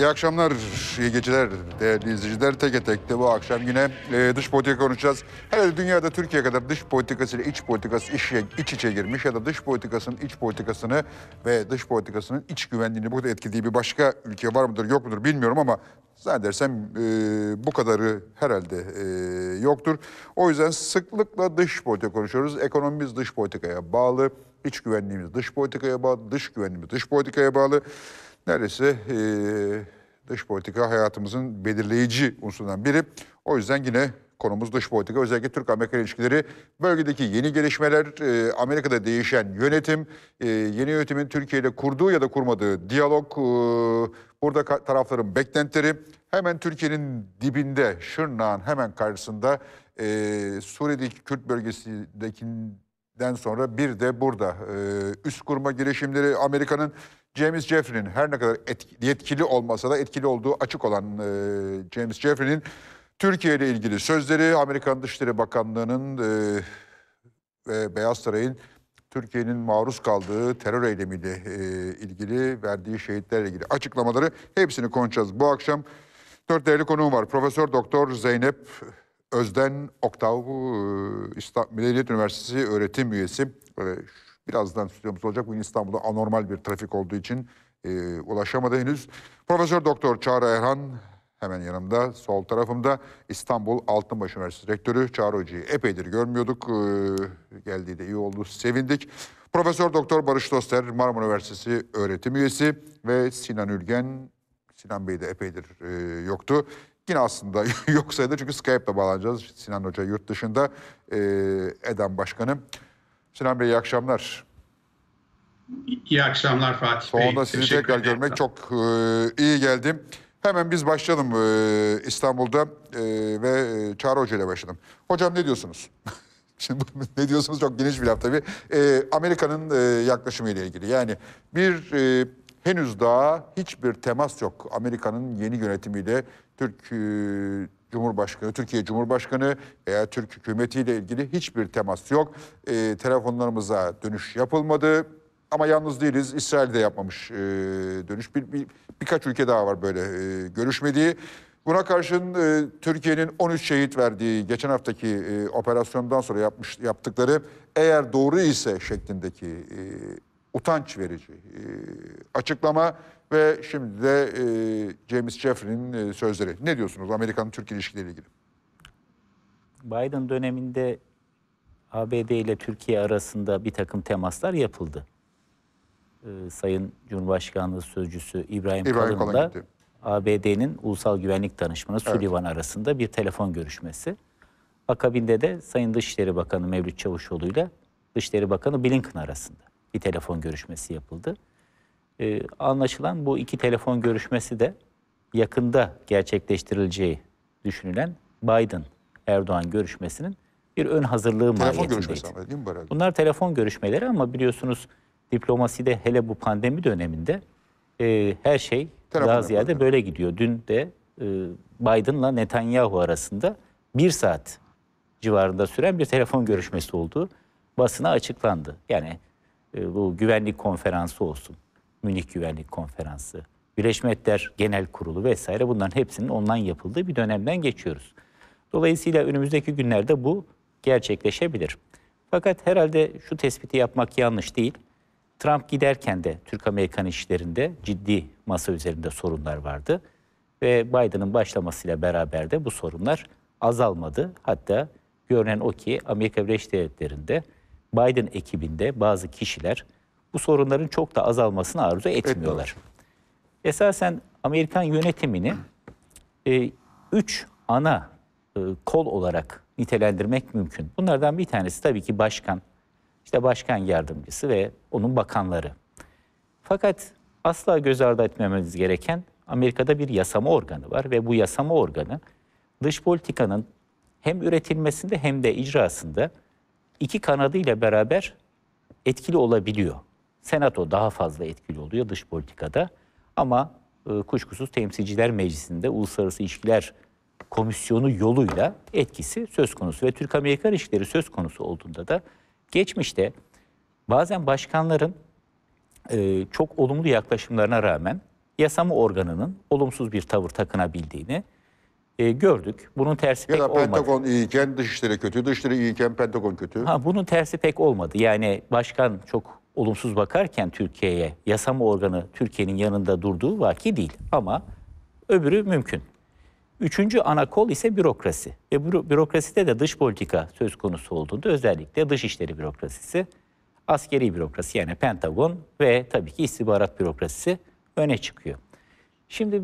İyi akşamlar, iyi geceler değerli izleyiciler. Teke tek de bu akşam yine e, dış politika konuşacağız. Herhalde dünyada Türkiye kadar dış politikası ile iç politikası iç, iç içe girmiş ya da dış politikasının iç politikasını ve dış politikasının iç güvenliğini bu kadar etkilediği bir başka ülke var mıdır yok mudur bilmiyorum ama zannedersem e, bu kadarı herhalde e, yoktur. O yüzden sıklıkla dış politika konuşuyoruz. Ekonomimiz dış politikaya bağlı, iç güvenliğimiz dış politikaya bağlı, dış güvenliğimiz dış politikaya bağlı neredeyse e, dış politika hayatımızın belirleyici unsurundan biri. O yüzden yine konumuz dış politika. Özellikle Türk-Amerika ilişkileri, bölgedeki yeni gelişmeler, e, Amerika'da değişen yönetim, e, yeni yönetimin Türkiye ile kurduğu ya da kurmadığı diyalog, e, burada tarafların beklentileri, hemen Türkiye'nin dibinde, Şırnak'ın hemen karşısında e, Suriye'deki Kürt bölgesindekinden sonra bir de burada e, üst kurma girişimleri Amerika'nın James Jeffrey'nin her ne kadar etki- yetkili olmasa da etkili olduğu açık olan e, James Jeffrey'nin Türkiye ile ilgili sözleri Amerikan Dışişleri Bakanlığı'nın e, ve Beyaz Saray'ın Türkiye'nin maruz kaldığı terör eylemiyle e, ilgili verdiği şehitlerle ilgili açıklamaları hepsini konuşacağız bu akşam. Dört değerli konuğum var. Profesör Doktor Zeynep Özden Oktav, e, İsta- Medeniyet Üniversitesi öğretim üyesi. E, Birazdan stüdyomuz olacak. Bugün İstanbul'da anormal bir trafik olduğu için e, ulaşamadı henüz. Profesör Doktor Çağrı Erhan hemen yanımda, sol tarafımda İstanbul Altınbaş Üniversitesi Rektörü Çağrı Hoca'yı epeydir görmüyorduk. E, geldiği de iyi oldu, sevindik. Profesör Doktor Barış Doster Marmara Üniversitesi öğretim üyesi ve Sinan Ülgen Sinan Bey de epeydir e, yoktu. Yine aslında yok sayıda çünkü Skype'la bağlanacağız. Sinan Hoca yurt dışında, e, Eden Başkanı. Sinan Bey iyi akşamlar. İyi akşamlar Fatih Bey. Sonunda sizi Teşekkür tekrar ederim. görmek çok e, iyi geldi. Hemen biz başlayalım e, İstanbul'da e, ve e, Çağrı Hoca ile başlayalım. Hocam ne diyorsunuz? Şimdi ne diyorsunuz çok geniş bir laf tabii. E, Amerika'nın e, yaklaşımı ile ilgili. Yani bir e, henüz daha hiçbir temas yok Amerika'nın yeni yönetimiyle Türk e, Cumhurbaşkanı, Türkiye Cumhurbaşkanı veya Türk hükümetiyle ilgili hiçbir temas yok. E, telefonlarımıza dönüş yapılmadı. Ama yalnız değiliz. İsrail de yapmamış e, dönüş. Bir, bir- birkaç ülke daha var böyle e, görüşmediği. Buna karşın e, Türkiye'nin 13 şehit verdiği geçen haftaki e, operasyondan sonra yapmış yaptıkları eğer doğru ise şeklindeki e, utanç verici e, açıklama ve şimdi de e, James Jeffrey'nin e, sözleri. Ne diyorsunuz Amerika'nın Türk ilişkileriyle ilgili? Biden döneminde ABD ile Türkiye arasında bir takım temaslar yapıldı. Ee, Sayın Cumhurbaşkanlığı Sözcüsü İbrahim, İbrahim Kalın gitti. ABD'nin Ulusal Güvenlik Danışmanı Sullivan arasında bir telefon görüşmesi. Akabinde de Sayın Dışişleri Bakanı Mevlüt Çavuşoğlu ile Dışişleri Bakanı Blinken arasında bir telefon görüşmesi yapıldı. Ee, anlaşılan bu iki telefon görüşmesi de yakında gerçekleştirileceği düşünülen Biden-Erdoğan görüşmesinin bir ön hazırlığı Telefon görüşmesi ama değil mi? Bunlar telefon görüşmeleri ama biliyorsunuz diplomaside hele bu pandemi döneminde e, her şey Telefon daha ziyade yapılıyor. böyle gidiyor. Dün de e, Biden'la Netanyahu arasında bir saat civarında süren bir telefon görüşmesi olduğu basına açıklandı. Yani e, bu güvenlik konferansı olsun, Münih Güvenlik Konferansı, Birleşmiş Milletler Genel Kurulu vesaire bunların hepsinin online yapıldığı bir dönemden geçiyoruz. Dolayısıyla önümüzdeki günlerde bu gerçekleşebilir. Fakat herhalde şu tespiti yapmak yanlış değil. Trump giderken de Türk-Amerikan işlerinde ciddi masa üzerinde sorunlar vardı. Ve Biden'ın başlamasıyla beraber de bu sorunlar azalmadı. Hatta görünen o ki Amerika Birleşik Devletleri'nde Biden ekibinde bazı kişiler bu sorunların çok da azalmasını arzu etmiyorlar. Esasen Amerikan yönetimini e, üç ana e, kol olarak nitelendirmek mümkün. Bunlardan bir tanesi tabii ki başkan, işte başkan yardımcısı ve onun bakanları. Fakat asla göz ardı etmememiz gereken Amerika'da bir yasama organı var ve bu yasama organı dış politikanın hem üretilmesinde hem de icrasında iki kanadıyla beraber etkili olabiliyor. Senato daha fazla etkili oluyor dış politikada ama e, kuşkusuz Temsilciler Meclisi'nde Uluslararası İlişkiler Komisyonu yoluyla etkisi söz konusu ve Türk-Amerikan ilişkileri söz konusu olduğunda da geçmişte bazen başkanların e, çok olumlu yaklaşımlarına rağmen yasama organının olumsuz bir tavır takınabildiğini e, gördük. Bunun tersi Ya pek da olmadı. Pentagon iyiyken dışişleri kötü, dışişleri iyiyken Pentagon kötü. Ha, bunun tersi pek olmadı. Yani başkan çok olumsuz bakarken Türkiye'ye yasama organı Türkiye'nin yanında durduğu vaki değil. Ama öbürü mümkün. Üçüncü ana kol ise bürokrasi. Ve büro- bürokraside de dış politika söz konusu olduğunda özellikle dışişleri bürokrasisi, askeri bürokrasi yani Pentagon ve tabii ki istihbarat bürokrasisi öne çıkıyor. Şimdi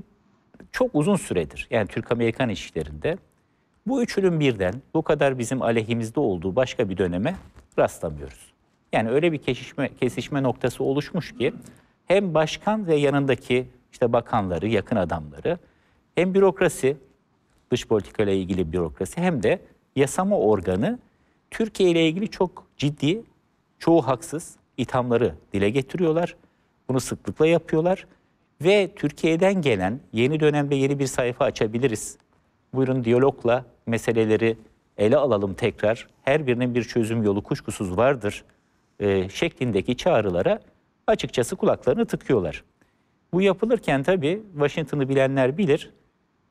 çok uzun süredir yani Türk-Amerikan ilişkilerinde bu üçünün birden bu kadar bizim aleyhimizde olduğu başka bir döneme rastlamıyoruz. Yani öyle bir kesişme, kesişme noktası oluşmuş ki hem başkan ve yanındaki işte bakanları, yakın adamları hem bürokrasi, dış politika ile ilgili bürokrasi hem de yasama organı Türkiye ile ilgili çok ciddi, çoğu haksız ithamları dile getiriyorlar. Bunu sıklıkla yapıyorlar ve Türkiye'den gelen yeni dönemde yeni bir sayfa açabiliriz. Buyurun diyalogla meseleleri ele alalım tekrar. Her birinin bir çözüm yolu kuşkusuz vardır e, şeklindeki çağrılara açıkçası kulaklarını tıkıyorlar. Bu yapılırken tabii Washington'ı bilenler bilir.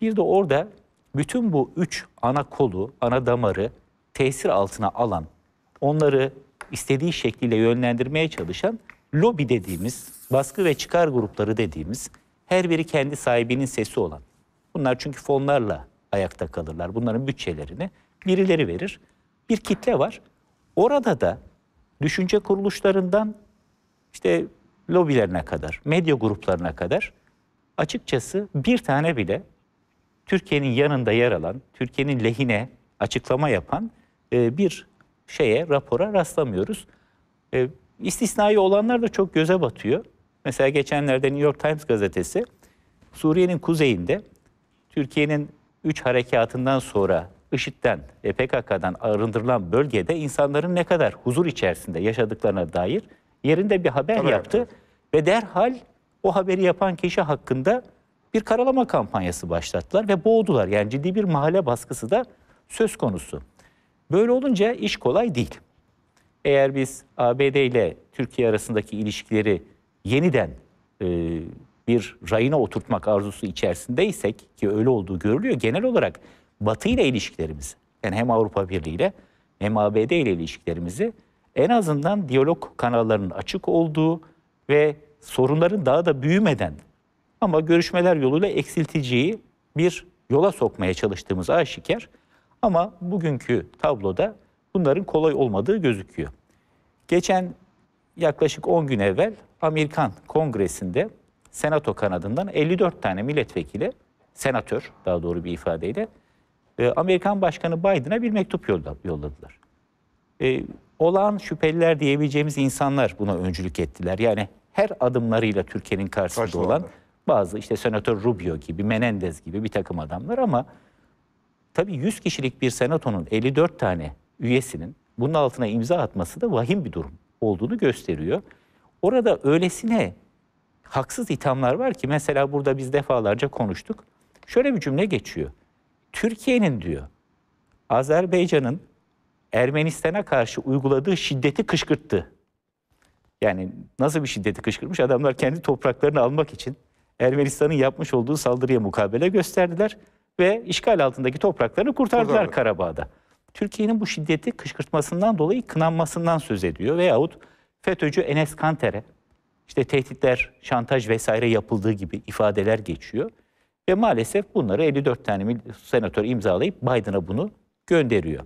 Bir de orada bütün bu üç ana kolu, ana damarı tesir altına alan, onları istediği şekliyle yönlendirmeye çalışan lobi dediğimiz, baskı ve çıkar grupları dediğimiz, her biri kendi sahibinin sesi olan. Bunlar çünkü fonlarla ayakta kalırlar. Bunların bütçelerini birileri verir. Bir kitle var. Orada da düşünce kuruluşlarından işte lobilerine kadar, medya gruplarına kadar açıkçası bir tane bile Türkiye'nin yanında yer alan, Türkiye'nin lehine açıklama yapan e, bir şeye, rapora rastlamıyoruz. İstisnai olanlar da çok göze batıyor. Mesela geçenlerde New York Times gazetesi Suriye'nin kuzeyinde Türkiye'nin 3 harekatından sonra IŞİD'den ve PKK'dan arındırılan bölgede insanların ne kadar huzur içerisinde yaşadıklarına dair yerinde bir haber Haber yaptı. yaptı. Ve derhal o haberi yapan kişi hakkında bir karalama kampanyası başlattılar ve boğdular. Yani ciddi bir mahalle baskısı da söz konusu. Böyle olunca iş kolay değil. Eğer biz ABD ile Türkiye arasındaki ilişkileri yeniden e, bir rayına oturtmak arzusu içerisindeysek ki öyle olduğu görülüyor genel olarak Batı ile ilişkilerimizi yani hem Avrupa Birliği ile hem ABD ile ilişkilerimizi en azından diyalog kanallarının açık olduğu ve sorunların daha da büyümeden ama görüşmeler yoluyla eksilteceği bir yola sokmaya çalıştığımız aşikar. Ama bugünkü tabloda bunların kolay olmadığı gözüküyor. Geçen yaklaşık 10 gün evvel Amerikan Kongresi'nde Senato kanadından 54 tane milletvekili, senatör daha doğru bir ifadeyle e, Amerikan Başkanı Biden'a bir mektup yolla- yolladılar. E, olağan şüpheliler diyebileceğimiz insanlar buna öncülük ettiler. Yani her adımlarıyla Türkiye'nin karşısında Karşılandı. olan bazı işte Senatör Rubio gibi, Menendez gibi bir takım adamlar ama tabii 100 kişilik bir senatonun 54 tane üyesinin bunun altına imza atması da vahim bir durum olduğunu gösteriyor. Orada öylesine haksız ithamlar var ki mesela burada biz defalarca konuştuk. Şöyle bir cümle geçiyor. Türkiye'nin diyor Azerbaycan'ın Ermenistan'a karşı uyguladığı şiddeti kışkırttı. Yani nasıl bir şiddeti kışkırtmış? Adamlar kendi topraklarını almak için Ermenistan'ın yapmış olduğu saldırıya mukabele gösterdiler ve işgal altındaki topraklarını kurtardılar Kurtardı. Karabağ'da. Türkiye'nin bu şiddeti kışkırtmasından dolayı kınanmasından söz ediyor veyahut FETÖ'cü Enes Kanter'e işte tehditler, şantaj vesaire yapıldığı gibi ifadeler geçiyor. Ve maalesef bunları 54 tane senatör imzalayıp Biden'a bunu gönderiyor.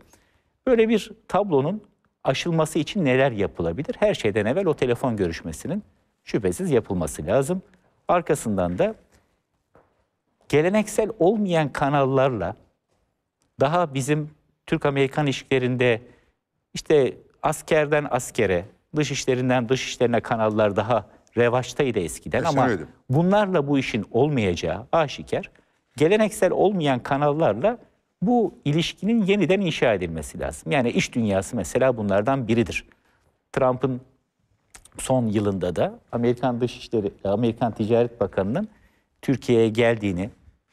Böyle bir tablonun aşılması için neler yapılabilir? Her şeyden evvel o telefon görüşmesinin şüphesiz yapılması lazım. Arkasından da geleneksel olmayan kanallarla daha bizim Türk-Amerikan ilişkilerinde işte askerden askere, dış işlerinden dış işlerine kanallar daha revaçtaydı eskiden ama Kesinlikle. bunlarla bu işin olmayacağı aşikar. Geleneksel olmayan kanallarla bu ilişkinin yeniden inşa edilmesi lazım. Yani iş dünyası mesela bunlardan biridir. Trump'ın son yılında da Amerikan Dışişleri, Amerikan Ticaret Bakanı'nın Türkiye'ye geldiğini,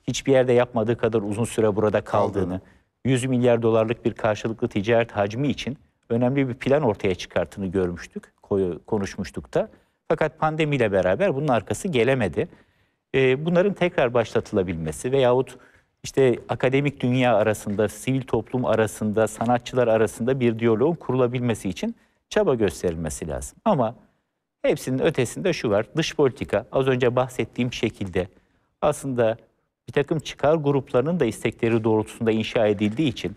hiçbir yerde yapmadığı kadar uzun süre burada kaldığını, 100 milyar dolarlık bir karşılıklı ticaret hacmi için önemli bir plan ortaya çıkarttığını görmüştük, konuşmuştuk da. Fakat pandemiyle beraber bunun arkası gelemedi. e, bunların tekrar başlatılabilmesi veyahut işte akademik dünya arasında, sivil toplum arasında, sanatçılar arasında bir diyaloğun kurulabilmesi için çaba gösterilmesi lazım. Ama hepsinin ötesinde şu var, dış politika az önce bahsettiğim şekilde aslında bir takım çıkar gruplarının da istekleri doğrultusunda inşa edildiği için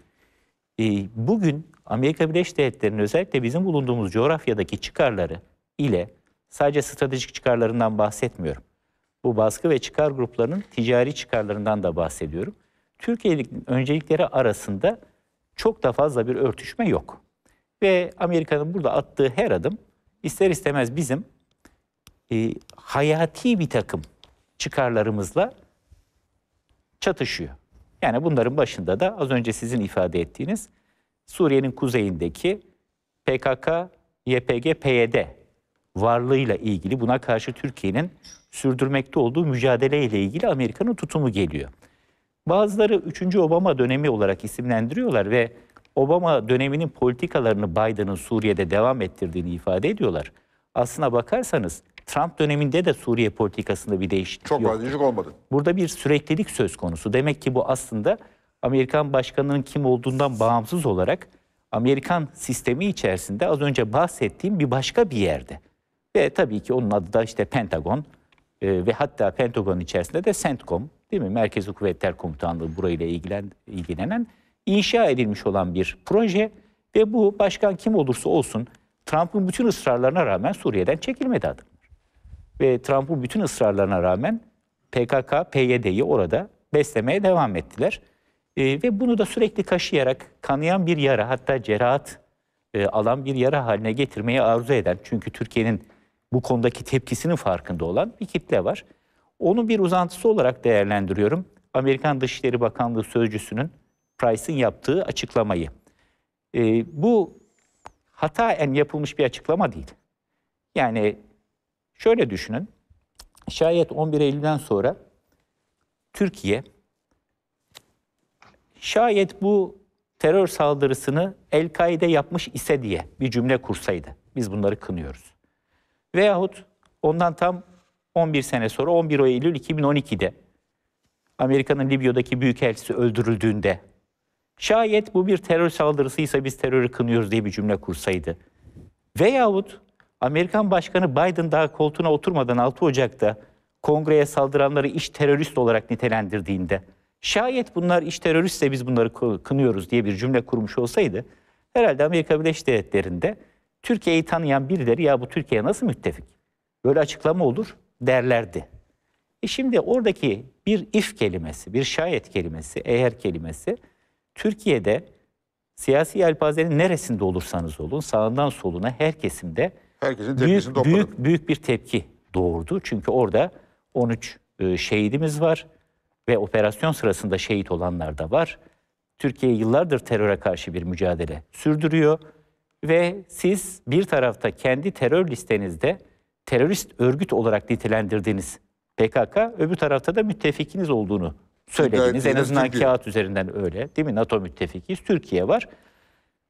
e, bugün Amerika Birleşik Devletleri'nin özellikle bizim bulunduğumuz coğrafyadaki çıkarları ile sadece stratejik çıkarlarından bahsetmiyorum. Bu baskı ve çıkar gruplarının ticari çıkarlarından da bahsediyorum. Türkiye'nin öncelikleri arasında çok da fazla bir örtüşme yok. Ve Amerika'nın burada attığı her adım ister istemez bizim e, hayati bir takım çıkarlarımızla çatışıyor. Yani bunların başında da az önce sizin ifade ettiğiniz Suriye'nin kuzeyindeki PKK, YPG, PYD varlığıyla ilgili buna karşı Türkiye'nin sürdürmekte olduğu mücadeleyle ilgili Amerika'nın tutumu geliyor. Bazıları 3. Obama dönemi olarak isimlendiriyorlar ve Obama döneminin politikalarını Biden'ın Suriye'de devam ettirdiğini ifade ediyorlar. Aslına bakarsanız Trump döneminde de Suriye politikasında bir değişiklik Çok yok. fazla değişik olmadı. Burada bir süreklilik söz konusu. Demek ki bu aslında Amerikan başkanının kim olduğundan bağımsız olarak Amerikan sistemi içerisinde az önce bahsettiğim bir başka bir yerde. Ve tabii ki onun adı da işte Pentagon e, ve hatta Pentagon içerisinde de CENTCOM değil mi? Merkezi Kuvvetler Komutanlığı burayla ilgilen, ilgilenen inşa edilmiş olan bir proje ve bu başkan kim olursa olsun Trump'ın bütün ısrarlarına rağmen Suriye'den çekilmedi adım ve Trump'ın bütün ısrarlarına rağmen PKK, PYD'yi orada beslemeye devam ettiler. Ee, ve bunu da sürekli kaşıyarak kanayan bir yara hatta cerahat e, alan bir yara haline getirmeyi arzu eden çünkü Türkiye'nin bu konudaki tepkisinin farkında olan bir kitle var. Onun bir uzantısı olarak değerlendiriyorum. Amerikan Dışişleri Bakanlığı Sözcüsü'nün Price'ın yaptığı açıklamayı. Ee, bu hataen yapılmış bir açıklama değil. Yani Şöyle düşünün. Şayet 11 Eylül'den sonra Türkiye şayet bu terör saldırısını El-Kaide yapmış ise diye bir cümle kursaydı. Biz bunları kınıyoruz. Veyahut ondan tam 11 sene sonra 11 Eylül 2012'de Amerika'nın Libya'daki büyükelçisi öldürüldüğünde şayet bu bir terör saldırısıysa biz terörü kınıyoruz diye bir cümle kursaydı. Veyahut Amerikan Başkanı Biden daha koltuğuna oturmadan 6 Ocak'ta kongreye saldıranları iş terörist olarak nitelendirdiğinde şayet bunlar iş teröristse biz bunları kı- kınıyoruz diye bir cümle kurmuş olsaydı herhalde Amerika Birleşik Devletleri'nde Türkiye'yi tanıyan birileri ya bu Türkiye nasıl müttefik? Böyle açıklama olur derlerdi. E şimdi oradaki bir if kelimesi, bir şayet kelimesi, eğer kelimesi Türkiye'de siyasi yelpazenin neresinde olursanız olun sağından soluna her kesimde Herkesin tepkisini büyük, topladı. büyük, büyük bir tepki doğurdu. Çünkü orada 13 e, şehidimiz var ve operasyon sırasında şehit olanlar da var. Türkiye yıllardır teröre karşı bir mücadele sürdürüyor ve siz bir tarafta kendi terör listenizde terörist örgüt olarak nitelendirdiğiniz PKK, öbür tarafta da müttefikiniz olduğunu söylediniz. En azından Türkiye. kağıt üzerinden öyle değil mi? NATO müttefikiyiz, Türkiye var.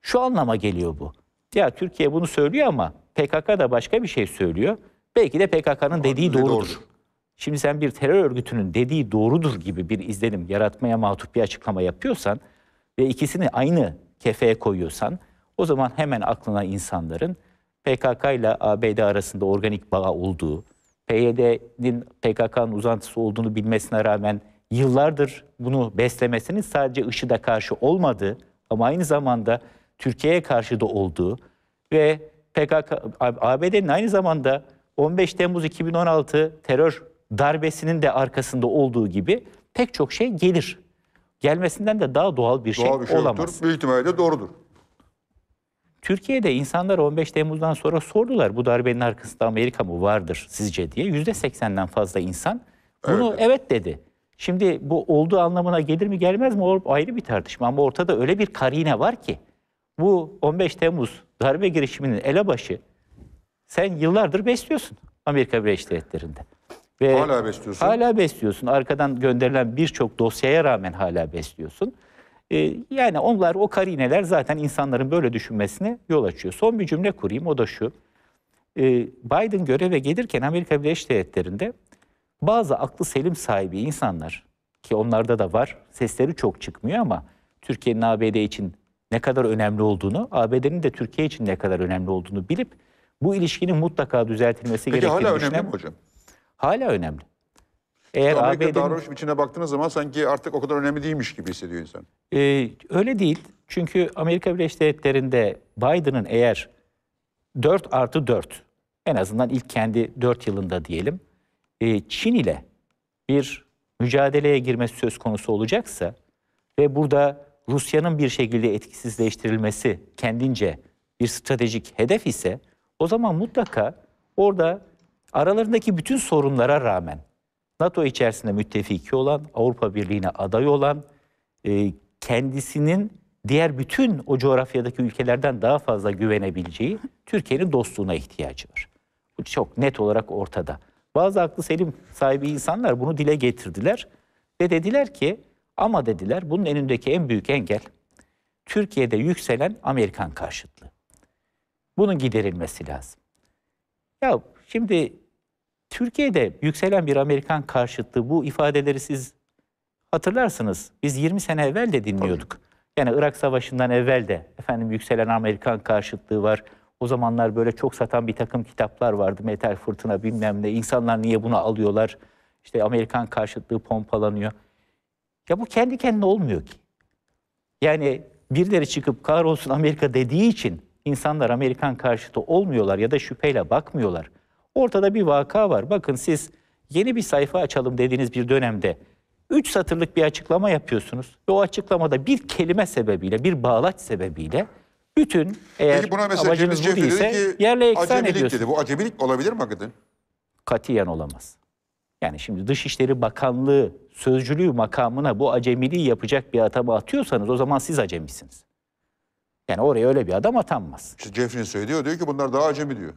Şu anlama geliyor bu. Ya Türkiye bunu söylüyor ama PKK da başka bir şey söylüyor. Belki de PKK'nın dediği doğrudur. doğrudur. Şimdi sen bir terör örgütünün dediği doğrudur gibi bir izlenim yaratmaya mahtup bir açıklama yapıyorsan ve ikisini aynı kefeye koyuyorsan o zaman hemen aklına insanların PKK ile ABD arasında organik bağ olduğu, PYD'nin PKK'nın uzantısı olduğunu bilmesine rağmen yıllardır bunu beslemesinin sadece IŞİD'e karşı olmadığı ama aynı zamanda Türkiye'ye karşı da olduğu ve PKK, ABD'nin aynı zamanda 15 Temmuz 2016 terör darbesinin de arkasında olduğu gibi pek çok şey gelir. Gelmesinden de daha doğal bir şey, Doğal bir şey olamaz. yoktur. Büyük ihtimalle de doğrudur. Türkiye'de insanlar 15 Temmuz'dan sonra sordular bu darbenin arkasında Amerika mı vardır sizce diye. %80'den fazla insan bunu evet, dedi. Şimdi bu olduğu anlamına gelir mi gelmez mi o ayrı bir tartışma ama ortada öyle bir karine var ki bu 15 Temmuz darbe girişiminin elebaşı sen yıllardır besliyorsun Amerika Birleşik Devletleri'nde. Ve Hala besliyorsun. Hala besliyorsun. Arkadan gönderilen birçok dosyaya rağmen hala besliyorsun. Ee, yani onlar o karineler zaten insanların böyle düşünmesine yol açıyor. Son bir cümle kurayım o da şu. Ee, Biden göreve gelirken Amerika Birleşik Devletleri'nde bazı aklı selim sahibi insanlar ki onlarda da var sesleri çok çıkmıyor ama Türkiye'nin ABD için ne kadar önemli olduğunu, ABD'nin de Türkiye için ne kadar önemli olduğunu bilip bu ilişkinin mutlaka düzeltilmesi Peki gerektiğini hala önemli mi hocam? hala önemli. Eğer Amerika ABD'nin davranış içine baktığınız zaman sanki artık o kadar önemli değilmiş gibi hissediyor insan. Ee, öyle değil. Çünkü Amerika Birleşik Devletleri'nde Biden'ın eğer 4 artı 4, en azından ilk kendi 4 yılında diyelim, e, Çin ile bir mücadeleye girmesi söz konusu olacaksa ve burada Rusya'nın bir şekilde etkisizleştirilmesi kendince bir stratejik hedef ise o zaman mutlaka orada aralarındaki bütün sorunlara rağmen NATO içerisinde müttefiki olan, Avrupa Birliği'ne aday olan, e, kendisinin diğer bütün o coğrafyadaki ülkelerden daha fazla güvenebileceği Türkiye'nin dostluğuna ihtiyacı var. Bu çok net olarak ortada. Bazı aklı selim sahibi insanlar bunu dile getirdiler ve dediler ki ama dediler bunun önündeki en büyük engel Türkiye'de yükselen Amerikan karşıtlığı. Bunun giderilmesi lazım. Ya şimdi Türkiye'de yükselen bir Amerikan karşıtlığı bu ifadeleri siz hatırlarsınız. Biz 20 sene evvel de dinliyorduk. Yani Irak Savaşı'ndan evvel de efendim yükselen Amerikan karşıtlığı var. O zamanlar böyle çok satan bir takım kitaplar vardı. Metal Fırtına bilmem ne. İnsanlar niye bunu alıyorlar? İşte Amerikan karşıtlığı pompalanıyor. Ya bu kendi kendine olmuyor ki. Yani birileri çıkıp kahrolsun Amerika dediği için insanlar Amerikan karşıtı olmuyorlar ya da şüpheyle bakmıyorlar. Ortada bir vaka var. Bakın siz yeni bir sayfa açalım dediğiniz bir dönemde 3 satırlık bir açıklama yapıyorsunuz ve o açıklamada bir kelime sebebiyle, bir bağlaç sebebiyle bütün eğer Peki buna mesela amacınız bu değilse ki yerle eksan ediyorsunuz. dedi. Bu acemilik olabilir mi hakikaten? Katiyen olamaz. Yani şimdi Dışişleri Bakanlığı sözcülüğü makamına bu acemiliği yapacak bir adamı atıyorsanız o zaman siz acemisiniz. Yani oraya öyle bir adam atanmaz. İşte Jeffrey'in söylediği o diyor ki bunlar daha acemi diyor.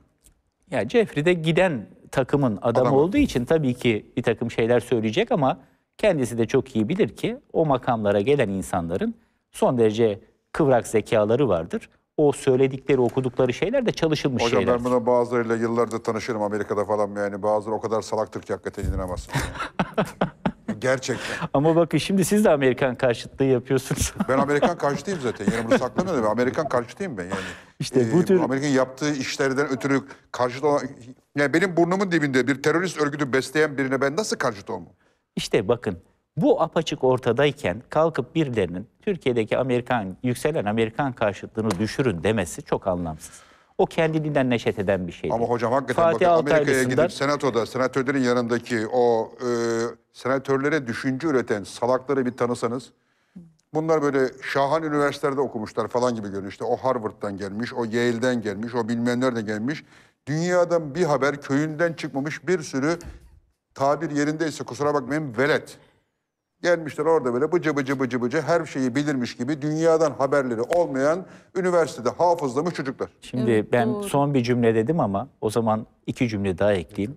Yani Jeffrey giden takımın adamı Adamı. olduğu için tabii ki bir takım şeyler söyleyecek ama kendisi de çok iyi bilir ki o makamlara gelen insanların son derece kıvrak zekaları vardır. O söyledikleri, okudukları şeyler de çalışılmış Hocam şeyler. ben buna bazılarıyla yıllardır tanışırım Amerika'da falan yani bazıları o kadar salaktır ki hakikaten inanamazsın. Gerçekten. Ama bakın şimdi siz de Amerikan karşıtlığı yapıyorsunuz. Ben Amerikan karşıtıyım zaten. Yani bunu saklamıyorum. Amerikan karşıtıyım ben yani. İşte bu tür- Amerika'nın yaptığı işlerden ötürü karşıt olan... Yani benim burnumun dibinde bir terörist örgütü besleyen birine ben nasıl karşıt olmam? İşte bakın bu apaçık ortadayken kalkıp birilerinin Türkiye'deki Amerikan yükselen Amerikan karşıtlığını düşürün demesi çok anlamsız. O kendiliğinden neşet eden bir şey. Ama hocam hakikaten Fatih bakın Amerika'ya gidip senatoda, senatörlerin yanındaki o e, senatörlere düşünce üreten salakları bir tanısanız bunlar böyle şahan üniversitelerde okumuşlar falan gibi görünüyor. İşte o Harvard'dan gelmiş, o Yale'den gelmiş, o bilmem nereden gelmiş. Dünyadan bir haber köyünden çıkmamış bir sürü tabir yerindeyse kusura bakmayın velet. Gelmişler orada böyle bıcı bıcı bıcı bıcı her şeyi bilirmiş gibi dünyadan haberleri olmayan üniversitede hafızlamış çocuklar. Şimdi Evet, ben doğru. son bir cümle dedim ama o zaman iki cümle daha ekleyeyim.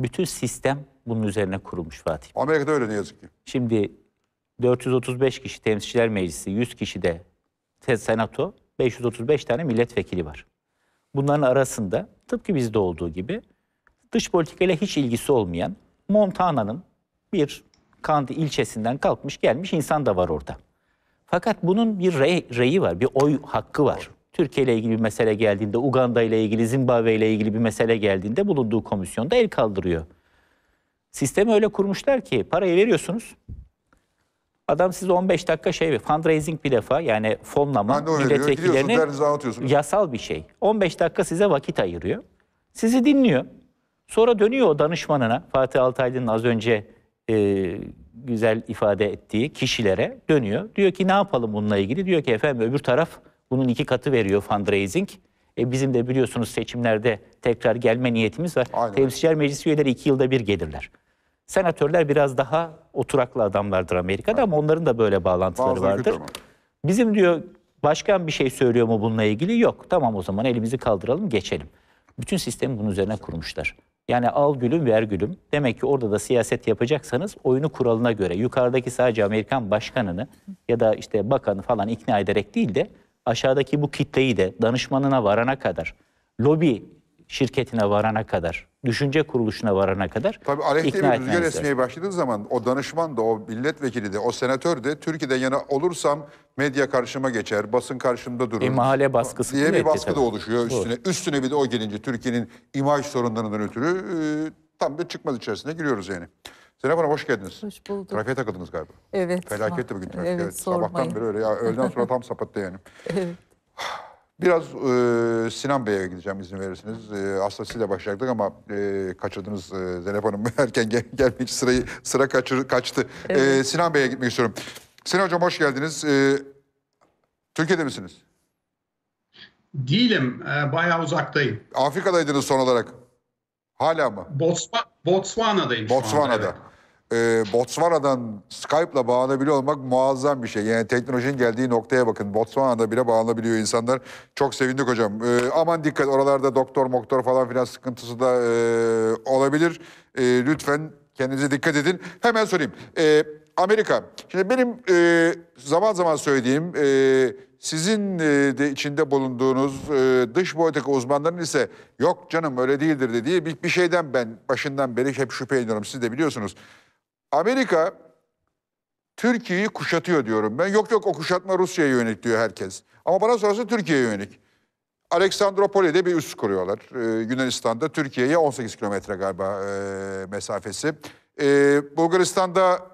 Bütün sistem bunun üzerine kurulmuş Fatih. Amerika'da öyle ne yazık ki. Şimdi 435 kişi temsilciler meclisi, 100 kişi de senato, 535 tane milletvekili var. Bunların arasında tıpkı bizde olduğu gibi dış politikayla hiç ilgisi olmayan Montana'nın bir Kandi ilçesinden kalkmış gelmiş insan da var orada. Fakat bunun bir rey, reyi var, bir oy hakkı var. Türkiye ile ilgili bir mesele geldiğinde, Uganda ile ilgili, Zimbabwe ile ilgili bir mesele geldiğinde bulunduğu komisyonda el kaldırıyor. Sistemi öyle kurmuşlar ki parayı veriyorsunuz. Adam size 15 dakika şey fundraising bir defa yani fonlama anlatıyorsunuz. yasal bir şey. 15 dakika size vakit ayırıyor. Sizi dinliyor. Sonra dönüyor o danışmanına Fatih Altaylı'nın az önce e, güzel ifade ettiği kişilere dönüyor. Diyor ki ne yapalım bununla ilgili? Diyor ki efendim öbür taraf bunun iki katı veriyor fundraising. E, bizim de biliyorsunuz seçimlerde tekrar gelme niyetimiz var. Aynen. Temsilciler Meclisi üyeleri iki yılda bir gelirler. Senatörler biraz daha oturaklı adamlardır Amerika'da ama onların da böyle bağlantıları Bazıları vardır. Bizim diyor başkan bir şey söylüyor mu bununla ilgili? Yok. Tamam o zaman elimizi kaldıralım geçelim. Bütün sistemi bunun üzerine kurmuşlar. Yani al gülüm ver gülüm. Demek ki orada da siyaset yapacaksanız oyunu kuralına göre yukarıdaki sadece Amerikan başkanını ya da işte bakanı falan ikna ederek değil de aşağıdaki bu kitleyi de danışmanına varana kadar lobi şirketine varana kadar, düşünce kuruluşuna varana kadar Tabii aleyhte ikna bir rüzgar esmeye başladığı zaman o danışman da, o milletvekili de, o senatör de Türkiye'den yana olursam medya karşıma geçer, basın karşımda durur. E, mahalle baskısı diye bir baskı da tabii. oluşuyor üstüne. Üstüne bir de o gelince Türkiye'nin imaj sorunlarından ötürü e, tam bir çıkmaz içerisine giriyoruz yani. Zeynep Hanım hoş geldiniz. Hoş bulduk. Trafiğe takıldınız galiba. Evet. Felaketti bugün trafik. Evet, Evet, sabahtan sormayın. beri öyle ya öğleden sonra tam sapattı yani. Evet. Biraz e, Sinan Bey'e gideceğim izin verirseniz. E, aslında sizle başlayacaktık ama e, kaçırdınız e, Zeynep Hanım. Erken gel, gelmek sırayı sıra kaçır, kaçtı. E, Sinan Bey'e gitmek istiyorum. Sinan Hocam hoş geldiniz. E, Türkiye'de misiniz? Değilim, e, bayağı uzaktayım. Afrika'daydınız son olarak. Hala mı? Botswa Botswana'dayım şu anda, Botswana'da. evet. Ee, Botswana'dan Skype'la bağlanabiliyor olmak muazzam bir şey. Yani teknolojinin geldiği noktaya bakın. Botswana'da bile bağlanabiliyor insanlar. Çok sevindik hocam. Ee, aman dikkat oralarda doktor moktor falan filan sıkıntısı da e, olabilir. Ee, lütfen kendinize dikkat edin. Hemen sorayım. Ee, Amerika. Şimdi benim e, zaman zaman söylediğim e, sizin e, de içinde bulunduğunuz e, dış politika uzmanlarının ise yok canım öyle değildir dediği bir, bir şeyden ben başından beri hep şüphe ediyorum. Siz de biliyorsunuz. Amerika Türkiye'yi kuşatıyor diyorum ben. Yok yok o kuşatma Rusya'ya yönelik diyor herkes. Ama bana sorarsa Türkiye'ye yönelik. Aleksandropoli'de bir üs kuruyorlar. Ee, Yunanistan'da Türkiye'ye 18 kilometre galiba e, mesafesi. Ee, Bulgaristan'da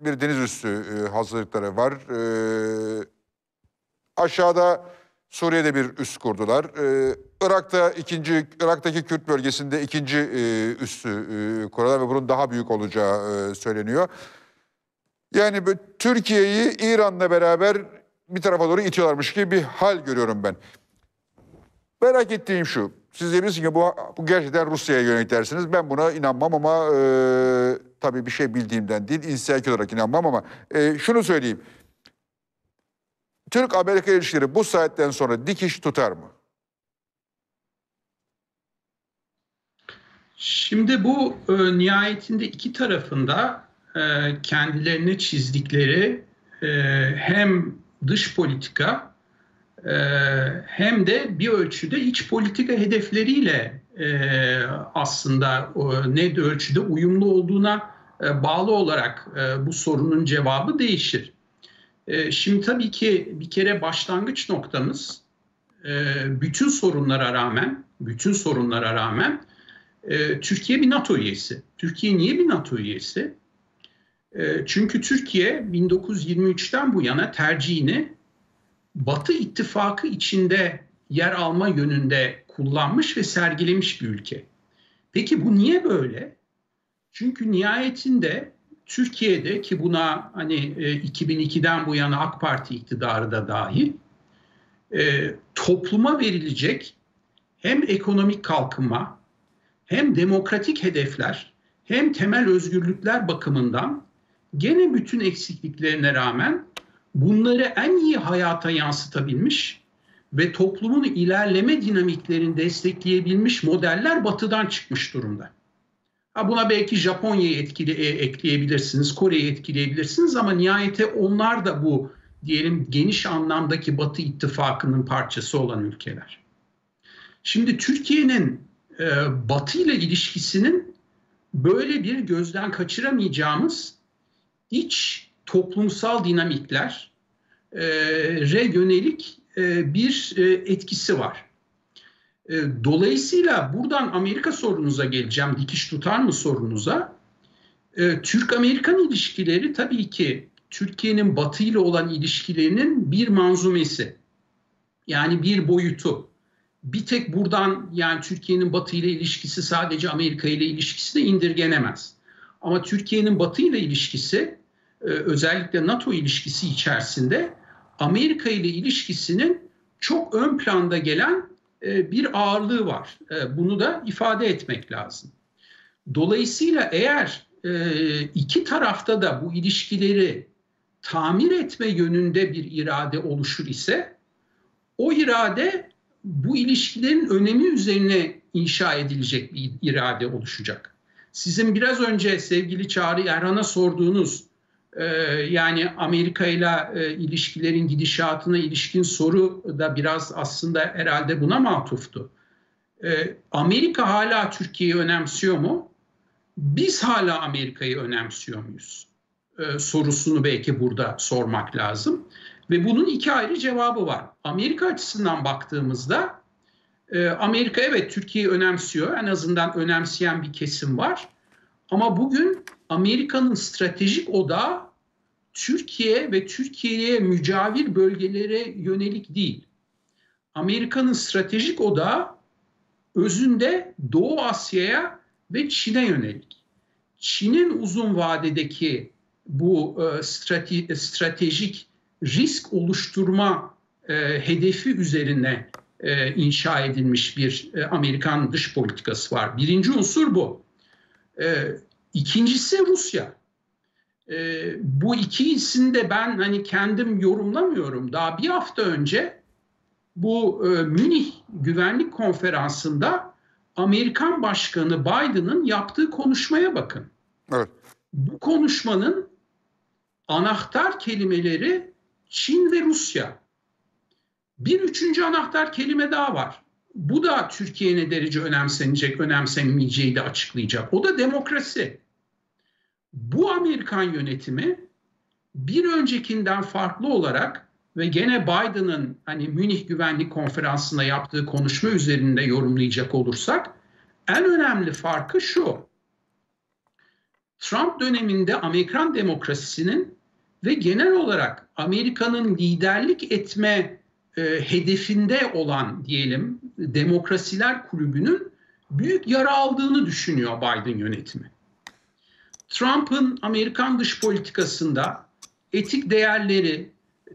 bir deniz üssü e, hazırlıkları var. Ee, aşağıda Suriye'de bir üs kurdular. Ee, Irak'ta ikinci Irak'taki Kürt bölgesinde ikinci e, üssü e, kuruyorlar ve bunun daha büyük olacağı e, söyleniyor. Yani Türkiye'yi İran'la beraber bir tarafa doğru itiyorlarmış gibi bir hal görüyorum ben. Merak ettiğim şu. Siz diyebilirsiniz ki bu, bu gerçekten Rusya'ya yönelik dersiniz. Ben buna inanmam ama e, tabii bir şey bildiğimden değil, insiyaki olarak inanmam ama e, şunu söyleyeyim. Türk-Amerika ilişkileri bu saatten sonra dikiş tutar mı? Şimdi bu e, nihayetinde iki tarafında e, kendilerine çizdikleri e, hem dış politika e, hem de bir ölçüde iç politika hedefleriyle e, aslında o, ne de ölçüde uyumlu olduğuna e, bağlı olarak e, bu sorunun cevabı değişir. E, şimdi tabii ki bir kere başlangıç noktamız e, bütün sorunlara rağmen, bütün sorunlara rağmen e, Türkiye bir NATO üyesi. Türkiye niye bir NATO üyesi? E, çünkü Türkiye 1923'ten bu yana tercihini Batı ittifakı içinde yer alma yönünde kullanmış ve sergilemiş bir ülke. Peki bu niye böyle? Çünkü nihayetinde Türkiye'de ki buna hani e, 2002'den bu yana AK Parti iktidarı da dahil e, topluma verilecek hem ekonomik kalkınma hem demokratik hedefler hem temel özgürlükler bakımından gene bütün eksikliklerine rağmen bunları en iyi hayata yansıtabilmiş ve toplumun ilerleme dinamiklerini destekleyebilmiş modeller batıdan çıkmış durumda. Ha buna belki Japonya'yı etkile, e, ekleyebilirsiniz, Kore'yi etkileyebilirsiniz ama nihayete onlar da bu diyelim geniş anlamdaki Batı ittifakının parçası olan ülkeler. Şimdi Türkiye'nin e, Batı ile ilişkisinin böyle bir gözden kaçıramayacağımız iç toplumsal dinamikler e, re yönelik e, bir e, etkisi var. E, dolayısıyla buradan Amerika sorunuza geleceğim, dikiş tutar mı sorunuza. E, Türk-Amerikan ilişkileri tabii ki Türkiye'nin Batı ile olan ilişkilerinin bir manzumesi. Yani bir boyutu. Bir tek buradan yani Türkiye'nin Batı ile ilişkisi sadece Amerika ile ilişkisi de indirgenemez. Ama Türkiye'nin Batı ile ilişkisi e, özellikle NATO ilişkisi içerisinde Amerika ile ilişkisinin çok ön planda gelen bir ağırlığı var. E, bunu da ifade etmek lazım. Dolayısıyla eğer iki tarafta da bu ilişkileri tamir etme yönünde bir irade oluşur ise o irade bu ilişkilerin önemi üzerine inşa edilecek bir irade oluşacak. Sizin biraz önce sevgili Çağrı Erhan'a sorduğunuz e, yani Amerika ile ilişkilerin gidişatına ilişkin soru da biraz aslında herhalde buna matuftu. Ee, Amerika hala Türkiye'yi önemsiyor mu? Biz hala Amerika'yı önemsiyor muyuz? Ee, sorusunu belki burada sormak lazım. Ve bunun iki ayrı cevabı var. Amerika açısından baktığımızda e, Amerika evet Türkiye'yi önemsiyor. En azından önemseyen bir kesim var. Ama bugün Amerika'nın stratejik odağı Türkiye ve Türkiye'ye mücavir bölgelere yönelik değil. Amerika'nın stratejik odağı özünde Doğu Asya'ya ve Çin'e yönelik. Çin'in uzun vadedeki bu e, strate, stratejik risk oluşturma e, hedefi üzerine e, inşa edilmiş bir e, Amerikan dış politikası var. Birinci unsur bu. E, ikincisi Rusya. E, bu ikisini de ben hani kendim yorumlamıyorum. Daha bir hafta önce bu e, Münih Güvenlik Konferansı'nda Amerikan Başkanı Biden'ın yaptığı konuşmaya bakın. Evet. Bu konuşmanın anahtar kelimeleri Çin ve Rusya. Bir üçüncü anahtar kelime daha var. Bu da Türkiye ne derece önemsenecek, önemsenmeyeceği de açıklayacak. O da demokrasi. Bu Amerikan yönetimi bir öncekinden farklı olarak ve gene Biden'ın hani Münih Güvenlik Konferansı'nda yaptığı konuşma üzerinde yorumlayacak olursak en önemli farkı şu. Trump döneminde Amerikan demokrasisinin ve genel olarak Amerika'nın liderlik etme e, hedefinde olan diyelim demokrasiler kulübünün büyük yara aldığını düşünüyor Biden yönetimi. Trump'ın Amerikan dış politikasında etik değerleri,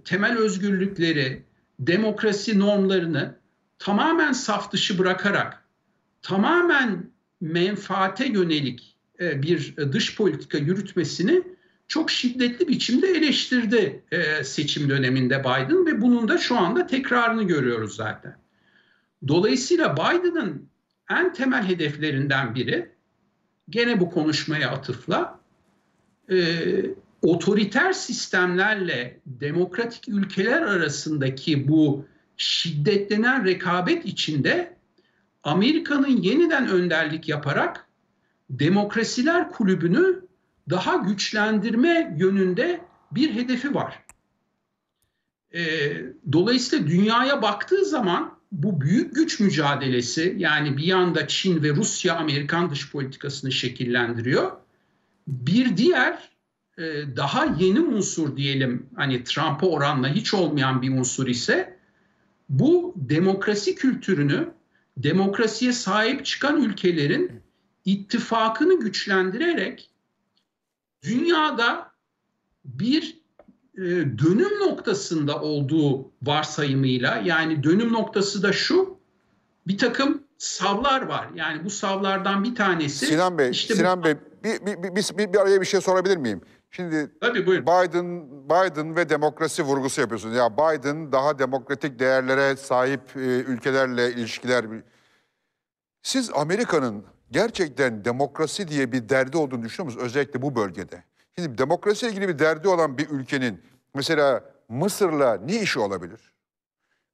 temel özgürlükleri, demokrasi normlarını tamamen saf dışı bırakarak tamamen menfaate yönelik e, bir dış politika yürütmesini çok şiddetli biçimde eleştirdi e, seçim döneminde Biden ve bunun da şu anda tekrarını görüyoruz zaten. Dolayısıyla Biden'ın en temel hedeflerinden biri gene bu konuşmaya atıfla e, otoriter sistemlerle demokratik ülkeler arasındaki bu şiddetlenen rekabet içinde Amerika'nın yeniden önderlik yaparak demokrasiler kulübünü daha güçlendirme yönünde bir hedefi var. E, dolayısıyla dünyaya baktığı zaman bu büyük güç mücadelesi yani bir yanda Çin ve Rusya Amerikan dış politikasını şekillendiriyor. Bir diğer e, daha yeni unsur diyelim hani Trump'a oranla hiç olmayan bir unsur ise bu demokrasi kültürünü demokrasiye sahip çıkan ülkelerin ittifakını güçlendirerek dünyada bir e, dönüm noktasında olduğu varsayımıyla yani dönüm noktası da şu bir takım savlar var. Yani bu savlardan bir tanesi Sinan Bey, işte Sinan bu, Bey bir, bir, bir, bir, bir araya bir şey sorabilir miyim? Şimdi Tabii buyurun. Biden Biden ve demokrasi vurgusu yapıyorsunuz. Ya Biden daha demokratik değerlere sahip e, ülkelerle ilişkiler. Siz Amerika'nın gerçekten demokrasi diye bir derdi olduğunu düşünüyor musunuz? Özellikle bu bölgede. Şimdi demokrasiyle ilgili bir derdi olan bir ülkenin mesela Mısır'la ne işi olabilir?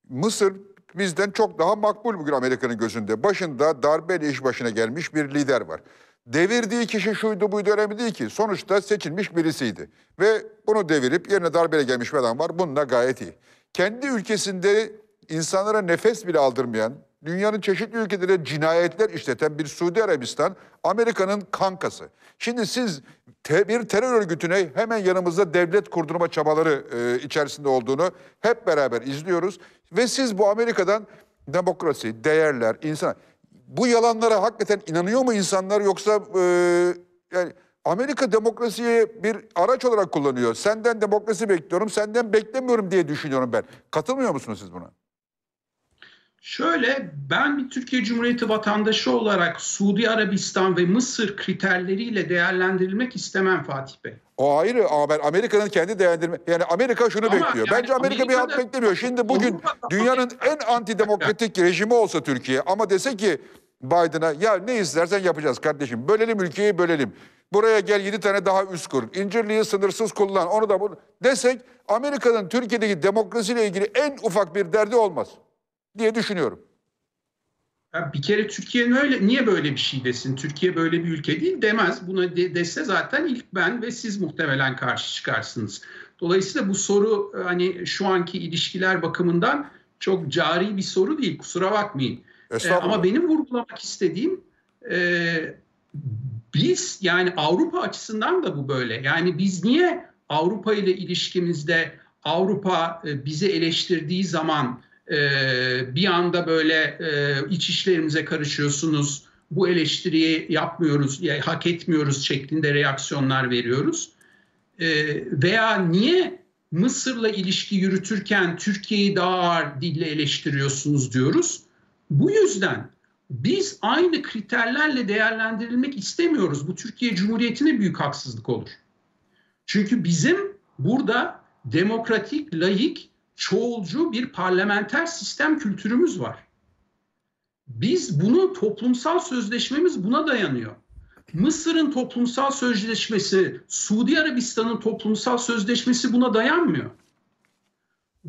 Mısır bizden çok daha makbul bugün Amerika'nın gözünde. Başında darbeyle iş başına gelmiş bir lider var. Devirdiği kişi şuydu buydu önemli değil ki. Sonuçta seçilmiş birisiydi. Ve bunu devirip yerine darbeyle gelmiş bir adam var. Bununla gayet iyi. Kendi ülkesinde insanlara nefes bile aldırmayan, dünyanın çeşitli ülkelerine cinayetler işleten bir Suudi Arabistan Amerika'nın kankası. Şimdi siz te- bir terör örgütüne hemen yanımızda devlet kurdurma çabaları e, içerisinde olduğunu hep beraber izliyoruz. Ve siz bu Amerika'dan demokrasi, değerler, insan... Bu yalanlara hakikaten inanıyor mu insanlar yoksa e, yani Amerika demokrasiyi bir araç olarak kullanıyor. Senden demokrasi bekliyorum, senden beklemiyorum diye düşünüyorum ben. Katılmıyor musunuz siz buna? Şöyle ben bir Türkiye Cumhuriyeti vatandaşı olarak Suudi Arabistan ve Mısır kriterleriyle değerlendirilmek istemem Fatih Bey. O ayrı ama ben Amerika'nın kendi değerlendirme... Yani Amerika şunu Ama bekliyor. yani Bence Amerika bir halt beklemiyor. Şimdi bugün dünyanın en antidemokratik rejimi olsa Türkiye ama dese ki Biden'a ya ne istersen yapacağız kardeşim. Bölelim ülkeyi bölelim. Buraya gel yedi tane daha üst kur. İncirliği sınırsız kullan. Onu da bunu desek Amerika'nın Türkiye'deki demokrasiyle ilgili en ufak bir derdi olmaz diye düşünüyorum. bir kere Türkiye'nin öyle niye böyle bir şey desin? Türkiye böyle bir ülke değil demez. Buna de, dese zaten ilk ben ve siz muhtemelen karşı çıkarsınız. Dolayısıyla bu soru hani şu anki ilişkiler bakımından çok cari bir soru değil. Kusura bakmayın. Ee, ama benim vurgulamak istediğim e, biz yani Avrupa açısından da bu böyle. Yani biz niye Avrupa ile ilişkimizde Avrupa e, bizi eleştirdiği zaman e, bir anda böyle e, iç işlerimize karışıyorsunuz, bu eleştiriyi yapmıyoruz, hak etmiyoruz şeklinde reaksiyonlar veriyoruz. E, veya niye Mısır'la ilişki yürütürken Türkiye'yi daha ağır dille eleştiriyorsunuz diyoruz. Bu yüzden biz aynı kriterlerle değerlendirilmek istemiyoruz. Bu Türkiye Cumhuriyeti'ne büyük haksızlık olur. Çünkü bizim burada demokratik, layık, çoğulcu bir parlamenter sistem kültürümüz var. Biz bunu toplumsal sözleşmemiz buna dayanıyor. Mısır'ın toplumsal sözleşmesi, Suudi Arabistan'ın toplumsal sözleşmesi buna dayanmıyor.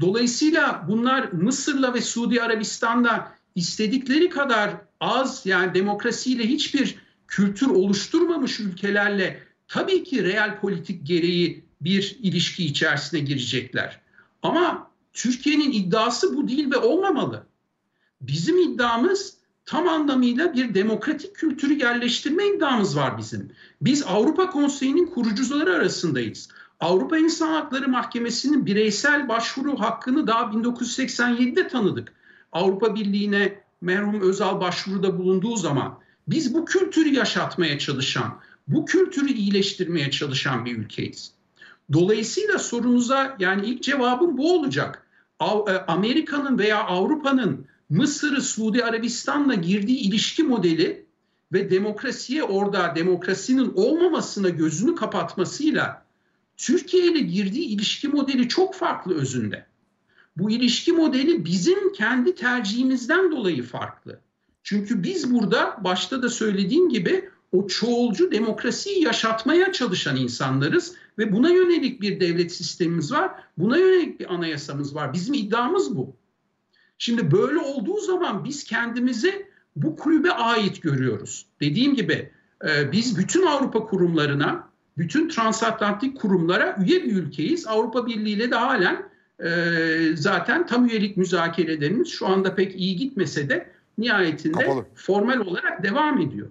Dolayısıyla bunlar Mısır'la ve Suudi Arabistan'da istedikleri kadar az yani demokrasiyle hiçbir kültür oluşturmamış ülkelerle tabii ki real politik gereği bir ilişki içerisine girecekler. Ama Türkiye'nin iddiası bu değil ve olmamalı. Bizim iddiamız tam anlamıyla bir demokratik kültürü yerleştirme iddiamız var bizim. Biz Avrupa Konseyi'nin kurucuları arasındayız. Avrupa İnsan Hakları Mahkemesi'nin bireysel başvuru hakkını daha 1987'de tanıdık. Avrupa Birliği'ne merhum Özal başvuruda bulunduğu zaman biz bu kültürü yaşatmaya çalışan, bu kültürü iyileştirmeye çalışan bir ülkeyiz. Dolayısıyla sorunuza yani ilk cevabım bu olacak. E, Amerika'nın veya Avrupa'nın Mısır'ı Suudi Arabistan'la girdiği ilişki modeli ve demokrasiye orada demokrasinin olmamasına gözünü kapatmasıyla Türkiye ile girdiği ilişki modeli çok farklı özünde. Bu ilişki modeli bizim kendi tercihimizden dolayı farklı. Çünkü biz burada başta da söylediğim gibi o çoğulcu demokrasiyi yaşatmaya çalışan insanlarız ve buna yönelik bir devlet sistemimiz var. Buna yönelik bir anayasamız var. Bizim iddiamız bu. Şimdi böyle olduğu zaman biz kendimizi bu kulübe ait görüyoruz. Dediğim gibi e, biz bütün Avrupa kurumlarına, bütün transatlantik kurumlara üye bir ülkeyiz. Avrupa Birliği ile de halen e, zaten tam üyelik müzakerelerimiz şu anda pek iyi gitmese de nihayetinde Kapalı. formal olarak devam ediyor.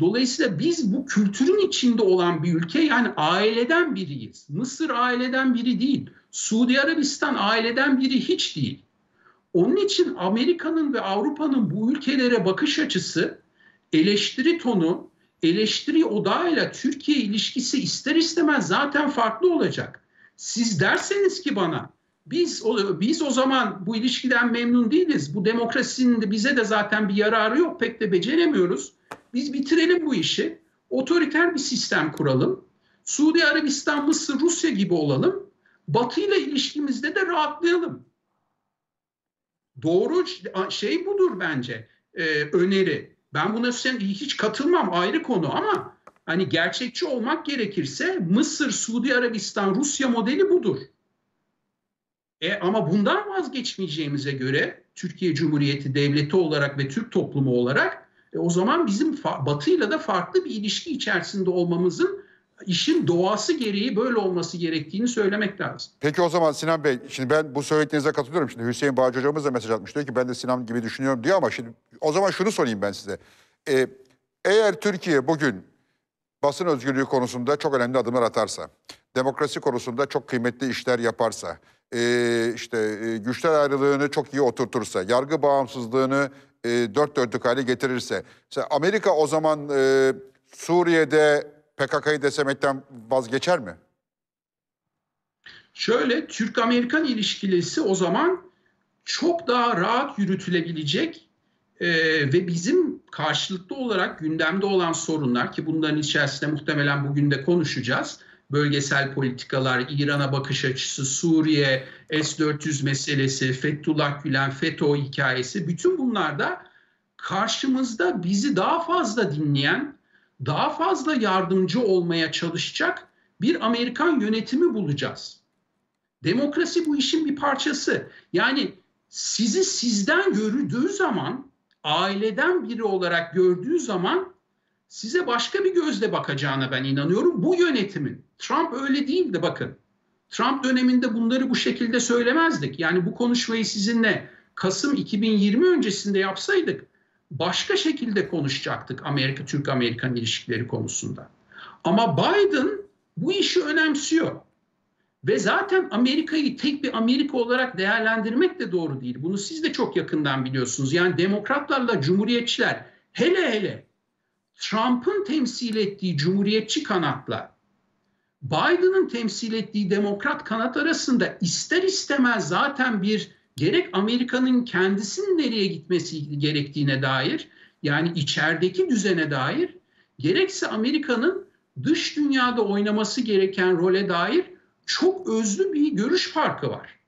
Dolayısıyla biz bu kültürün içinde olan bir ülke yani aileden biriyiz. Mısır aileden biri değil. Suudi Arabistan aileden biri hiç değil. Onun için Amerika'nın ve Avrupa'nın bu ülkelere bakış açısı, eleştiri tonu, eleştiri odağıyla Türkiye ilişkisi ister istemez zaten farklı olacak. Siz derseniz ki bana biz o, biz o zaman bu ilişkiden memnun değiliz. Bu demokrasinin de bize de zaten bir yararı yok. Pek de beceremiyoruz. Biz bitirelim bu işi. Otoriter bir sistem kuralım. Suudi Arabistan, Mısır, Rusya gibi olalım. Batı ile ilişkimizde de rahatlayalım. Doğru şey budur bence e, öneri. Ben buna hiç katılmam ayrı konu ama hani gerçekçi olmak gerekirse Mısır, Suudi Arabistan, Rusya modeli budur. E, ama bundan vazgeçmeyeceğimize göre Türkiye Cumhuriyeti devleti olarak ve Türk toplumu olarak e, o zaman bizim Batı'yla da farklı bir ilişki içerisinde olmamızın işin doğası gereği böyle olması gerektiğini söylemek lazım. Peki o zaman Sinan Bey, şimdi ben bu söylediklerinize katılıyorum. Şimdi Hüseyin Bağcı hocamız da mesaj atmış diyor ki ben de Sinan gibi düşünüyorum diyor ama şimdi o zaman şunu sorayım ben size. Ee, eğer Türkiye bugün basın özgürlüğü konusunda çok önemli adımlar atarsa, demokrasi konusunda çok kıymetli işler yaparsa, e, işte e, güçler ayrılığını çok iyi oturtursa, yargı bağımsızlığını e, dört dörtlük hale getirirse, mesela Amerika o zaman e, Suriye'de PKK'yı destemekten vazgeçer mi? Şöyle Türk-Amerikan ilişkisi o zaman çok daha rahat yürütülebilecek e, ve bizim karşılıklı olarak gündemde olan sorunlar ki bunların içerisinde muhtemelen bugün de konuşacağız. Bölgesel politikalar, İran'a bakış açısı, Suriye, S-400 meselesi, Fethullah Gülen, FETÖ hikayesi bütün bunlarda karşımızda bizi daha fazla dinleyen daha fazla yardımcı olmaya çalışacak bir Amerikan yönetimi bulacağız. Demokrasi bu işin bir parçası. Yani sizi sizden gördüğü zaman aileden biri olarak gördüğü zaman size başka bir gözle bakacağına ben inanıyorum. Bu yönetimin. Trump öyle değildi bakın. Trump döneminde bunları bu şekilde söylemezdik. Yani bu konuşmayı sizinle Kasım 2020 öncesinde yapsaydık başka şekilde konuşacaktık Amerika Türk Amerikan ilişkileri konusunda. Ama Biden bu işi önemsiyor. Ve zaten Amerika'yı tek bir Amerika olarak değerlendirmek de doğru değil. Bunu siz de çok yakından biliyorsunuz. Yani demokratlarla cumhuriyetçiler hele hele Trump'ın temsil ettiği cumhuriyetçi kanatla Biden'ın temsil ettiği demokrat kanat arasında ister istemez zaten bir gerek Amerika'nın kendisinin nereye gitmesi gerektiğine dair yani içerideki düzene dair gerekse Amerika'nın dış dünyada oynaması gereken role dair çok özlü bir görüş farkı var.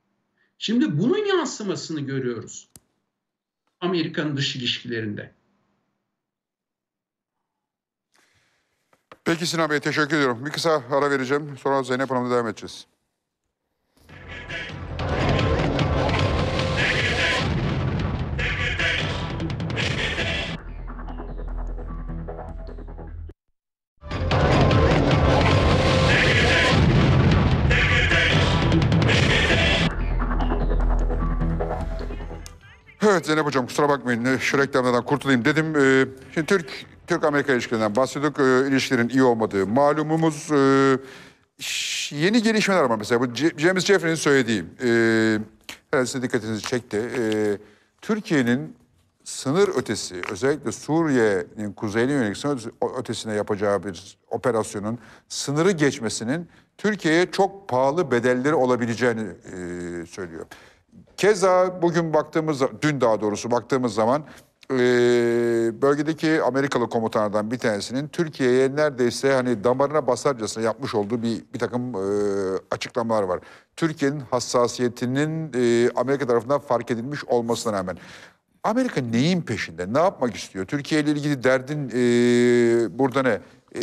Şimdi bunun yansımasını görüyoruz Amerika'nın dış ilişkilerinde. Peki Sinan Bey teşekkür ediyorum. Bir kısa ara vereceğim. Sonra Zeynep Hanım'la devam edeceğiz. Evet Zeynep Hocam kusura bakmayın şu reklamlardan kurtulayım dedim. Ee, Şimdi Türk Türk-Amerika ilişkilerinden bahsediyorduk. Ee, İlişkilerin iyi olmadığı malumumuz. Ş- Yeni gelişmeler var mesela. Bu James Jeffrey'nin söylediği. E, herhalde sizin dikkatinizi çekti. Ee, Türkiye'nin sınır ötesi özellikle Suriye'nin kuzeyine yönelik sınır ötesi- ötesine yapacağı bir operasyonun sınırı geçmesinin Türkiye'ye çok pahalı bedelleri olabileceğini e, söylüyor. Keza bugün baktığımız, dün daha doğrusu baktığımız zaman e, bölgedeki Amerikalı komutanlardan bir tanesinin Türkiye'ye neredeyse hani damarına basarcasına yapmış olduğu bir, bir takım e, açıklamalar var. Türkiye'nin hassasiyetinin e, Amerika tarafından fark edilmiş olmasına rağmen. Amerika neyin peşinde? Ne yapmak istiyor? Türkiye ile ilgili derdin e, burada ne? E,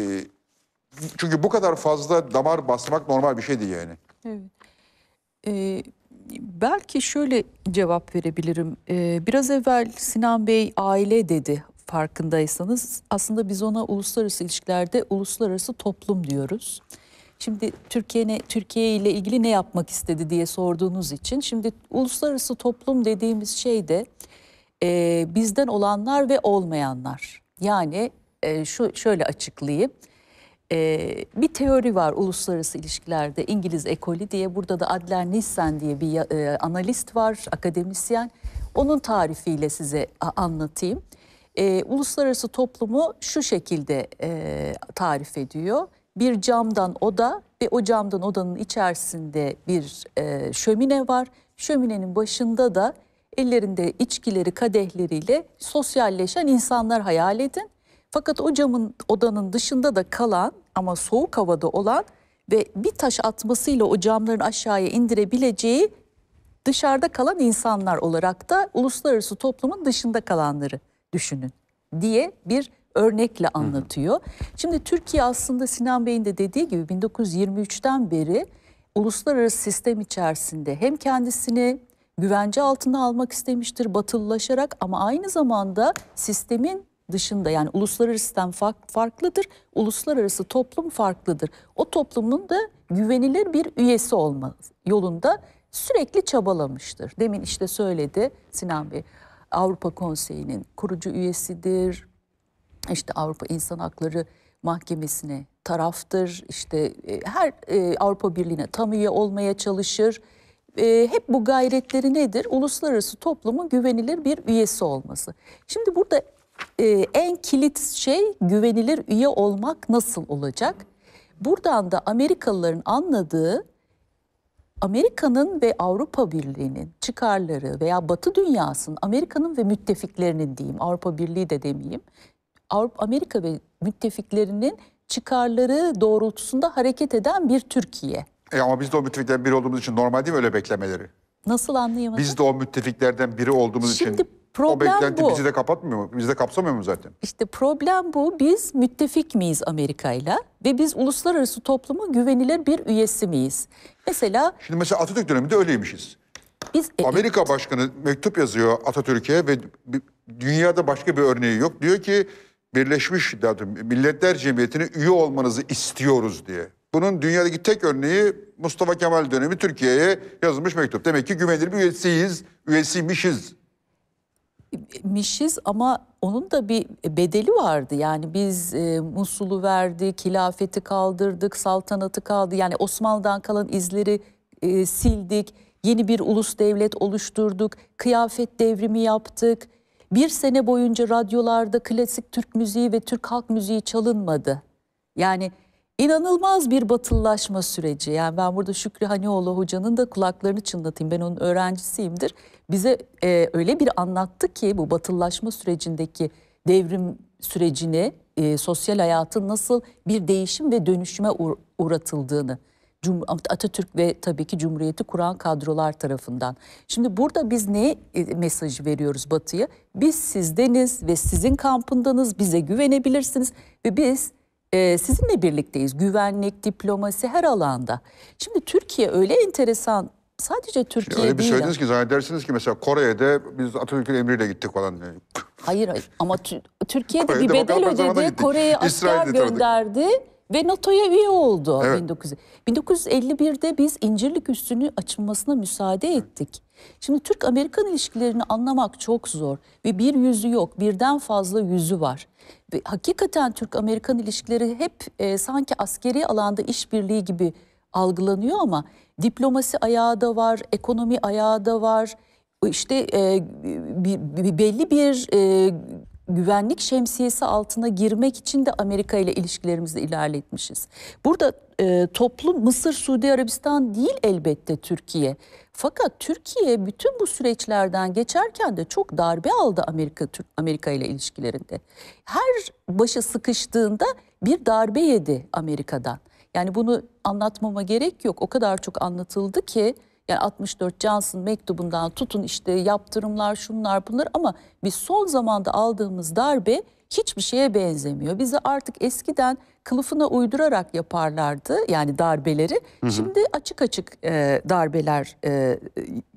çünkü bu kadar fazla damar basmak normal bir şey değil yani. Evet. Ee, belki şöyle cevap verebilirim. Ee, biraz evvel Sinan Bey aile dedi farkındaysanız. Aslında biz ona uluslararası ilişkilerde uluslararası toplum diyoruz. Şimdi Türkiye ne, Türkiye ile ilgili ne yapmak istedi diye sorduğunuz için. Şimdi uluslararası toplum dediğimiz şey de e, bizden olanlar ve olmayanlar. Yani e, şu şöyle açıklayayım. Ee, bir teori var uluslararası ilişkilerde İngiliz ekolü diye burada da Adler Nissen diye bir e, analist var akademisyen onun tarifiyle size anlatayım. Ee, uluslararası toplumu şu şekilde e, tarif ediyor. Bir camdan oda ve o camdan odanın içerisinde bir e, şömine var. Şöminenin başında da ellerinde içkileri kadehleriyle sosyalleşen insanlar hayal edin. Fakat o camın odanın dışında da kalan ama soğuk havada olan ve bir taş atmasıyla o camların aşağıya indirebileceği dışarıda kalan insanlar olarak da uluslararası toplumun dışında kalanları düşünün diye bir örnekle anlatıyor. Şimdi Türkiye aslında Sinan Bey'in de dediği gibi 1923'ten beri uluslararası sistem içerisinde hem kendisini güvence altına almak istemiştir batılılaşarak ama aynı zamanda sistemin dışında yani uluslararası sistem fark- farklıdır, uluslararası toplum farklıdır. O toplumun da güvenilir bir üyesi olma yolunda sürekli çabalamıştır. Demin işte söyledi Sinan Bey, Avrupa Konseyi'nin kurucu üyesidir, işte Avrupa İnsan Hakları Mahkemesi'ne taraftır. İşte e, her e, Avrupa Birliği'ne tam üye olmaya çalışır. E, hep bu gayretleri nedir? Uluslararası toplumun güvenilir bir üyesi olması. Şimdi burada e, en kilit şey güvenilir üye olmak nasıl olacak? Buradan da Amerikalıların anladığı Amerika'nın ve Avrupa Birliği'nin çıkarları veya Batı dünyasının, Amerika'nın ve müttefiklerinin diyeyim, Avrupa Birliği de demeyeyim, Avrupa, Amerika ve müttefiklerinin çıkarları doğrultusunda hareket eden bir Türkiye. E ama biz de o müttefiklerden biri olduğumuz için normal değil mi öyle beklemeleri? Nasıl anlayamadım? Biz de o müttefiklerden biri olduğumuz Şimdi için o problem beklenti bu. bizi de kapatmıyor mu? Bizi de kapsamıyor mu zaten? İşte problem bu. Biz müttefik miyiz Amerika'yla ve biz uluslararası toplumun güvenilir bir üyesi miyiz? Mesela Şimdi mesela Atatürk döneminde öyleymişiz. biz e, Amerika Başkanı mektup yazıyor Atatürk'e ve dünyada başka bir örneği yok. Diyor ki Birleşmiş Milletler Cemiyeti'ne üye olmanızı istiyoruz diye. Bunun dünyadaki tek örneği Mustafa Kemal dönemi Türkiye'ye yazılmış mektup. Demek ki güvenilir bir üyesiyiz, üyesiymişiz. Mişiz ama onun da bir bedeli vardı. Yani biz e, Musul'u verdik, hilafeti kaldırdık, saltanatı kaldı. Yani Osmanlı'dan kalan izleri e, sildik. Yeni bir ulus devlet oluşturduk. Kıyafet devrimi yaptık. Bir sene boyunca radyolarda klasik Türk müziği ve Türk halk müziği çalınmadı. Yani inanılmaz bir batıllaşma süreci. Yani ben burada Şükrü Hanioğlu hocanın da kulaklarını çınlatayım. Ben onun öğrencisiyimdir. Bize e, öyle bir anlattı ki bu batıllaşma sürecindeki devrim sürecini, e, sosyal hayatın nasıl bir değişim ve dönüşüme uğ- uğratıldığını. Cum- Atatürk ve tabii ki Cumhuriyeti kuran kadrolar tarafından. Şimdi burada biz ne e, mesajı veriyoruz Batı'ya? Biz sizdeniz ve sizin kampındanız, bize güvenebilirsiniz ve biz e, sizinle birlikteyiz. Güvenlik, diplomasi her alanda. Şimdi Türkiye öyle enteresan, sadece Türkiye Öyle bir değil. söylediniz ki zannedersiniz ki mesela Kore'de biz Atatürk'ün emriyle gittik falan. Hayır hayır ama Tü- Türkiye'de Kore'de bir bedel bakan zamanda ödedi. Kore'ye asker tanıdık. gönderdi ve NATO'ya üye oldu Evet. 1900. 1951'de biz İncirlik Üssü'nün açılmasına müsaade ettik. Şimdi Türk-Amerikan ilişkilerini anlamak çok zor ve bir yüzü yok, birden fazla yüzü var. Hakikaten Türk-Amerikan ilişkileri hep e, sanki askeri alanda işbirliği gibi algılanıyor ama diplomasi ayağı da var, ekonomi ayağı da var. İşte e, bir, bir- belli bir e, güvenlik şemsiyesi altına girmek için de Amerika ile ilişkilerimizi ilerletmişiz. Burada e, toplum Mısır, Suudi Arabistan değil elbette Türkiye. Fakat Türkiye bütün bu süreçlerden geçerken de çok darbe aldı Amerika Amerika ile ilişkilerinde. Her başı sıkıştığında bir darbe yedi Amerika'dan. Yani bunu anlatmama gerek yok. O kadar çok anlatıldı ki yani 64 Johnson mektubundan tutun işte yaptırımlar şunlar bunlar ama biz son zamanda aldığımız darbe hiçbir şeye benzemiyor. Bizi artık eskiden kılıfına uydurarak yaparlardı yani darbeleri. Şimdi açık açık e, darbeler e,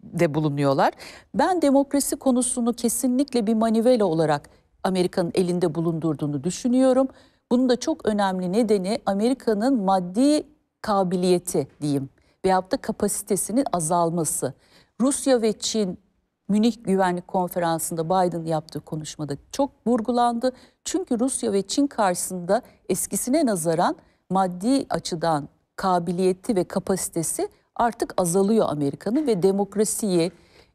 de bulunuyorlar. Ben demokrasi konusunu kesinlikle bir manivela olarak Amerika'nın elinde bulundurduğunu düşünüyorum. Bunun da çok önemli nedeni Amerika'nın maddi kabiliyeti diyeyim veyahut da kapasitesinin azalması. Rusya ve Çin Münih Güvenlik Konferansı'nda Biden yaptığı konuşmada çok vurgulandı. Çünkü Rusya ve Çin karşısında eskisine nazaran maddi açıdan kabiliyeti ve kapasitesi artık azalıyor Amerika'nın ve demokrasiyi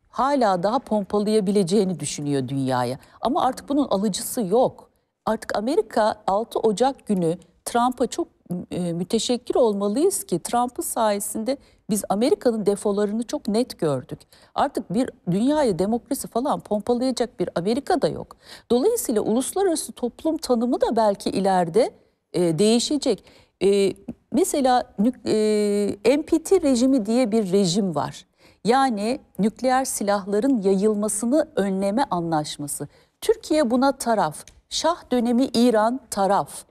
hala daha pompalayabileceğini düşünüyor dünyaya. Ama artık bunun alıcısı yok. Artık Amerika 6 Ocak günü Trump'a çok müteşekkir olmalıyız ki Trump'ın sayesinde biz Amerika'nın defolarını çok net gördük. Artık bir dünyaya demokrasi falan pompalayacak bir Amerika da yok. Dolayısıyla uluslararası toplum tanımı da belki ileride e, değişecek. E, mesela e, NPT rejimi diye bir rejim var. Yani nükleer silahların yayılmasını önleme anlaşması. Türkiye buna taraf. Şah dönemi İran taraf.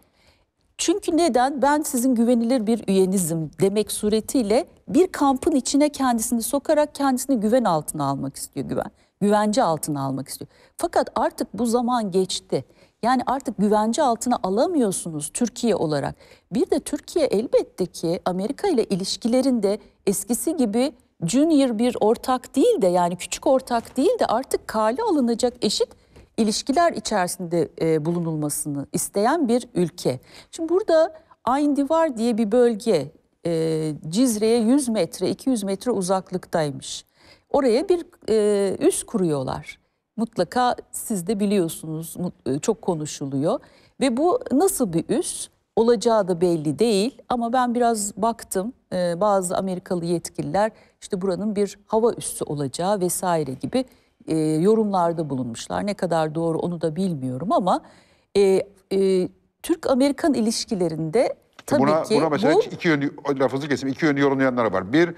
Çünkü neden? Ben sizin güvenilir bir üyenizim demek suretiyle bir kampın içine kendisini sokarak kendisini güven altına almak istiyor güven. Güvence altına almak istiyor. Fakat artık bu zaman geçti. Yani artık güvence altına alamıyorsunuz Türkiye olarak. Bir de Türkiye elbette ki Amerika ile ilişkilerinde eskisi gibi junior bir ortak değil de yani küçük ortak değil de artık kale alınacak eşit ilişkiler içerisinde e, bulunulmasını isteyen bir ülke. Şimdi burada Ayn Divar diye bir bölge e, Cizre'ye 100 metre 200 metre uzaklıktaymış. Oraya bir e, üs kuruyorlar. Mutlaka siz de biliyorsunuz e, çok konuşuluyor. Ve bu nasıl bir üs? Olacağı da belli değil ama ben biraz baktım e, bazı Amerikalı yetkililer işte buranın bir hava üssü olacağı vesaire gibi e, yorumlarda bulunmuşlar. Ne kadar doğru onu da bilmiyorum ama e, e, Türk-Amerikan ilişkilerinde tabii buna, ki buna mesela bu iki yönlü, lafınızı kesim, iki yönlü yorumlayanlar var. Bir,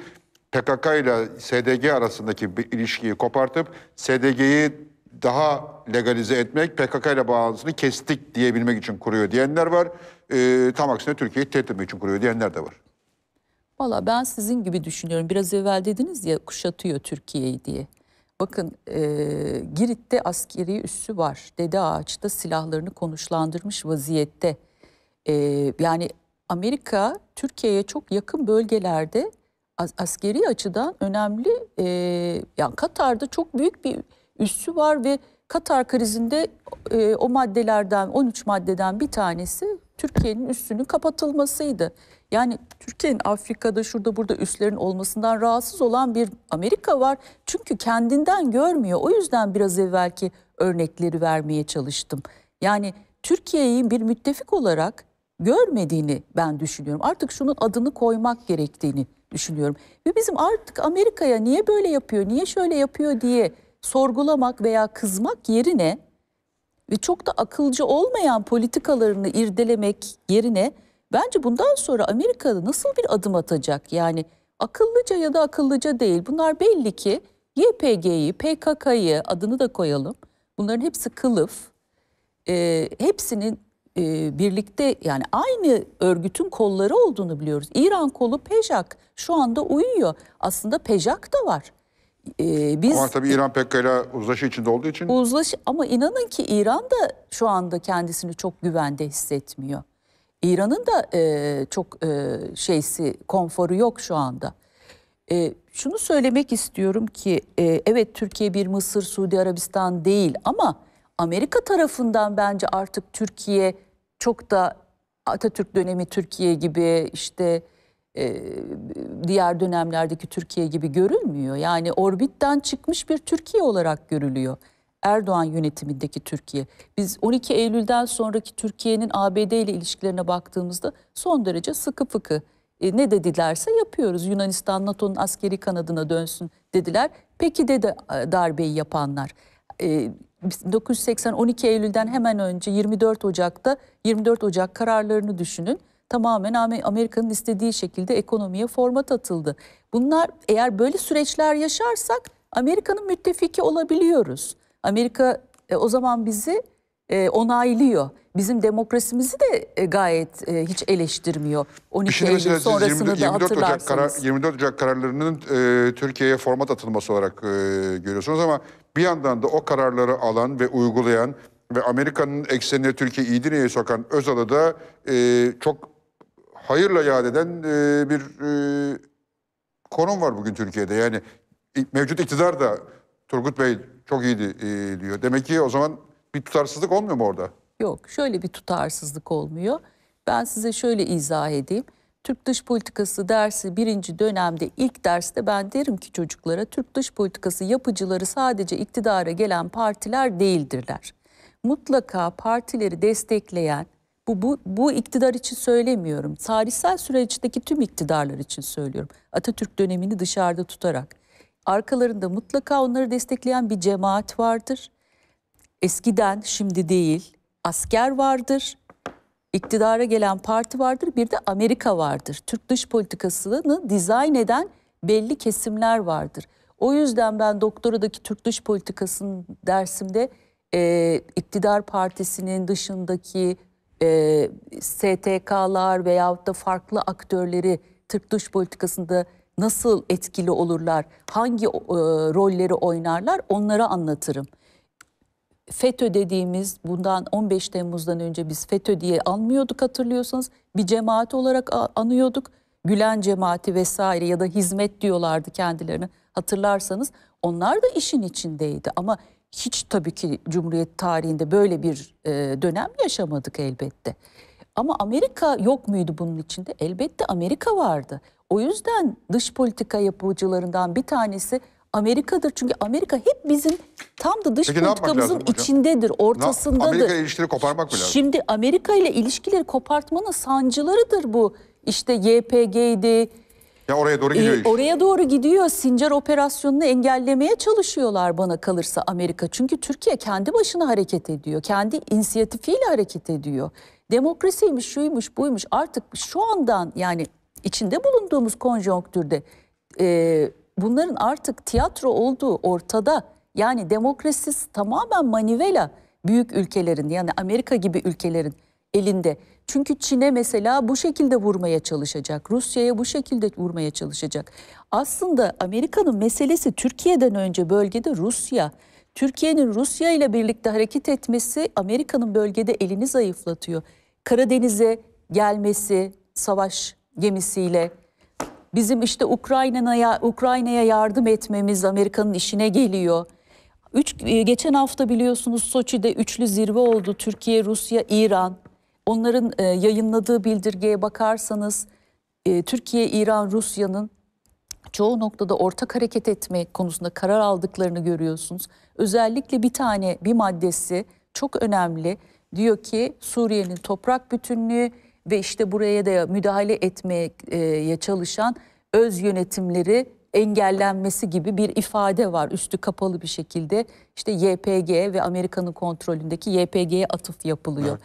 PKK ile SDG arasındaki bir ilişkiyi kopartıp SDG'yi daha legalize etmek, PKK ile bağlantısını kestik diyebilmek için kuruyor diyenler var. Ee, tam aksine Türkiye'yi tehdit etmek için kuruyor diyenler de var. Valla ben sizin gibi düşünüyorum. Biraz evvel dediniz ya kuşatıyor Türkiye'yi diye. Bakın e, Girit'te askeri üssü var. Dede Ağaç'ta silahlarını konuşlandırmış vaziyette. E, yani Amerika Türkiye'ye çok yakın bölgelerde as- askeri açıdan önemli. E, yani Katar'da çok büyük bir üssü var ve Katar krizinde e, o maddelerden 13 maddeden bir tanesi Türkiye'nin üssünün kapatılmasıydı. Yani Türkiye'nin Afrika'da şurada burada üslerin olmasından rahatsız olan bir Amerika var. Çünkü kendinden görmüyor. O yüzden biraz evvelki örnekleri vermeye çalıştım. Yani Türkiye'yi bir müttefik olarak görmediğini ben düşünüyorum. Artık şunun adını koymak gerektiğini düşünüyorum. Ve bizim artık Amerika'ya niye böyle yapıyor, niye şöyle yapıyor diye sorgulamak veya kızmak yerine ve çok da akılcı olmayan politikalarını irdelemek yerine bence bundan sonra Amerika nasıl bir adım atacak? Yani akıllıca ya da akıllıca değil. Bunlar belli ki YPG'yi, PKK'yı adını da koyalım. Bunların hepsi kılıf. Ee, hepsinin e, birlikte yani aynı örgütün kolları olduğunu biliyoruz. İran kolu PEJAK şu anda uyuyor. Aslında PEJAK da var. Ee, biz Ama tabii İran PKK ile uzlaşı içinde olduğu için Uzlaş ama inanın ki İran da şu anda kendisini çok güvende hissetmiyor. İran'ın da e, çok e, şeysi konforu yok şu anda. E, şunu söylemek istiyorum ki e, evet Türkiye bir Mısır, Suudi Arabistan değil ama Amerika tarafından bence artık Türkiye çok da Atatürk dönemi Türkiye gibi işte e, diğer dönemlerdeki Türkiye gibi görülmüyor. Yani orbitten çıkmış bir Türkiye olarak görülüyor. Erdoğan yönetimindeki Türkiye. Biz 12 Eylül'den sonraki Türkiye'nin ABD ile ilişkilerine baktığımızda son derece sıkı fıkı. E, ne dedilerse yapıyoruz. Yunanistan NATO'nun askeri kanadına dönsün dediler. Peki dedi e, darbeyi yapanlar. E, 1980 12 Eylül'den hemen önce 24 Ocak'ta 24 Ocak kararlarını düşünün. Tamamen Amer- Amerika'nın istediği şekilde ekonomiye format atıldı. Bunlar eğer böyle süreçler yaşarsak Amerika'nın müttefiki olabiliyoruz. Amerika e, o zaman bizi e, onaylıyor. Bizim demokrasimizi de e, gayet e, hiç eleştirmiyor. 12 Şimdi Eylül siz sonrasını 24, da 24 Ocak, karar, hatırlarsanız. 24 Ocak kararlarının e, Türkiye'ye format atılması olarak e, görüyorsunuz ama bir yandan da o kararları alan ve uygulayan ve Amerika'nın eksenine Türkiye İğdine'ye sokan Özal'ı da e, çok hayırla yad eden e, bir e, konum var bugün Türkiye'de. Yani mevcut iktidar da Turgut Bey çok iyiydi e, diyor. Demek ki o zaman bir tutarsızlık olmuyor mu orada? Yok şöyle bir tutarsızlık olmuyor. Ben size şöyle izah edeyim. Türk dış politikası dersi birinci dönemde ilk derste ben derim ki çocuklara Türk dış politikası yapıcıları sadece iktidara gelen partiler değildirler. Mutlaka partileri destekleyen bu, bu, bu iktidar için söylemiyorum. Tarihsel süreçteki tüm iktidarlar için söylüyorum. Atatürk dönemini dışarıda tutarak. Arkalarında mutlaka onları destekleyen bir cemaat vardır eskiden şimdi değil asker vardır. iktidara gelen parti vardır. Bir de Amerika vardır. Türk dış politikasını dizayn eden belli kesimler vardır. O yüzden ben doktoradaki Türk dış politikasının dersimde e, iktidar partisinin dışındaki e, STK'lar veyahut da farklı aktörleri Türk dış politikasında nasıl etkili olurlar, hangi e, rolleri oynarlar onları anlatırım. FETÖ dediğimiz bundan 15 Temmuz'dan önce biz FETÖ diye anmıyorduk hatırlıyorsanız. Bir cemaat olarak anıyorduk. Gülen cemaati vesaire ya da hizmet diyorlardı kendilerine hatırlarsanız. Onlar da işin içindeydi ama hiç tabii ki Cumhuriyet tarihinde böyle bir e, dönem yaşamadık elbette. Ama Amerika yok muydu bunun içinde? Elbette Amerika vardı. O yüzden dış politika yapıcılarından bir tanesi Amerika'dır. Çünkü Amerika hep bizim tam da dış Peki ne yapmak politikamızın lazım hocam? içindedir, ortasındadır. Amerika ile ilişkileri koparmak mı lazım? Şimdi Amerika ile ilişkileri kopartmanın sancılarıdır bu. İşte YPG'ydi, Ya oraya doğru gidiyor ee, iş. oraya doğru gidiyor. Sincar operasyonunu engellemeye çalışıyorlar bana kalırsa Amerika. Çünkü Türkiye kendi başına hareket ediyor. Kendi inisiyatifiyle hareket ediyor. Demokrasiymiş, şuymuş, buymuş. Artık şu andan yani içinde bulunduğumuz konjonktürde e, bunların artık tiyatro olduğu ortada. Yani demokrasi tamamen manivela büyük ülkelerin yani Amerika gibi ülkelerin elinde. Çünkü Çin'e mesela bu şekilde vurmaya çalışacak. Rusya'ya bu şekilde vurmaya çalışacak. Aslında Amerika'nın meselesi Türkiye'den önce bölgede Rusya. Türkiye'nin Rusya ile birlikte hareket etmesi Amerika'nın bölgede elini zayıflatıyor. Karadeniz'e gelmesi savaş gemisiyle bizim işte Ukrayna'ya Ukrayna'ya yardım etmemiz Amerika'nın işine geliyor. Üç, e, geçen hafta biliyorsunuz Soçi'de üçlü zirve oldu. Türkiye, Rusya, İran. Onların e, yayınladığı bildirgeye bakarsanız e, Türkiye, İran, Rusya'nın çoğu noktada ortak hareket etme konusunda karar aldıklarını görüyorsunuz. Özellikle bir tane bir maddesi çok önemli. Diyor ki Suriye'nin toprak bütünlüğü ve işte buraya da müdahale etmeye çalışan öz yönetimleri engellenmesi gibi bir ifade var üstü kapalı bir şekilde. İşte YPG ve Amerika'nın kontrolündeki YPG'ye atıf yapılıyor.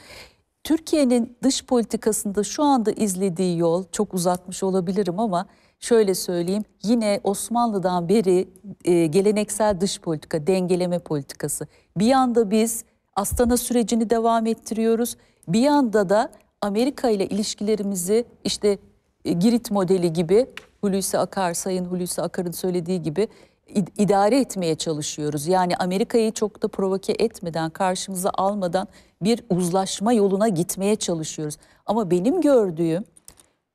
Türkiye'nin dış politikasında şu anda izlediği yol çok uzatmış olabilirim ama şöyle söyleyeyim yine Osmanlı'dan beri e, geleneksel dış politika, dengeleme politikası. Bir yanda biz Astana sürecini devam ettiriyoruz. Bir yanda da Amerika ile ilişkilerimizi işte e, Girit modeli gibi Hulusi Akar, Sayın Hulusi Akar'ın söylediği gibi id- idare etmeye çalışıyoruz. Yani Amerika'yı çok da provoke etmeden, karşımıza almadan bir uzlaşma yoluna gitmeye çalışıyoruz. Ama benim gördüğüm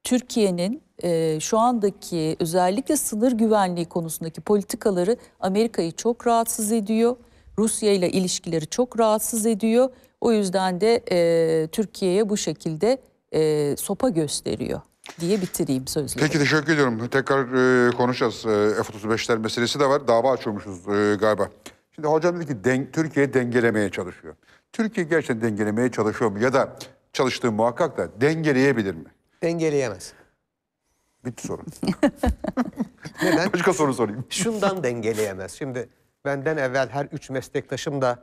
Türkiye'nin e, şu andaki özellikle sınır güvenliği konusundaki politikaları Amerika'yı çok rahatsız ediyor. Rusya ile ilişkileri çok rahatsız ediyor. O yüzden de e, Türkiye'ye bu şekilde e, sopa gösteriyor diye bitireyim sözleri. Peki teşekkür ediyorum. Tekrar e, konuşacağız. E, F-35'ler meselesi de var. Dava açıyormuşuz e, galiba. Şimdi hocam dedi ki den, Türkiye dengelemeye çalışıyor. Türkiye gerçekten dengelemeye çalışıyor mu? Ya da çalıştığı muhakkak da dengeleyebilir mi? Dengeleyemez. Bitti sorun. Neden? Başka soru sorayım. Şundan dengeleyemez. Şimdi benden evvel her üç meslektaşım da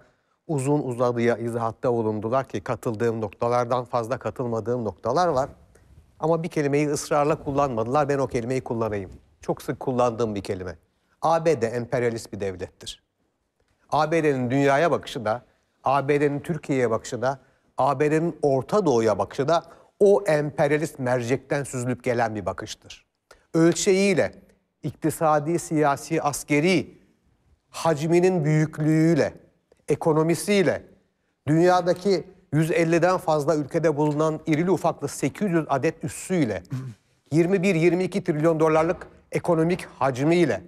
uzun uzadıya izahatta bulundular ki katıldığım noktalardan fazla katılmadığım noktalar var. Ama bir kelimeyi ısrarla kullanmadılar. Ben o kelimeyi kullanayım. Çok sık kullandığım bir kelime. ABD emperyalist bir devlettir. ABD'nin dünyaya bakışı da, ABD'nin Türkiye'ye bakışı da, ABD'nin Orta Doğu'ya bakışı da o emperyalist mercekten süzülüp gelen bir bakıştır. Ölçeğiyle, iktisadi, siyasi, askeri hacminin büyüklüğüyle, ekonomisiyle, dünyadaki 150'den fazla ülkede bulunan irili ufaklı 800 adet üssüyle, 21-22 trilyon dolarlık ekonomik hacmiyle,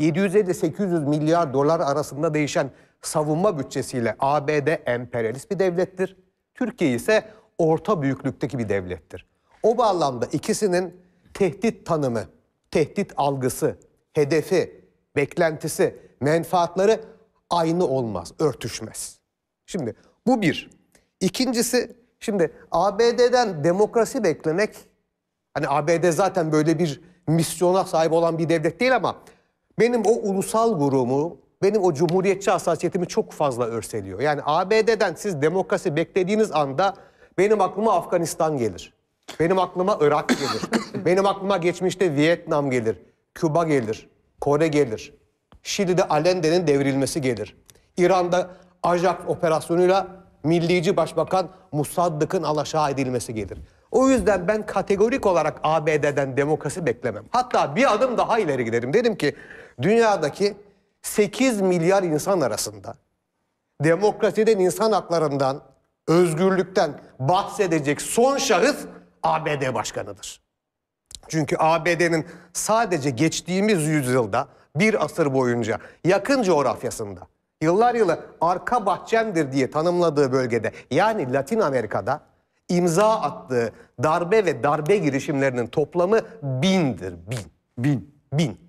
750-800 milyar dolar arasında değişen savunma bütçesiyle ABD emperyalist bir devlettir. Türkiye ise orta büyüklükteki bir devlettir. O bağlamda ikisinin tehdit tanımı, tehdit algısı, hedefi, beklentisi, menfaatları aynı olmaz, örtüşmez. Şimdi bu bir. İkincisi şimdi ABD'den demokrasi beklemek hani ABD zaten böyle bir misyona sahip olan bir devlet değil ama benim o ulusal gurumu, benim o cumhuriyetçi hassasiyetimi çok fazla örseliyor. Yani ABD'den siz demokrasi beklediğiniz anda benim aklıma Afganistan gelir. Benim aklıma Irak gelir. benim aklıma geçmişte Vietnam gelir. Küba gelir. Kore gelir. Şili'de Allende'nin devrilmesi gelir. İran'da Ajax operasyonuyla millici başbakan Musaddık'ın alaşağı edilmesi gelir. O yüzden ben kategorik olarak ABD'den demokrasi beklemem. Hatta bir adım daha ileri giderim. Dedim ki dünyadaki 8 milyar insan arasında demokrasiden, insan haklarından, özgürlükten bahsedecek son şahıs ABD başkanıdır. Çünkü ABD'nin sadece geçtiğimiz yüzyılda bir asır boyunca yakın coğrafyasında yıllar yılı arka bahçemdir diye tanımladığı bölgede yani Latin Amerika'da imza attığı darbe ve darbe girişimlerinin toplamı bindir. Bin. Bin. Bin.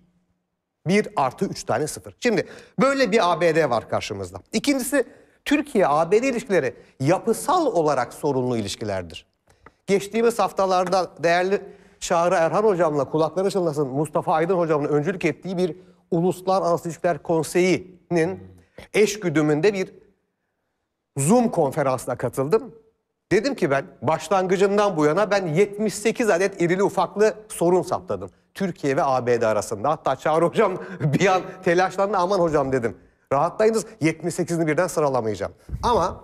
Bir artı üç tane sıfır. Şimdi böyle bir ABD var karşımızda. İkincisi Türkiye-ABD ilişkileri yapısal olarak sorunlu ilişkilerdir. Geçtiğimiz haftalarda değerli Çağrı Erhan hocamla kulakları çınlasın Mustafa Aydın hocamın öncülük ettiği bir Uluslararası İlişkiler Konseyi'nin eş güdümünde bir Zoom konferansına katıldım. Dedim ki ben başlangıcından bu yana ben 78 adet irili ufaklı sorun saptadım. Türkiye ve ABD arasında. Hatta Çağrı hocam bir an telaşlandı aman hocam dedim. Rahatlayınız 78'ini birden sıralamayacağım. Ama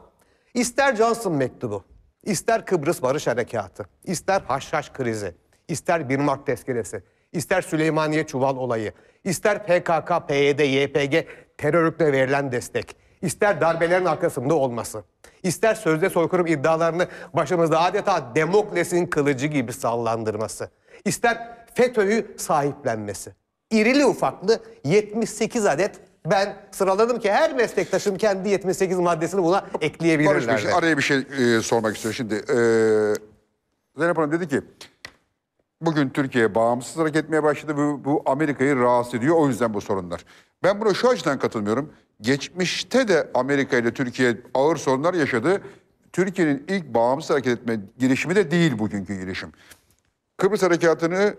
ister Johnson mektubu, İster Kıbrıs Barış Harekatı, ister Haşhaş krizi, ister 1 Mart tezkeresi, ister Süleymaniye Çuval olayı, ister PKK, PYD, YPG terör örgütüne verilen destek, ister darbelerin arkasında olması, ister sözde soykırım iddialarını başımızda adeta Demokles'in kılıcı gibi sallandırması, ister FETÖ'yü sahiplenmesi. İrili ufaklı 78 adet ben sıraladım ki her meslektaşın kendi 78 maddesini buna Barış Bey ekleyebilirler. araya bir şey e, sormak istiyorum. Şimdi e, Zeynep Hanım dedi ki bugün Türkiye bağımsız hareket etmeye başladı. Bu, bu Amerika'yı rahatsız ediyor. O yüzden bu sorunlar. Ben buna şu açıdan katılmıyorum. Geçmişte de Amerika ile Türkiye ağır sorunlar yaşadı. Türkiye'nin ilk bağımsız hareket etme girişimi de değil bugünkü girişim. Kıbrıs Harekatı'nı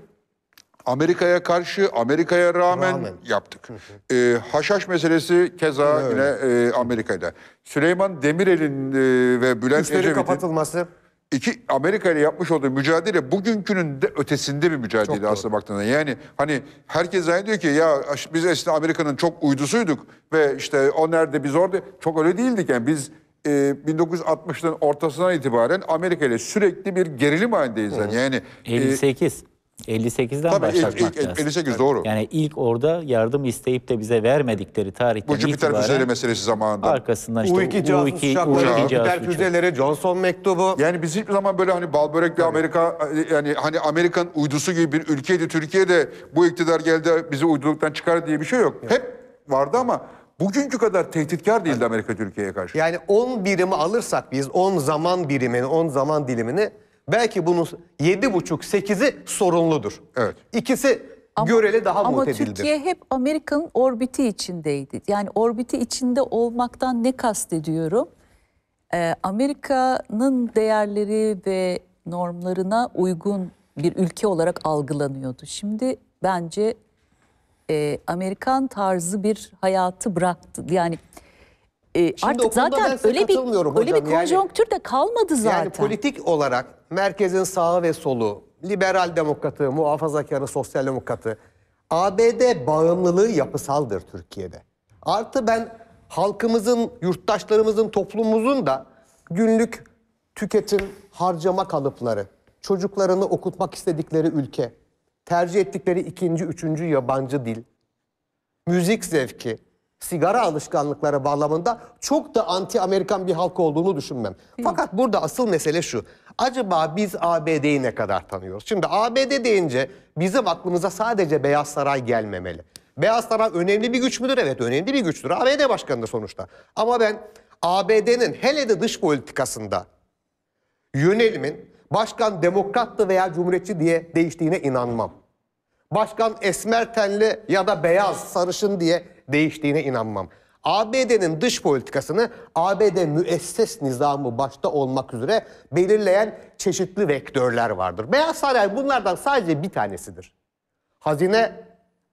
Amerika'ya karşı, Amerika'ya rağmen, Rağmen. yaptık. Ee, Haşhaş meselesi keza yine e, Amerika'yla. Süleyman Demirel'in e, ve Bülent Ecevit'in kapatılması. İki Amerika ile yapmış olduğu mücadele bugünkünün de ötesinde bir mücadele Çok aslında baktığında. Yani hani herkes zannediyor ki ya biz eskiden Amerika'nın çok uydusuyduk ve işte o nerede biz orada. Çok öyle değildik yani biz e, 1960'ların ortasından itibaren Amerika ile sürekli bir gerilim halindeyiz. Yani, yani e, 58. 58'den tabii ilk, başlatmak ilk, lazım. 58 doğru. Yani ilk orada yardım isteyip de bize vermedikleri tarihten Bu Jüpiter itibaren füzeleri meselesi zamanında. arkasından işte U2 casus U2, uçakları, U2 Jüpiter casus füzeleri, Johnson mektubu. Yani biz hiçbir zaman böyle hani bal börekli Amerika yani hani Amerikan uydusu gibi bir ülkeydi. Türkiye'de bu iktidar geldi bizi uyduluktan çıkar diye bir şey yok. Hep vardı ama bugünkü kadar tehditkar değildi Amerika Türkiye'ye karşı. Yani 10 birimi alırsak biz 10 zaman birimini, 10 zaman dilimini belki bunun 7,5-8'i sorunludur. Evet. İkisi göreli daha Ama mutedildir. Türkiye hep Amerika'nın orbiti içindeydi. Yani orbiti içinde olmaktan ne kastediyorum? Ee, Amerika'nın değerleri ve normlarına uygun bir ülke olarak algılanıyordu. Şimdi bence e, Amerikan tarzı bir hayatı bıraktı. Yani e, artık zaten öyle bir öyle bir. Yani- konjonktür de kalmadı zaten. Yani politik olarak merkezin sağı ve solu, liberal demokratı, muhafazakarı, sosyal demokratı, ABD bağımlılığı yapısaldır Türkiye'de. Artı ben halkımızın, yurttaşlarımızın, toplumumuzun da günlük tüketim, harcama kalıpları, çocuklarını okutmak istedikleri ülke, tercih ettikleri ikinci, üçüncü yabancı dil, müzik zevki, sigara alışkanlıkları bağlamında çok da anti-Amerikan bir halk olduğunu düşünmem. Fakat burada asıl mesele şu. Acaba biz ABD'yi ne kadar tanıyoruz? Şimdi ABD deyince bizim aklımıza sadece Beyaz Saray gelmemeli. Beyaz Saray önemli bir güç müdür? Evet önemli bir güçtür. ABD başkanıdır sonuçta. Ama ben ABD'nin hele de dış politikasında yönelimin başkan demokrattı veya cumhuriyetçi diye değiştiğine inanmam. Başkan esmer tenli ya da beyaz, sarışın diye değiştiğine inanmam. ABD'nin dış politikasını ABD müesses nizamı başta olmak üzere belirleyen çeşitli vektörler vardır. Beyaz Saray bunlardan sadece bir tanesidir. Hazine,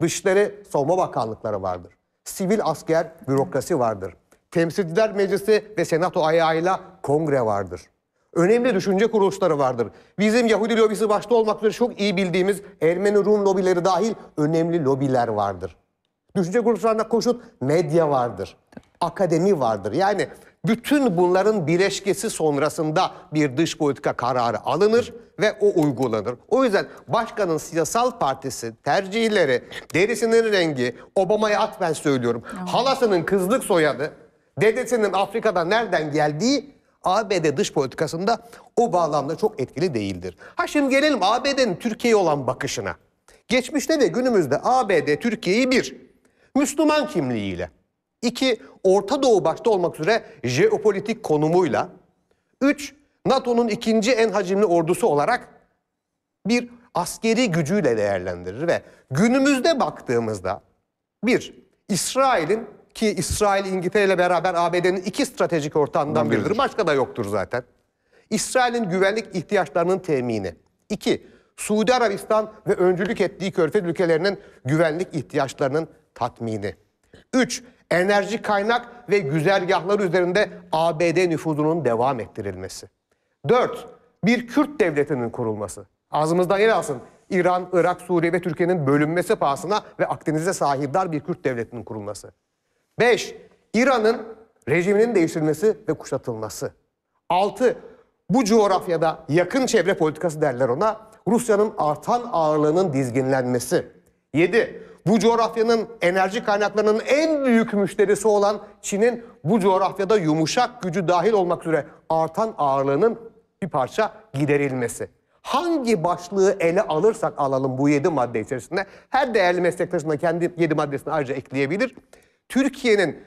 dışları, savunma bakanlıkları vardır. Sivil asker bürokrasi vardır. Temsilciler Meclisi ve Senato ayağıyla kongre vardır. Önemli düşünce kuruluşları vardır. Bizim Yahudi lobisi başta olmak üzere çok iyi bildiğimiz Ermeni Rum lobileri dahil önemli lobiler vardır. Düşünce kuruluşlarına koşut medya vardır. Akademi vardır. Yani bütün bunların bileşkesi sonrasında bir dış politika kararı alınır ve o uygulanır. O yüzden başkanın siyasal partisi, tercihleri, derisinin rengi, Obama'ya at ben söylüyorum. Halasının kızlık soyadı, dedesinin Afrika'da nereden geldiği ABD dış politikasında o bağlamda çok etkili değildir. Ha şimdi gelelim ABD'nin Türkiye'ye olan bakışına. Geçmişte ve günümüzde ABD Türkiye'yi bir, Müslüman kimliğiyle, iki, Orta Doğu başta olmak üzere jeopolitik konumuyla, üç, NATO'nun ikinci en hacimli ordusu olarak bir askeri gücüyle değerlendirir ve günümüzde baktığımızda bir, İsrail'in ki İsrail İngiltere ile beraber ABD'nin iki stratejik ortağından biridir. Başka da yoktur zaten. İsrail'in güvenlik ihtiyaçlarının temini. İki, Suudi Arabistan ve öncülük ettiği körfez ülkelerinin güvenlik ihtiyaçlarının tatmini. Üç, enerji kaynak ve güzergahları üzerinde ABD nüfuzunun devam ettirilmesi. Dört, bir Kürt devletinin kurulması. Ağzımızdan yer alsın. İran, Irak, Suriye ve Türkiye'nin bölünmesi pahasına ve Akdeniz'e sahipdar bir Kürt devletinin kurulması. Beş, İran'ın rejiminin değiştirilmesi ve kuşatılması. Altı, bu coğrafyada yakın çevre politikası derler ona. Rusya'nın artan ağırlığının dizginlenmesi. 7. Bu coğrafyanın enerji kaynaklarının en büyük müşterisi olan Çin'in bu coğrafyada yumuşak gücü dahil olmak üzere artan ağırlığının bir parça giderilmesi. Hangi başlığı ele alırsak alalım bu 7 madde içerisinde her değerli meslektaşım da kendi 7 maddesini ayrıca ekleyebilir. Türkiye'nin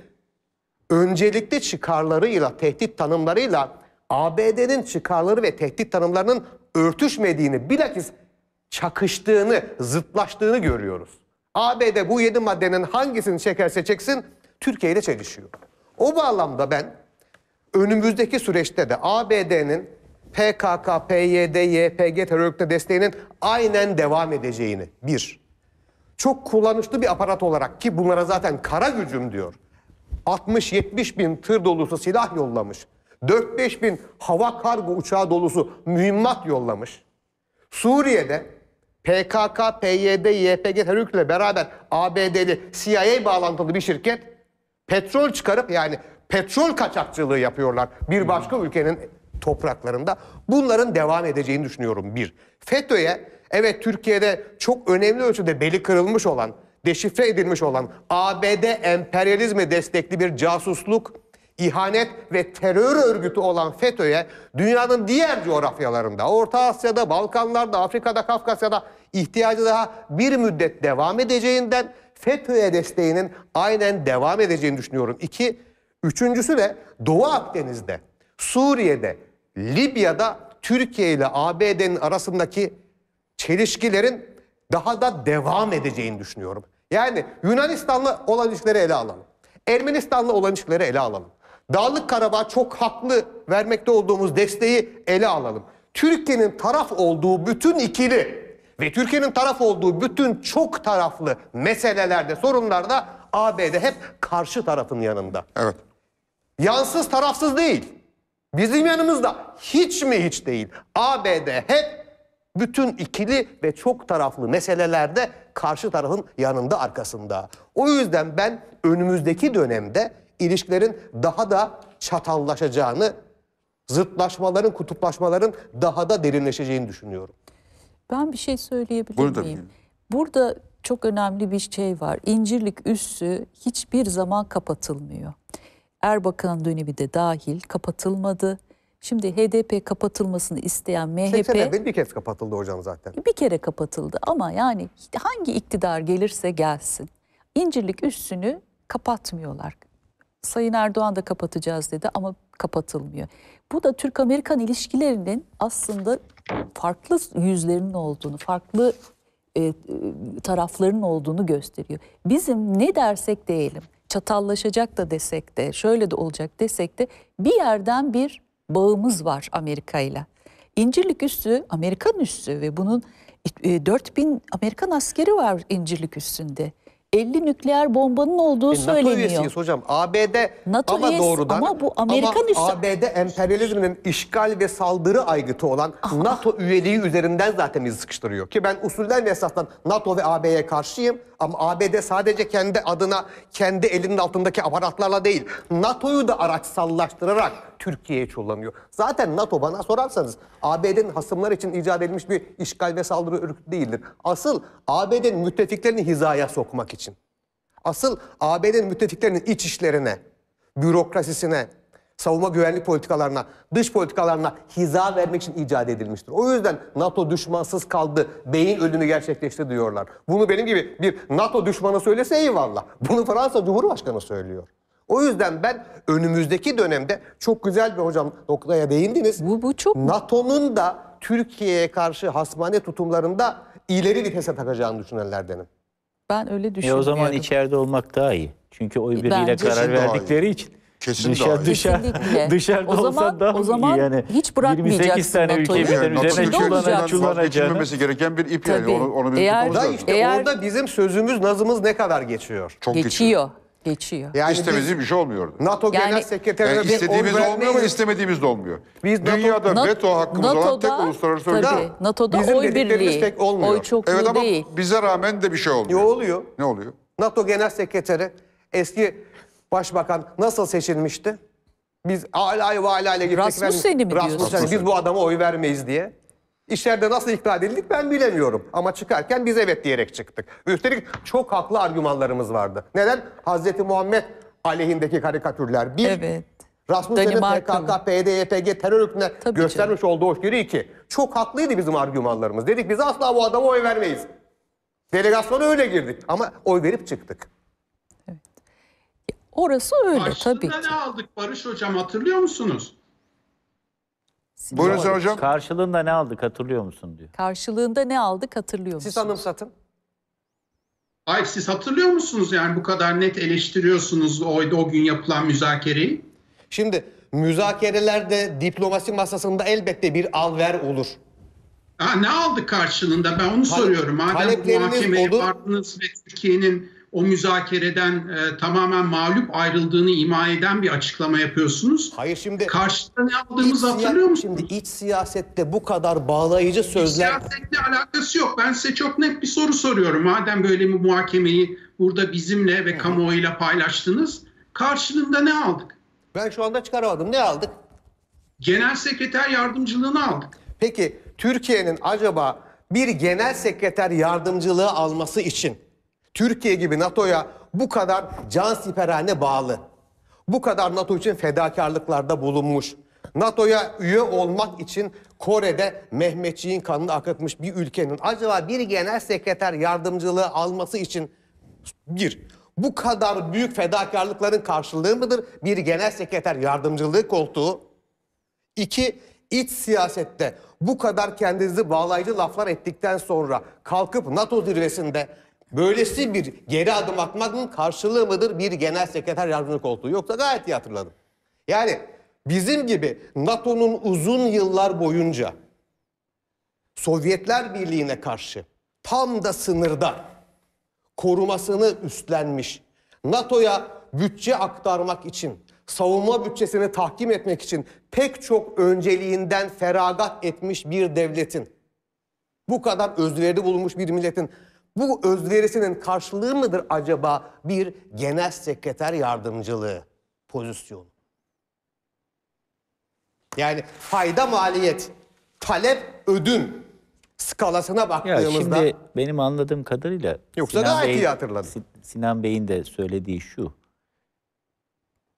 öncelikli çıkarlarıyla, tehdit tanımlarıyla ABD'nin çıkarları ve tehdit tanımlarının örtüşmediğini, bilakis çakıştığını, zıtlaştığını görüyoruz. ABD bu yedi maddenin hangisini çekerse çeksin Türkiye ile çelişiyor. O bağlamda ben önümüzdeki süreçte de ABD'nin PKK, PYD, YPG terör örgütüne desteğinin aynen devam edeceğini bir, çok kullanışlı bir aparat olarak ki bunlara zaten kara gücüm diyor. 60-70 bin tır dolusu silah yollamış. 4-5 bin hava kargo uçağı dolusu mühimmat yollamış. Suriye'de PKK, PYD, YPG terör örgütüyle beraber ABD'li CIA bağlantılı bir şirket petrol çıkarıp yani petrol kaçakçılığı yapıyorlar bir başka ülkenin topraklarında. Bunların devam edeceğini düşünüyorum bir. FETÖ'ye evet Türkiye'de çok önemli ölçüde beli kırılmış olan, deşifre edilmiş olan ABD emperyalizmi destekli bir casusluk, ihanet ve terör örgütü olan FETÖ'ye dünyanın diğer coğrafyalarında, Orta Asya'da, Balkanlarda, Afrika'da, Kafkasya'da ihtiyacı daha bir müddet devam edeceğinden FETÖ'ye desteğinin aynen devam edeceğini düşünüyorum. İki, üçüncüsü de Doğu Akdeniz'de, Suriye'de, Libya'da Türkiye ile ABD'nin arasındaki çelişkilerin daha da devam edeceğini düşünüyorum. Yani Yunanistan'la olan ilişkileri ele alalım. Ermenistan'la olan ilişkileri ele alalım. Dağlık Karabağ çok haklı vermekte olduğumuz desteği ele alalım. Türkiye'nin taraf olduğu bütün ikili ve Türkiye'nin taraf olduğu bütün çok taraflı meselelerde, sorunlarda ABD hep karşı tarafın yanında. Evet. Yansız tarafsız değil. Bizim yanımızda hiç mi hiç değil. ABD hep bütün ikili ve çok taraflı meselelerde karşı tarafın yanında arkasında. O yüzden ben önümüzdeki dönemde ilişkilerin daha da çatallaşacağını, zıtlaşmaların, kutuplaşmaların daha da derinleşeceğini düşünüyorum. Ben bir şey söyleyebilir Buyurun tabii. miyim? Burada çok önemli bir şey var. İncirlik üssü hiçbir zaman kapatılmıyor. Erbakan dönemi de dahil kapatılmadı. Şimdi HDP kapatılmasını isteyen 80 MHP evvel bir kez kapatıldı hocam zaten. bir kere kapatıldı ama yani hangi iktidar gelirse gelsin İncirlik üssünü kapatmıyorlar. Sayın Erdoğan da kapatacağız dedi ama kapatılmıyor. Bu da Türk-Amerikan ilişkilerinin aslında farklı yüzlerinin olduğunu, farklı e, e, taraflarının olduğunu gösteriyor. Bizim ne dersek diyelim, çatallaşacak da desek de, şöyle de olacak desek de bir yerden bir bağımız var Amerika ile. İncirlik üssü Amerikan üssü ve bunun e, 4000 Amerikan askeri var İncirlik üssünde. 50 nükleer bombanın olduğu E, NATO söyleniyor. üyesiyiz hocam. ABD NATO ama üyesi doğrudan ama bu Amerikan ama üssü. ABD emperyalizminin işgal ve saldırı aygıtı olan NATO üyeliği üzerinden zaten bizi sıkıştırıyor. Ki ben usulden ve esasdan NATO ve AB'ye karşıyım ama ABD sadece kendi adına kendi elinin altındaki aparatlarla değil NATO'yu da araçsallaştırarak Türkiye'ye çullanıyor. Zaten NATO bana sorarsanız ABD'nin hasımlar için icat edilmiş bir işgal ve saldırı örgütü değildir. Asıl ABD'nin müttefiklerini hizaya sokmak için. Asıl ABD'nin müttefiklerinin iç işlerine, bürokrasisine, savunma güvenlik politikalarına, dış politikalarına hiza vermek için icat edilmiştir. O yüzden NATO düşmansız kaldı, beyin ölümü gerçekleşti diyorlar. Bunu benim gibi bir NATO düşmanı söylese eyvallah. Bunu Fransa Cumhurbaşkanı söylüyor. O yüzden ben önümüzdeki dönemde çok güzel bir hocam noktaya değindiniz. Bu- bu çok- NATO'nun da Türkiye'ye karşı hasmane tutumlarında ileri vitese takacağını düşünenlerdenim. Ben öyle E düşünüyorum. o zaman içeride olmak daha iyi. Çünkü oy birliğiyle Bence- karar verdikleri iyi. için. Kesin dışarı, daha iyi. Kesinlikle. dışarıda O zaman- olsa daha o zaman iyi yani. hiç bırakmayacaksın 28 tane NATO'yu. ülke birden Yani üzerine içinde çullanacak, vazgeçilmemesi gereken bir ip yani. Tabii. Onu, onu bir Eğer- tutmamız Da lazım. işte Eğer- orada bizim sözümüz, nazımız ne kadar geçiyor? Çok geçiyor. geçiyor. Geçiyor. Yani İstemediği bir şey olmuyor orada. biz NATO Yani- Genel Sekreterine Yani bir oy istediğimiz de olmuyor ama vermeyiz. istemediğimiz de olmuyor. Biz NATO- Dünyada Nat- veto hakkımız olan tek uluslararası örgüt. Tabii, NATO'da Bizim oy dediklerimiz birliği, pek olmuyor. oy çokluğu Evet ama değil. bize rağmen de bir şey olmuyor. Ne oluyor? Ne oluyor? NATO Genel Sekreteri eski Başbakan nasıl seçilmişti? Biz alay ve alayla gittik. Rasmussen'i mi Rasmussen'i, diyorsunuz? Biz bu adama oy vermeyiz diye. İçeride nasıl ikna edildik ben bilemiyorum. Ama çıkarken biz evet diyerek çıktık. Üstelik çok haklı argümanlarımız vardı. Neden? Hazreti Muhammed aleyhindeki karikatürler. Bir, Evet. Rasmussen'in. PKK, PYD, YPG terör örgütüne Tabii göstermiş olduğu hoşgörü iki. Çok haklıydı bizim argümanlarımız. Dedik biz asla bu adama oy vermeyiz. Delegasyona öyle girdik ama oy verip çıktık. Orası öyle tabii ki. ne aldık Barış Hocam hatırlıyor musunuz? Buyurun Sayın Hocam. Karşılığında ne aldık hatırlıyor musun diyor. Karşılığında ne aldık hatırlıyor musunuz? Siz anımsatın. Ay siz hatırlıyor musunuz yani bu kadar net eleştiriyorsunuz o, o gün yapılan müzakereyi? Şimdi müzakerelerde diplomasi masasında elbette bir al ver olur. Ha, ne aldık karşılığında ben onu soruyorum. Madem bu talepleriniz vardınız ve Türkiye'nin o müzakereden e, tamamen mağlup ayrıldığını ima eden bir açıklama yapıyorsunuz. Hayır şimdi Karşılığında ne iç aldığımızı hatırlıyor musunuz? Şimdi iç siyasette bu kadar bağlayıcı sözler Siyasetle alakası yok. Ben size çok net bir soru soruyorum. Madem böyle bir muhakemeyi burada bizimle ve kamuoyuyla paylaştınız. Karşılığında ne aldık? ben şu anda çıkaramadım. Ne aldık? Genel sekreter yardımcılığını aldık. Peki Türkiye'nin acaba bir genel sekreter yardımcılığı alması için Türkiye gibi NATO'ya bu kadar cansiperhane bağlı, bu kadar NATO için fedakarlıklarda bulunmuş, NATO'ya üye olmak için Kore'de Mehmetçiğin kanını akıtmış bir ülkenin acaba bir genel sekreter yardımcılığı alması için bir, bu kadar büyük fedakarlıkların karşılığı mıdır bir genel sekreter yardımcılığı koltuğu? İki, iç siyasette bu kadar kendinizi bağlayıcı laflar ettikten sonra kalkıp NATO zirvesinde böylesi bir geri adım atmanın karşılığı mıdır bir genel sekreter yardımcı koltuğu? Yoksa gayet iyi hatırladım. Yani bizim gibi NATO'nun uzun yıllar boyunca Sovyetler Birliği'ne karşı tam da sınırda korumasını üstlenmiş. NATO'ya bütçe aktarmak için, savunma bütçesini tahkim etmek için pek çok önceliğinden feragat etmiş bir devletin, bu kadar özveri bulunmuş bir milletin bu özverisinin karşılığı mıdır acaba bir genel sekreter yardımcılığı pozisyonu? Yani fayda maliyet, talep ödün skalasına Ya baktığımızda şimdi benim anladığım kadarıyla Yoksa gayet iyi hatırladım. Sin- Sinan Bey'in de söylediği şu.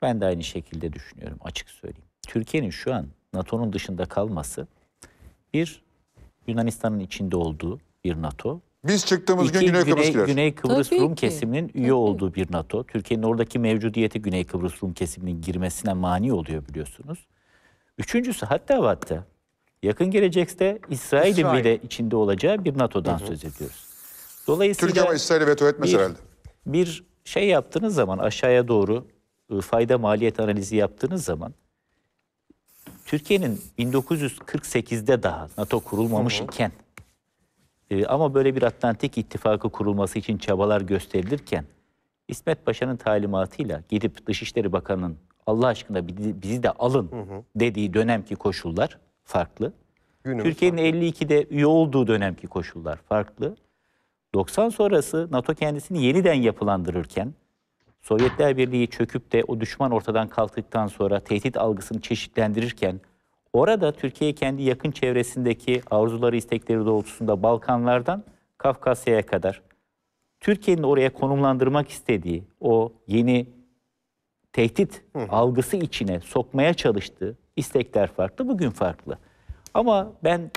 Ben de aynı şekilde düşünüyorum açık söyleyeyim. Türkiye'nin şu an NATO'nun dışında kalması bir Yunanistan'ın içinde olduğu bir NATO. Biz çıktığımız gün İki, Güney Kıbrıs girer. Güney Kıbrıs Tabii Rum ki. kesiminin üye olduğu bir NATO. Türkiye'nin oradaki mevcudiyeti Güney Kıbrıs Rum kesiminin girmesine mani oluyor biliyorsunuz. Üçüncüsü hatta ve hatta yakın gelecekte İsrail'in İsrail. bile içinde olacağı bir NATO'dan söz ediyoruz. Dolayısıyla Türkiye ama İsrail'e veto etmez bir, herhalde. bir şey yaptığınız zaman aşağıya doğru e, fayda maliyet analizi yaptığınız zaman Türkiye'nin 1948'de daha NATO kurulmamış iken e, ama böyle bir Atlantik ittifakı kurulması için çabalar gösterilirken İsmet Paşa'nın talimatıyla gidip Dışişleri Bakanı'nın Allah aşkına bizi, de alın dediği dönemki koşullar farklı. Türkiye'nin 52'de üye olduğu dönemki koşullar farklı. 90 sonrası NATO kendisini yeniden yapılandırırken Sovyetler Birliği çöküp de o düşman ortadan kalktıktan sonra tehdit algısını çeşitlendirirken orada Türkiye kendi yakın çevresindeki arzuları istekleri doğrultusunda Balkanlardan Kafkasya'ya kadar Türkiye'nin oraya konumlandırmak istediği o yeni tehdit algısı içine sokmaya çalıştığı istekler farklı, bugün farklı. Ama ben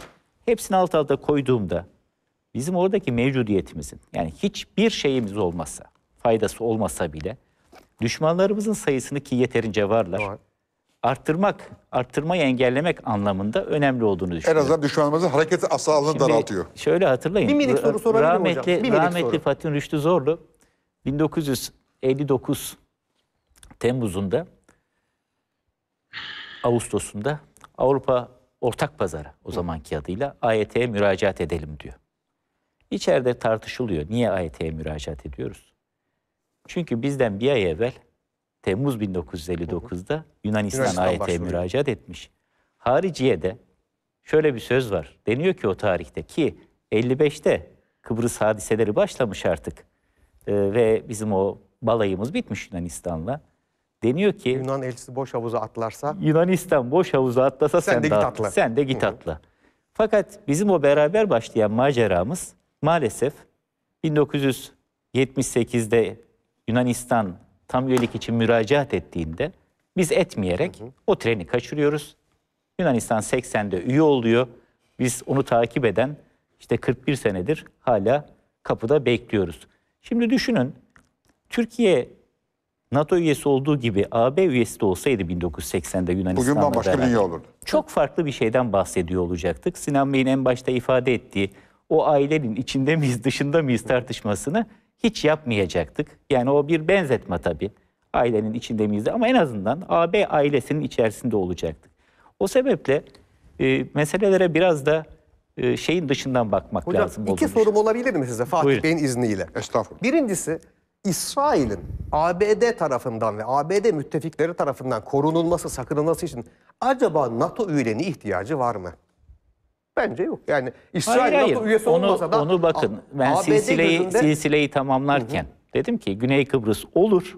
hepsini alt alta koyduğumda bizim oradaki mevcudiyetimizin yani hiçbir şeyimiz olmasa, faydası olmasa bile düşmanlarımızın sayısını ki yeterince varlar. Var. Arttırmak, arttırmayı engellemek anlamında önemli olduğunu En düşünüyorum. azından düşmanımızın hareket asalını Şimdi daraltıyor. Şöyle hatırlayın. Bir minik soru sorabilir miyim hocam? rahmetli, Bir minik rahmetli soru. Fatih Rüştü Zorlu 1959 Temmuz'unda Ağustos'unda Avrupa Ortak Pazarı o zamanki adıyla AYT'ye müracaat edelim diyor. İçeride tartışılıyor. Niye AYT'ye müracaat ediyoruz? Çünkü bizden bir ay evvel Temmuz 1959'da Yunanistan, Yunanistan AYT'ye başvuruyor. müracaat etmiş. Hariciye de şöyle bir söz var. Deniyor ki o tarihte ki 55'te Kıbrıs hadiseleri başlamış artık. Ee, ve bizim o balayımız bitmiş Yunanistan'la. Deniyor ki Yunan elçisi boş havuza atlarsa Yunanistan boş havuza atlasa sen, Sen de git atla. atla. Sen de git atla. Fakat bizim o beraber başlayan maceramız maalesef 1978'de Yunanistan tam üyelik için müracaat ettiğinde biz etmeyerek o treni kaçırıyoruz. Yunanistan 80'de üye oluyor. Biz onu takip eden işte 41 senedir hala kapıda bekliyoruz. Şimdi düşünün Türkiye NATO üyesi olduğu gibi AB üyesi de olsaydı 1980'de Yunanistan'la Bugün bambaşka bir beraber, dünya olurdu. çok farklı bir şeyden bahsediyor olacaktık. Sinan Bey'in en başta ifade ettiği o ailenin içinde miyiz dışında mıyız tartışmasını hiç yapmayacaktık. Yani o bir benzetme tabii. Ailenin içinde miyiz ama en azından AB ailesinin içerisinde olacaktık. O sebeple e, meselelere biraz da e, şeyin dışından bakmak Hocam lazım. iki olduğunu sorum olabilir mi size Fatih Buyurun. Bey'in izniyle? Estağfurullah. Birincisi İsrail'in ABD tarafından ve ABD müttefikleri tarafından korunulması, sakınılması için acaba NATO üyeliğine ihtiyacı var mı? Bence yok. Yani İsrail Hayır hayır. NATO üyesi onu, olmasa da onu bakın. Ben ABD silsileyi, gözünde- silsileyi tamamlarken dedim ki Güney Kıbrıs olur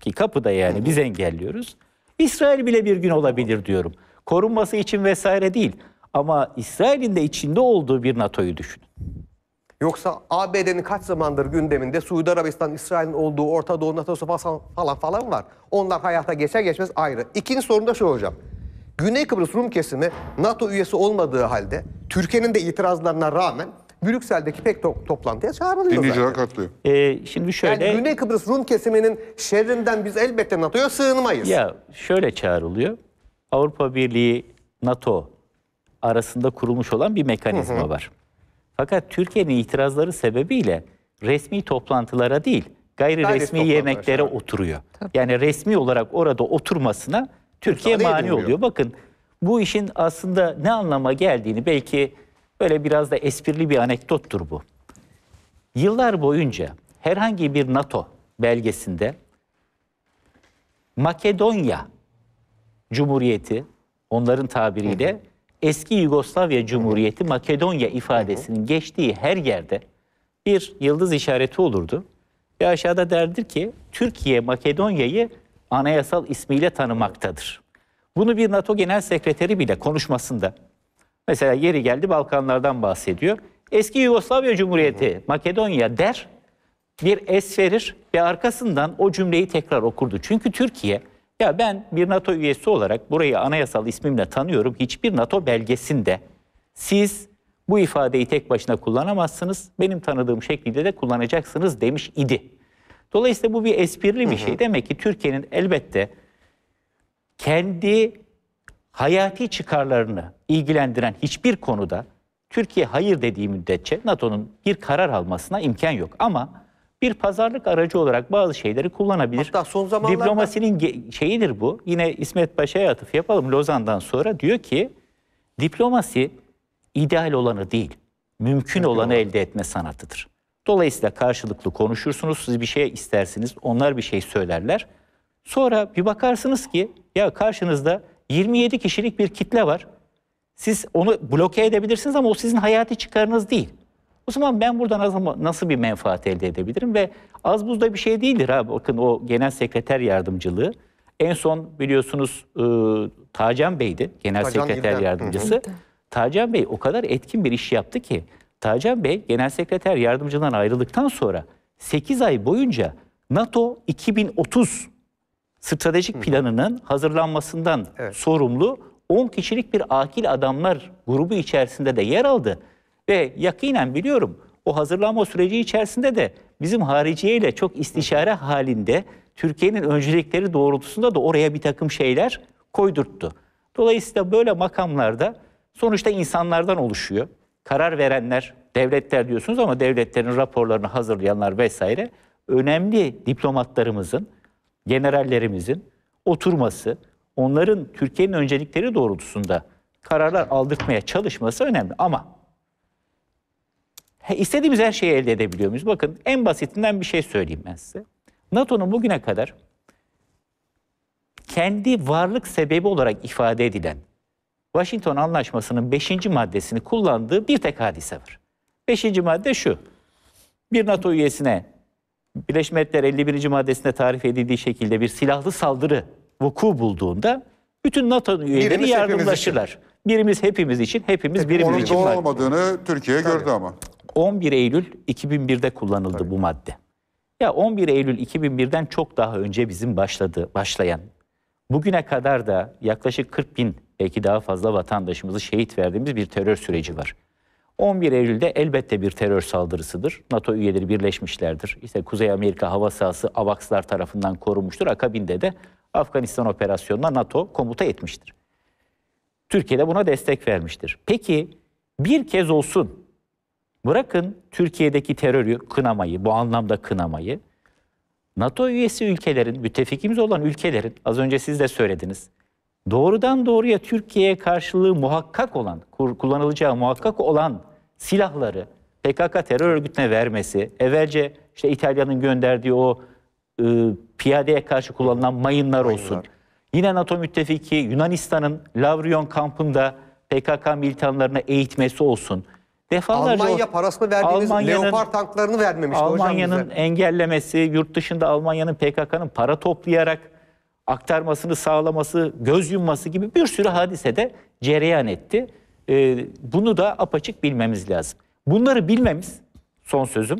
ki kapıda yani biz engelliyoruz. İsrail bile bir gün olabilir diyorum. Korunması için vesaire değil. Ama İsrail'in de içinde olduğu bir NATO'yu düşünün. Yoksa ABD'nin kaç zamandır gündeminde Suudi Arabistan, İsrail'in olduğu Orta Doğu NATO'su falan falan var. Onlar hayata geçer geçmez ayrı. İkinci sorun da şu hocam. Güney Kıbrıs Rum kesimi NATO üyesi olmadığı halde Türkiye'nin de itirazlarına rağmen Brüksel'deki pek to- toplantıya çağrılıyor Dinleyiciler zaten. katılıyor. Ee, şimdi şöyle Yani Güney Kıbrıs Rum kesiminin şerrinden biz elbette NATO'ya sığınmayız. ya şöyle çağrılıyor. Avrupa Birliği NATO arasında kurulmuş olan bir mekanizma var. Fakat Türkiye'nin itirazları sebebiyle resmi toplantılara değil, gayri Gayri resmi yemeklere çağırıyor. oturuyor. Yani resmi olarak orada oturmasına Türkiye Müsaade mani edilmiyor. oluyor. Bakın bu işin aslında ne anlama geldiğini belki böyle biraz da esprili bir anekdottur bu. Yıllar boyunca herhangi bir NATO belgesinde Makedonya Cumhuriyeti onların tabiriyle eski Yugoslavya Cumhuriyeti Makedonya ifadesinin geçtiği her yerde bir yıldız işareti olurdu. Ve aşağıda derdir ki Türkiye Makedonya'yı anayasal ismiyle tanımaktadır. Bunu bir NATO Genel Sekreteri bile konuşmasında mesela yeri geldi Balkanlardan bahsediyor. Eski Yugoslavya Cumhuriyeti Makedonya der bir es verir ve arkasından o cümleyi tekrar okurdu. Çünkü Türkiye ya ben bir NATO üyesi olarak burayı anayasal ismimle tanıyorum. Hiçbir NATO belgesinde siz bu ifadeyi tek başına kullanamazsınız. Benim tanıdığım şekilde de kullanacaksınız demiş idi. Dolayısıyla bu bir esprili bir şey. Demek ki Türkiye'nin elbette kendi hayati çıkarlarını ilgilendiren hiçbir konuda Türkiye hayır dediği müddetçe NATO'nun bir karar almasına imkan yok. Ama bir pazarlık aracı olarak bazı şeyleri kullanabilir. Hatta son zamanlarda- Diplomasinin şeyidir bu. Yine İsmet Paşa'ya atıf yapalım Lozan'dan sonra. Diyor ki diplomasi ideal olanı değil, mümkün olanı elde etme sanatıdır. Dolayısıyla karşılıklı konuşursunuz, siz bir şey istersiniz, onlar bir şey söylerler. Sonra bir bakarsınız ki ya karşınızda 27 kişilik bir kitle var. Siz onu bloke edebilirsiniz ama o sizin hayati çıkarınız değil. O zaman ben buradan nasıl, bir menfaat elde edebilirim ve az buzda bir şey değildir ha. Bakın o genel sekreter yardımcılığı. En son biliyorsunuz e, Tacan Bey'di genel Tacan sekreter yardımcısı. Tacan Bey o kadar etkin bir iş yaptı ki Tacan Bey genel sekreter yardımcılığından ayrıldıktan sonra 8 ay boyunca NATO 2030 stratejik planının hazırlanmasından Evet. sorumlu 10 kişilik bir akil adamlar grubu içerisinde de yer aldı. Ve yakinen biliyorum o hazırlanma süreci içerisinde de bizim hariciye ile çok istişare halinde Türkiye'nin öncelikleri doğrultusunda da oraya bir takım şeyler koydurttu. Dolayısıyla böyle makamlarda sonuçta insanlardan oluşuyor. Karar verenler, devletler diyorsunuz ama devletlerin raporlarını hazırlayanlar vesaire önemli diplomatlarımızın generallerimizin oturması, onların Türkiye'nin öncelikleri doğrultusunda kararlar aldırtmaya çalışması önemli. Ama istediğimiz her şeyi elde edebiliyor muyuz? Bakın en basitinden bir şey söyleyeyim ben size. NATO'nun bugüne kadar kendi varlık sebebi olarak ifade edilen Washington Anlaşması'nın 5. maddesini kullandığı bir tek hadise var. 5. madde şu. Bir NATO üyesine Birleşmiş Milletler 51. maddesinde tarif edildiği şekilde bir silahlı saldırı vuku bulduğunda bütün NATO üyeleri Birimiz yardımlaşırlar. Birimiz hepimiz için, hepimiz birimiz Onun için doğru var. olmadığını Türkiye gördü ama. 11 Eylül 2001'de kullanıldı bu madde. Ya 11 Eylül 2001'den çok daha önce bizim başladı, başlayan, bugüne kadar da yaklaşık 40 bin belki daha fazla vatandaşımızı şehit verdiğimiz bir terör süreci var. 11 Eylül'de elbette bir terör saldırısıdır. NATO üyeleri birleşmişlerdir. İşte Kuzey Amerika hava sahası AVAX'lar tarafından korunmuştur. Akabinde de Afganistan operasyonuna NATO komuta etmiştir. Türkiye de buna destek vermiştir. Peki bir kez olsun bırakın Türkiye'deki terörü kınamayı, bu anlamda kınamayı, NATO üyesi ülkelerin, müttefikimiz olan ülkelerin, az önce siz de söylediniz, doğrudan doğruya Türkiye'ye karşılığı muhakkak olan, kullanılacağı muhakkak olan silahları PKK terör örgütüne vermesi, evvelce işte İtalya'nın gönderdiği o e, piyadeye karşı kullanılan mayınlar olsun. Yine NATO müttefiki Yunanistan'ın Lavrion kampında PKK militanlarına eğitmesi olsun. Defalarca Almanya parasını verdiğimiz Leopard tanklarını vermemişti hocam Almanya'nın engellemesi, yurt dışında Almanya'nın PKK'nın para toplayarak aktarmasını sağlaması, göz yumması gibi bir sürü hadisede cereyan etti. Ee, bunu da apaçık bilmemiz lazım. Bunları bilmemiz, son sözüm.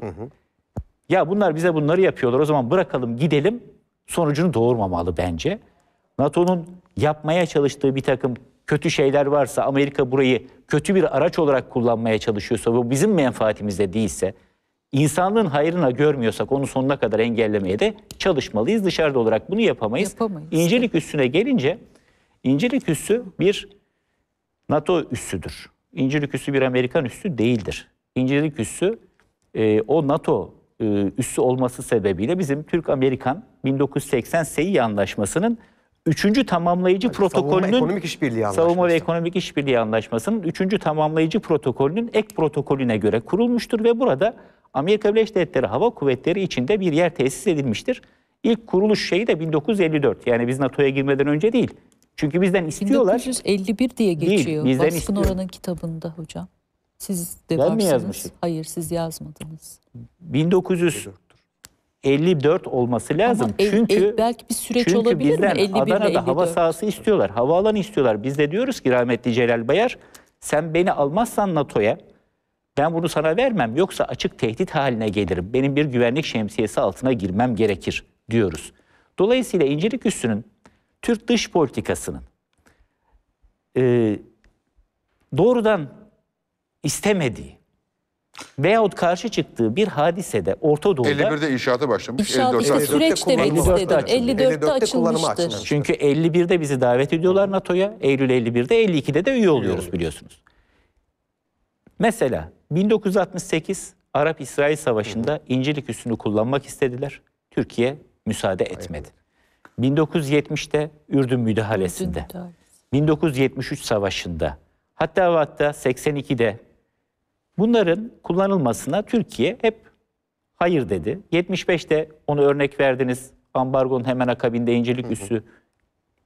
Ya bunlar bize bunları yapıyorlar o zaman bırakalım gidelim sonucunu doğurmamalı bence. NATO'nun yapmaya çalıştığı bir takım kötü şeyler varsa Amerika burayı kötü bir araç olarak kullanmaya çalışıyorsa ve bu bizim menfaatimizde değilse insanlığın hayrına görmüyorsak onu sonuna kadar engellemeye de çalışmalıyız. Dışarıda olarak bunu yapamayız. Yapamayız. İncelik üssüne gelince İncelik üssü bir NATO üssüdür. İncilik üssü bir Amerikan üssü değildir. İncilik üssü e, o NATO e, üssü olması sebebiyle bizim Türk-Amerikan 1980 SEİ Anlaşması'nın 3. tamamlayıcı protokolünün Ekonomik İşbirliği Savunma ve. Ekonomik İşbirliği Anlaşması'nın 3. tamamlayıcı protokolünün ek protokolüne göre kurulmuştur ve burada Amerika Birleşik Devletleri Hava Kuvvetleri içinde bir yer tesis edilmiştir. İlk kuruluş şeyi de 1954. Yani biz NATO'ya girmeden önce değil. Çünkü bizden istiyorlar. 1951 diye Değil, geçiyor. bizden Vasfın istiyor. Oran'ın kitabında hocam. Siz de Ben mi varsınız. yazmışım? Hayır siz yazmadınız. 1954 olması lazım. Ama el- çünkü el- belki bir süreç çünkü olabilir mi? bizden 51 ile Adana'da hava 54. sahası istiyorlar. Havaalanı istiyorlar. Biz de diyoruz ki rahmetli Celal Bayar sen beni almazsan NATO'ya ben bunu sana vermem. Yoksa açık tehdit haline gelirim. Benim bir güvenlik şemsiyesi altına girmem gerekir diyoruz. Dolayısıyla İncilik Üssü'nün Türk dış politikasının e, doğrudan istemediği veyahut karşı çıktığı bir hadisede Orta Doğu'da 51'de inşaatı başlamış. İnşaat 54'te işte süreç demek 54'te istedim. açıldı. 54'te 54'te kullanıma açılmıştır. açılmış. Çünkü 51'de bizi davet ediyorlar NATO'ya. Eylül 51'de 52'de de üye oluyoruz biliyorsunuz. Mesela 1968 Arap-İsrail Savaşı'nda İncilik üssünü kullanmak istediler. Türkiye müsaade etmedi. 1970'te Ürdün müdahalesinde. Dün müdahale. 1973 Savaşı'nda hatta ve hatta 82'de bunların kullanılmasına Türkiye hep hayır dedi. 75'te onu örnek verdiniz. Ambargonun hemen akabinde İncilik üssü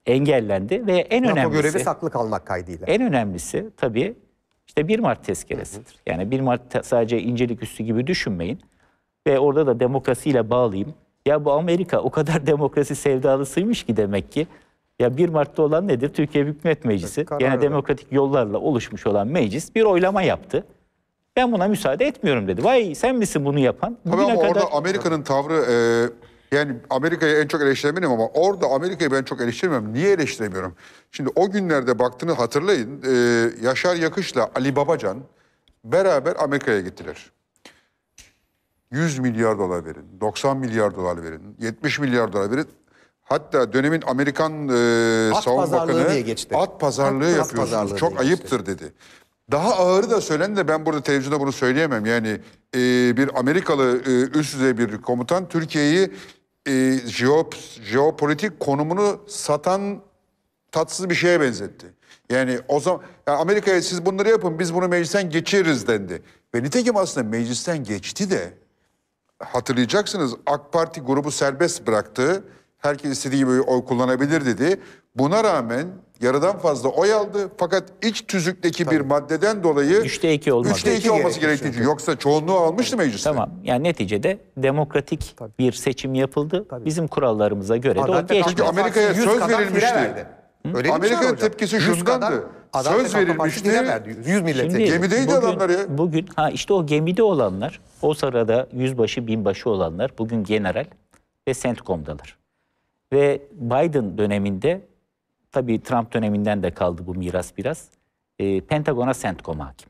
engellendi ve en NATO önemlisi görevi saklı kalmak kaydıyla. en önemlisi tabii işte 1 Mart tezkeresidir. Yani 1 Mart sadece incelik üssü gibi düşünmeyin. Ve orada da demokrasiyle bağlayayım. Ya bu Amerika o kadar demokrasi sevdalısıymış ki demek ki. Ya 1 Mart'ta olan nedir? Türkiye Büyük Millet Meclisi. karar Yani demokratik yollarla oluşmuş olan meclis bir oylama yaptı. Ben buna müsaade etmiyorum dedi. Vay sen misin bunu yapan? Tabii Bugüne ama kadar orada Amerika'nın tavrı e, yani Amerika'yı en çok eleştiremedim ama orada Amerika'yı ben çok eleştirmiyorum. Niye eleştiremiyorum? Şimdi o günlerde baktığını hatırlayın. e, Yaşar Yakış'la Ali Babacan beraber Amerika'ya gittiler. 100 milyar dolar verin, 90 milyar dolar verin, 70 milyar dolar verin. Hatta dönemin Amerikan e, At savunma bakanı diye geçti. at pazarlığı At- at yapıyorsunuz. pazarlığı Çok ayıptır dedi. Daha ağırı da söylendi de ben burada televizyonda bunu söyleyemem. Yani e, bir Amerikalı e, üst düzey bir komutan Türkiye'yi e, jeop, jeopolitik konumunu satan tatsız bir şeye benzetti. Yani o zaman ya Amerika'ya siz bunları yapın biz bunu meclisten geçiririz dendi. Ve nitekim aslında meclisten geçti de hatırlayacaksınız AK Parti grubu serbest bıraktı. Herkes istediği gibi oy kullanabilir dedi. Buna rağmen yarıdan fazla oy aldı. Fakat iç tüzükteki bir maddeden dolayı Üçte iki olmadı. Üçte iki İki olması gerektiği için. Yoksa çoğunluğu almıştı mecliste. Tamam. Yani neticede demokratik bir seçim yapıldı. Bizim kurallarımıza göre de o Adalet geçti. Çünkü Amerika'ya Partisi 100 söz verilmişti. Öyle Amerika'nın tepkisi 100 şundandı. Adalet Söz verilmişti. verdi. 100 milletvekili. Gemideydi bugün, adamlar ya. Bugün ha işte o gemide olanlar, o sırada yüzbaşı, binbaşı olanlar bugün general ve CENTCOM'dalar. Ve Biden döneminde tabii Trump döneminden de kaldı bu miras biraz. E, Pentagon'a CENTCOM hakim.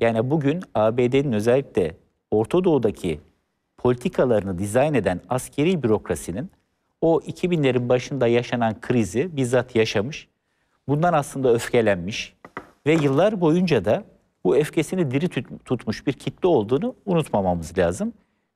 Yani bugün ABD'nin özellikle Orta Doğu'daki politikalarını dizayn eden askeri bürokrasinin o 2000'lerin başında yaşanan krizi bizzat yaşamış. Bundan aslında öfkelenmiş ve yıllar boyunca da bu öfkesini diri tut- tutmuş bir kitle olduğunu unutmamamız lazım.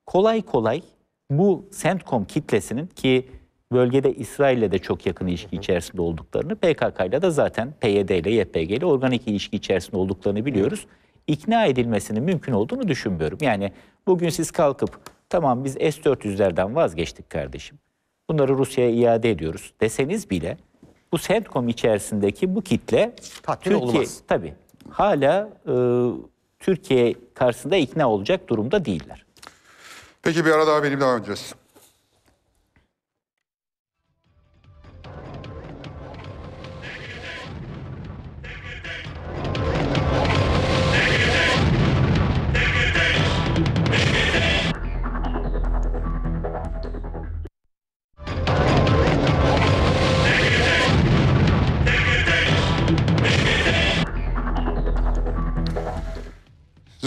Kolay kolay bu CENTCOM kitlesinin ki bölgede İsrail'le de çok yakın ilişki içerisinde olduklarını, PKK'yla da zaten PYD ile YPG ile organik ilişki içerisinde olduklarını biliyoruz. İkna edilmesinin mümkün olduğunu düşünmüyorum. Yani bugün siz kalkıp tamam biz S-400'lerden vazgeçtik kardeşim. Bunları Rusya'ya iade ediyoruz deseniz bile bu CENTCOM içerisindeki bu kitle Tatmin olmaz. tabii hala e, Türkiye karşısında ikna olacak durumda değiller. Peki bir ara daha benim devam edeceğiz.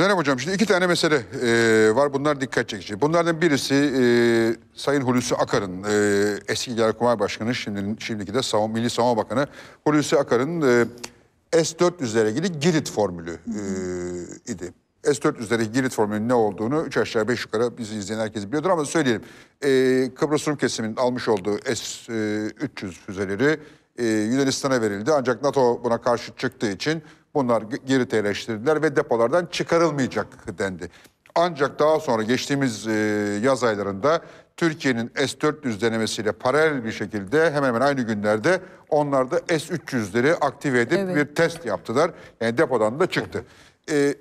Zeynep Hocam şimdi iki tane mesele e, var. Bunlar dikkat çekici. Bunlardan birisi e, Sayın Hulusi Akar'ın e, eski Genelkurmay Başkanı, şimdi, şimdiki de Savun, Milli Savunma Bakanı Hulusi Akar'ın e, S-400'lere ilgili Girit formülü e, idi. S-400'lere Girit formülünün ne olduğunu üç aşağı beş yukarı bizi izleyen herkes biliyordur ama söyleyelim. E, Kıbrıs Rum kesiminin almış olduğu S-300 füzeleri e, Yunanistan'a verildi. Ancak NATO buna karşı çıktığı için bunlar g- Girit'e eleştirdiler ve depolardan çıkarılmayacak dendi. Ancak daha sonra geçtiğimiz e, yaz aylarında Türkiye'nin S-400 denemesiyle paralel bir şekilde hemen hemen aynı günlerde onlar da S-300'leri aktive edip Evet. bir test yaptılar. Yani depodan da çıktı. E,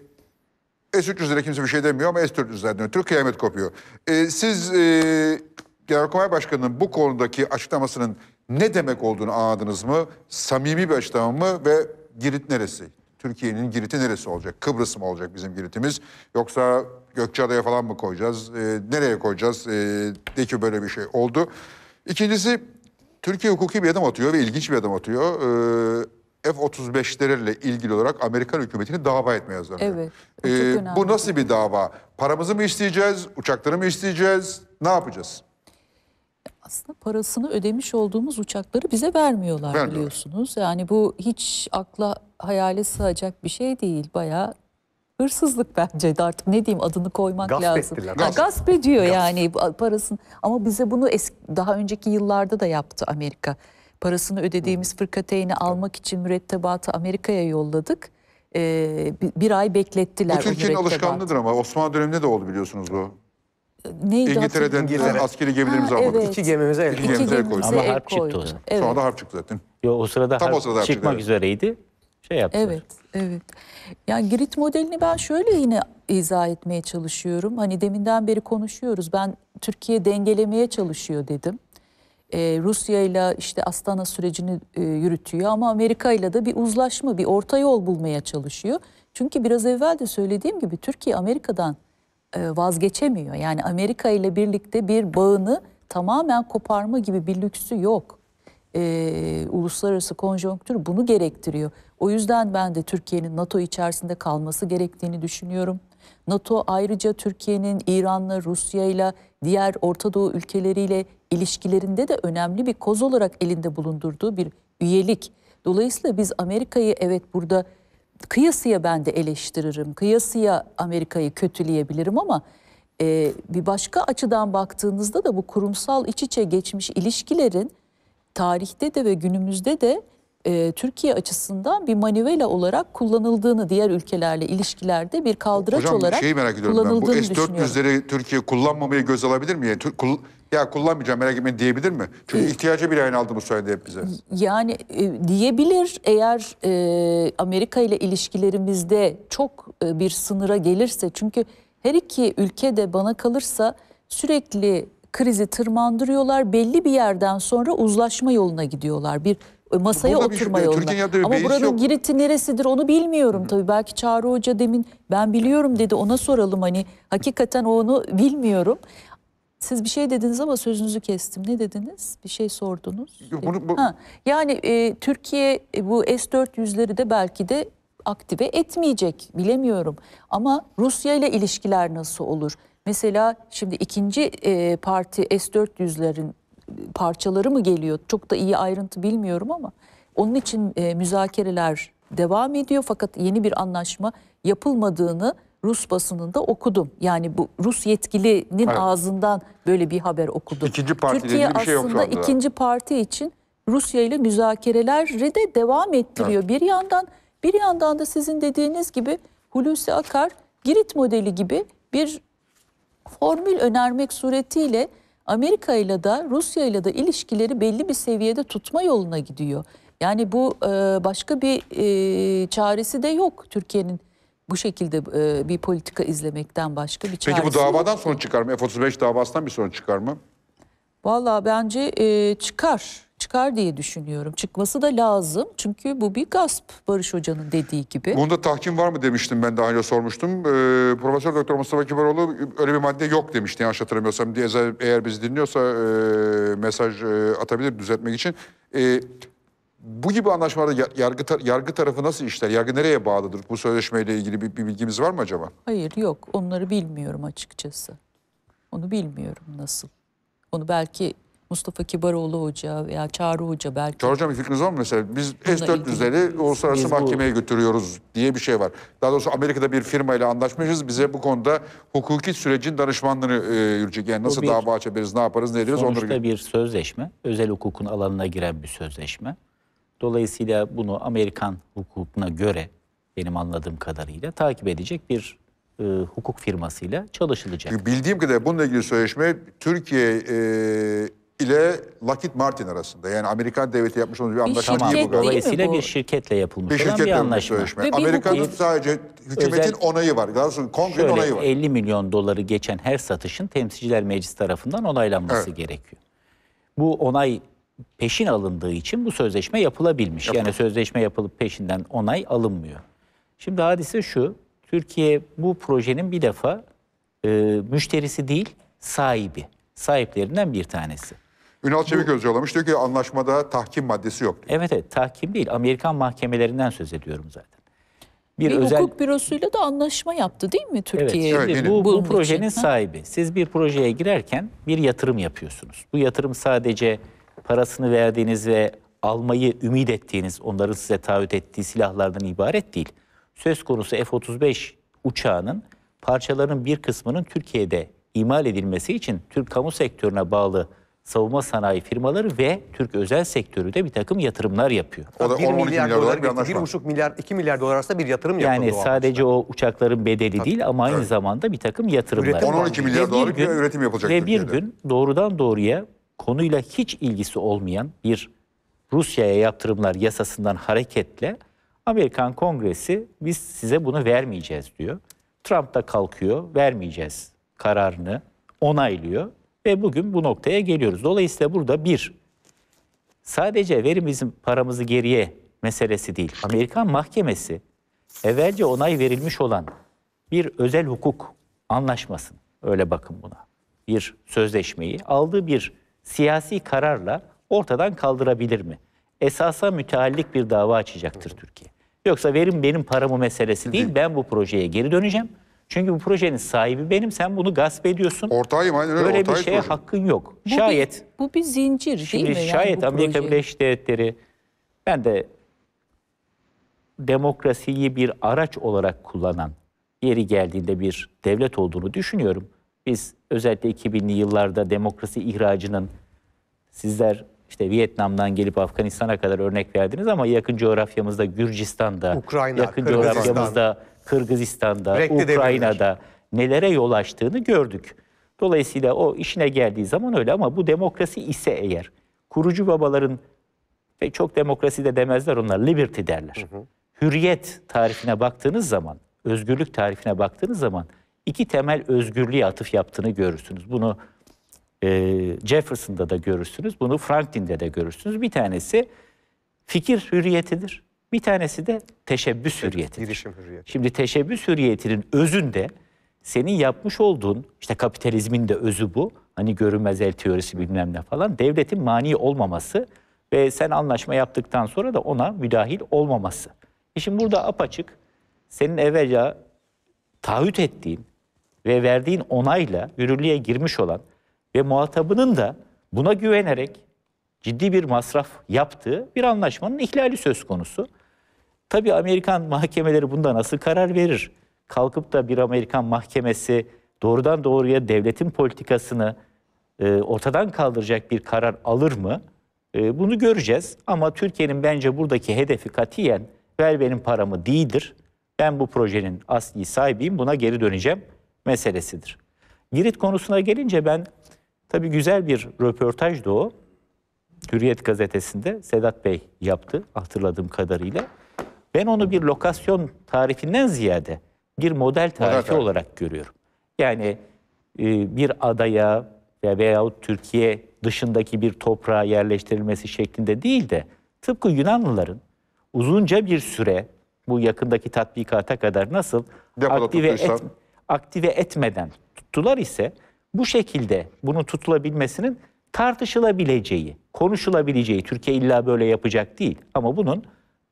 S-300'lere kimse bir şey demiyor ama S-400'lerden ötürü kıyamet kopuyor. Ee, siz e, Genelkurmay Başkanı'nın bu konudaki açıklamasının ne demek olduğunu anladınız mı? Samimi bir açıklama mı ve Girit neresi? Türkiye'nin Girit'i neresi olacak? Kıbrıs mı olacak bizim Girit'imiz? Yoksa Gökçeada'ya falan mı koyacağız? Ee, nereye koyacağız? Ee, de ki böyle bir şey oldu. İkincisi Türkiye hukuki bir adım atıyor ve ilginç bir adım atıyor. Ee, F-35'lerle ilgili olarak Amerikan hükümetini dava etmeye hazırlanıyor. Evet, önemli. bu nasıl bir dava? Paramızı mı isteyeceğiz? Uçakları mı isteyeceğiz? Ne yapacağız? Aslında parasını ödemiş olduğumuz uçakları bize vermiyorlar Vermiyorlar. biliyorsunuz. Yani bu hiç akla hayale sığacak bir şey değil. Bayağı hırsızlık bence de artık ne diyeyim adını koymak Gasp lazım. ettiler, Ha, gasp. gasp ediyor yani parasını. Ama bize bunu es- daha önceki yıllarda da yaptı Amerika. Parasını ödediğimiz fırkateyni almak için mürettebatı Amerika'ya yolladık. Ee, bir, ay beklettiler Bu Türkiye'nin alışkanlığıdır ama Osmanlı döneminde de oldu biliyorsunuz bu. Neydi İngiltere'den hatırlamıyorum. askeri gemilerimizi Ha, almadık. evet. İki gemimize el İki gemimize el koyduk. Ama el harp çıktı o zaman. Evet. Sonra da harp çıktı zaten. Yo, o sırada Tam o harp sırada harp çıkmak çıktı, üzereydi. Şey yaptılar. Evet, evet. Yani Girit modelini ben şöyle yine izah etmeye çalışıyorum. Hani deminden beri konuşuyoruz. Ben Türkiye dengelemeye çalışıyor dedim. Ee, Rusya ile işte Astana sürecini e, yürütüyor ama Amerika ile de bir uzlaşma, bir orta yol bulmaya çalışıyor. Çünkü biraz evvel de söylediğim gibi Türkiye Amerika'dan vazgeçemiyor. Yani Amerika ile birlikte bir bağını tamamen koparma gibi bir lüksü yok e, uluslararası konjonktür bunu gerektiriyor. O yüzden ben de Türkiye'nin NATO içerisinde kalması gerektiğini düşünüyorum. NATO ayrıca Türkiye'nin İran'la, Rusya'yla, diğer Orta Doğu ülkeleriyle ilişkilerinde de önemli bir koz olarak elinde bulundurduğu bir üyelik. Dolayısıyla biz Amerika'yı evet burada kıyasıya ben de eleştiririm. Kıyasıya Amerika'yı kötüleyebilirim ama e, bir başka açıdan baktığınızda da bu kurumsal iç içe geçmiş ilişkilerin tarihte de ve günümüzde de e, Türkiye açısından bir manivela olarak kullanıldığını diğer ülkelerle ilişkilerde bir kaldıraç Hocam olarak şeyi merak ediyorum ben. Bu kullanıldığını düşünüyorum. S-400'leri Türkiye kullanmamayı göz alabilir mi? Yani, kul- ya kullanmayacağım merak etmeyin diyebilir mi? Çünkü ihtiyacı bile aynı aldığımı söyledi hep bize. Yani e, diyebilir eğer e, Amerika ile ilişkilerimizde çok e, bir sınıra gelirse çünkü her iki ülke de bana kalırsa sürekli krizi tırmandırıyorlar belli bir yerden sonra uzlaşma yoluna gidiyorlar bir e, masaya Burada bir oturma şey- yoluna. Bir Ama buranın yok. giriti neresidir onu bilmiyorum tabii. Belki Çağrı Hoca demin ben biliyorum dedi ona soralım hani hakikaten onu bilmiyorum. Siz bir şey dediniz ama sözünüzü kestim. Ne dediniz? Bir şey sordunuz. Bunu- bu- Ha, yani e, Türkiye e, bu S-400'leri de belki de aktive etmeyecek bilemiyorum. Ama Rusya ile ilişkiler nasıl olur? Mesela şimdi ikinci e, parti S-400'lerin parçaları mı geliyor? Çok da iyi ayrıntı bilmiyorum ama onun için e, müzakereler devam ediyor fakat yeni bir anlaşma yapılmadığını Rus basınında okudum. Yani bu Rus yetkilinin Evet. ağzından böyle bir haber okudum. İkinci partiyle Türkiye bir şey yok aslında anda. ikinci parti için Rusya ile müzakereleri de devam ettiriyor. Bir yandan bir yandan da sizin dediğiniz gibi Hulusi Akar Girit modeli gibi bir formül önermek suretiyle Amerika ile de Rusya ile de ilişkileri belli bir seviyede tutma yoluna gidiyor. Yani bu e, başka bir e, çaresi de yok Türkiye'nin bu şekilde e, bir politika izlemekten başka bir çaresi Peki bu yok. davadan sonuç çıkar mı? F-35 davasından bir sonuç çıkar mı? Vallahi bence e, çıkar. Çıkar diye düşünüyorum. Çıkması da lazım. Çünkü bu bir gasp Barış Hoca'nın dediği gibi. Bunda tahkim var mı demiştim ben daha önce sormuştum. Ee, Profesör Doktor Mustafa Kibaroğlu öyle bir madde yok demişti yanlış hatırlamıyorsam. Diye eğer bizi dinliyorsa e, mesaj e, atabilir düzeltmek için. E, bu gibi anlaşmalarda ya- yargı, tar- yargı tarafı nasıl işler? Yargı nereye bağlıdır? Bu sözleşmeyle ilgili bir, bir bilgimiz var mı acaba? Hayır yok. Onları bilmiyorum açıkçası. Onu bilmiyorum nasıl. Onu belki Mustafa Kibaroğlu Hoca veya Çağrı Hoca belki. Çağrı Hocam bir fikriniz var mı mesela? Biz Bununla S-400'leri uluslararası Biz bu- mahkemeye götürüyoruz diye bir şey var. Daha doğrusu Amerika'da bir firmayla anlaşmışız. Bize bu konuda hukuki sürecin danışmanlığını e, yürütecek. Yani nasıl bir- dava açabiliriz, ne yaparız, ne ederiz onları Sonuçta bir sözleşme, özel hukukun alanına giren bir sözleşme. Dolayısıyla bunu Amerikan hukukuna göre benim anladığım kadarıyla takip edecek bir e, hukuk firmasıyla çalışılacak. Bildiğim kadarıyla bununla ilgili sözleşme Türkiye e, ile Lockheed Martin arasında. Yani Amerikan devleti yapmış olduğu bir anlaşma şirket değil bu galiba. Dolayısıyla bu? bir şirketle yapılmış Bir olan şirketle bir anlaşma. sözleşme. Ve bir Amerika'nın hukuk- sadece hükümetin Özel- onayı var. Daha doğrusu kongrenin Şöyle onayı var. 50 milyon doları geçen her satışın temsilciler meclisi tarafından onaylanması Evet. gerekiyor. Bu onay peşin alındığı için bu sözleşme yapılabilmiş. Yani sözleşme yapılıp peşinden onay alınmıyor. Şimdi hadise şu, Türkiye bu projenin bir defa e, müşterisi değil, sahibi. Sahiplerinden bir tanesi. Ünal Çeviköz yollamış. Diyor ki anlaşmada tahkim maddesi yok. Evet evet tahkim değil, Amerikan mahkemelerinden söz ediyorum zaten. Bir, bir özel hukuk bürosuyla da anlaşma yaptı değil mi Evet, Türkiye? Evet, yeni. bu, bu projenin için, ha? sahibi. Siz bir projeye girerken bir yatırım yapıyorsunuz. Bu yatırım sadece parasını verdiğiniz ve almayı ümit ettiğiniz, onların size taahhüt ettiği silahlardan ibaret değil. Söz konusu F-35 uçağının parçaların bir kısmının Türkiye'de imal edilmesi için Türk kamu sektörüne bağlı savunma sanayi firmaları ve Türk özel sektörü de bir takım yatırımlar yapıyor. O da 1 10-12 milyar, milyar dolar dolar bir. 1,5 milyar, 2 milyar dolar arasında bir yatırım yapıldı. Yani sadece o uçakların bedeli değil ama aynı zamanda bir takım yatırımlar. Üretim 10-12 milyar dolarlık bir gün- üretim yapılacak Ve Türkiye'de. bir gün doğrudan doğruya konuyla hiç ilgisi olmayan bir Rusya'ya yaptırımlar yasasından hareketle Amerikan Kongresi biz size bunu vermeyeceğiz diyor. Trump da kalkıyor vermeyeceğiz kararını onaylıyor ve bugün bu noktaya geliyoruz. Dolayısıyla burada bir sadece verin bizim paramızı geriye meselesi değil. Amerikan mahkemesi evvelce onay verilmiş olan bir özel hukuk anlaşmasın. Öyle bakın buna. Bir sözleşmeyi aldığı bir siyasi kararla ortadan kaldırabilir mi? Esasa müteallik bir dava açacaktır Türkiye. Yoksa verin benim paramı meselesi değil. Ben bu projeye geri döneceğim. Çünkü bu projenin sahibi benim. Sen bunu gasp ediyorsun. Ortağıyım aynen öyle. Böyle bir şeye proje. hakkın yok. Bu Şayet bir, bu bir zincir değil Şimdi mi? Yani şayet bu Amerika proje? Birleşik Devletleri ben de demokrasiyi bir araç olarak kullanan yeri geldiğinde bir devlet olduğunu düşünüyorum. Biz özellikle 2000'li yıllarda demokrasi ihracının sizler işte Vietnam'dan gelip Afganistan'a kadar örnek verdiniz ama yakın coğrafyamızda Gürcistan'da, Ukrayna, yakın Kırgızistan. coğrafyamızda Kırgızistan'da, Renkli Ukrayna'da nelere yol açtığını gördük. Dolayısıyla o işine geldiği zaman öyle ama bu demokrasi ise eğer kurucu babaların ve çok demokrasi de demezler onlar, liberty derler. Hürriyet tarifine baktığınız zaman, özgürlük tarifine baktığınız zaman iki temel özgürlüğe atıf yaptığını görürsünüz. Bunu e, Jefferson'da da görürsünüz, bunu Franklin'de de görürsünüz. Bir tanesi fikir hürriyetidir, bir tanesi de teşebbüs hürriyetidir. Girişim hürriyeti. Şimdi teşebbüs hürriyetinin özünde senin yapmış olduğun işte kapitalizmin de özü bu. Hani görünmez el teorisi bilmem ne falan. Devletin mani olmaması ve sen anlaşma yaptıktan sonra da ona müdahil olmaması. E şimdi burada apaçık senin evvelce taahhüt ettiğin ve verdiğin onayla yürürlüğe girmiş olan ve muhatabının da buna güvenerek ciddi bir masraf yaptığı bir anlaşmanın ihlali söz konusu. Tabii Amerikan mahkemeleri bunda nasıl karar verir? Kalkıp da bir Amerikan mahkemesi doğrudan doğruya devletin politikasını e, ortadan kaldıracak bir karar alır mı? E, bunu göreceğiz. Ama Türkiye'nin bence buradaki hedefi katiyen ver benim paramı değildir. Ben bu projenin asli sahibiyim, buna geri döneceğim meselesidir. Girit konusuna gelince ben tabii güzel bir röportajdı o. Hürriyet gazetesinde Sedat Bey yaptı hatırladığım kadarıyla. Ben onu bir lokasyon tarifinden ziyade bir model tarifi tarif. olarak görüyorum. Yani e, bir adaya ve veyahut Türkiye dışındaki bir toprağa yerleştirilmesi şeklinde değil de tıpkı Yunanlıların uzunca bir süre bu yakındaki tatbikata kadar nasıl Depoda aktive, tuttuysa. et, aktive etmeden tuttular ise bu şekilde bunun tutulabilmesinin tartışılabileceği, konuşulabileceği, Türkiye illa böyle yapacak değil ama bunun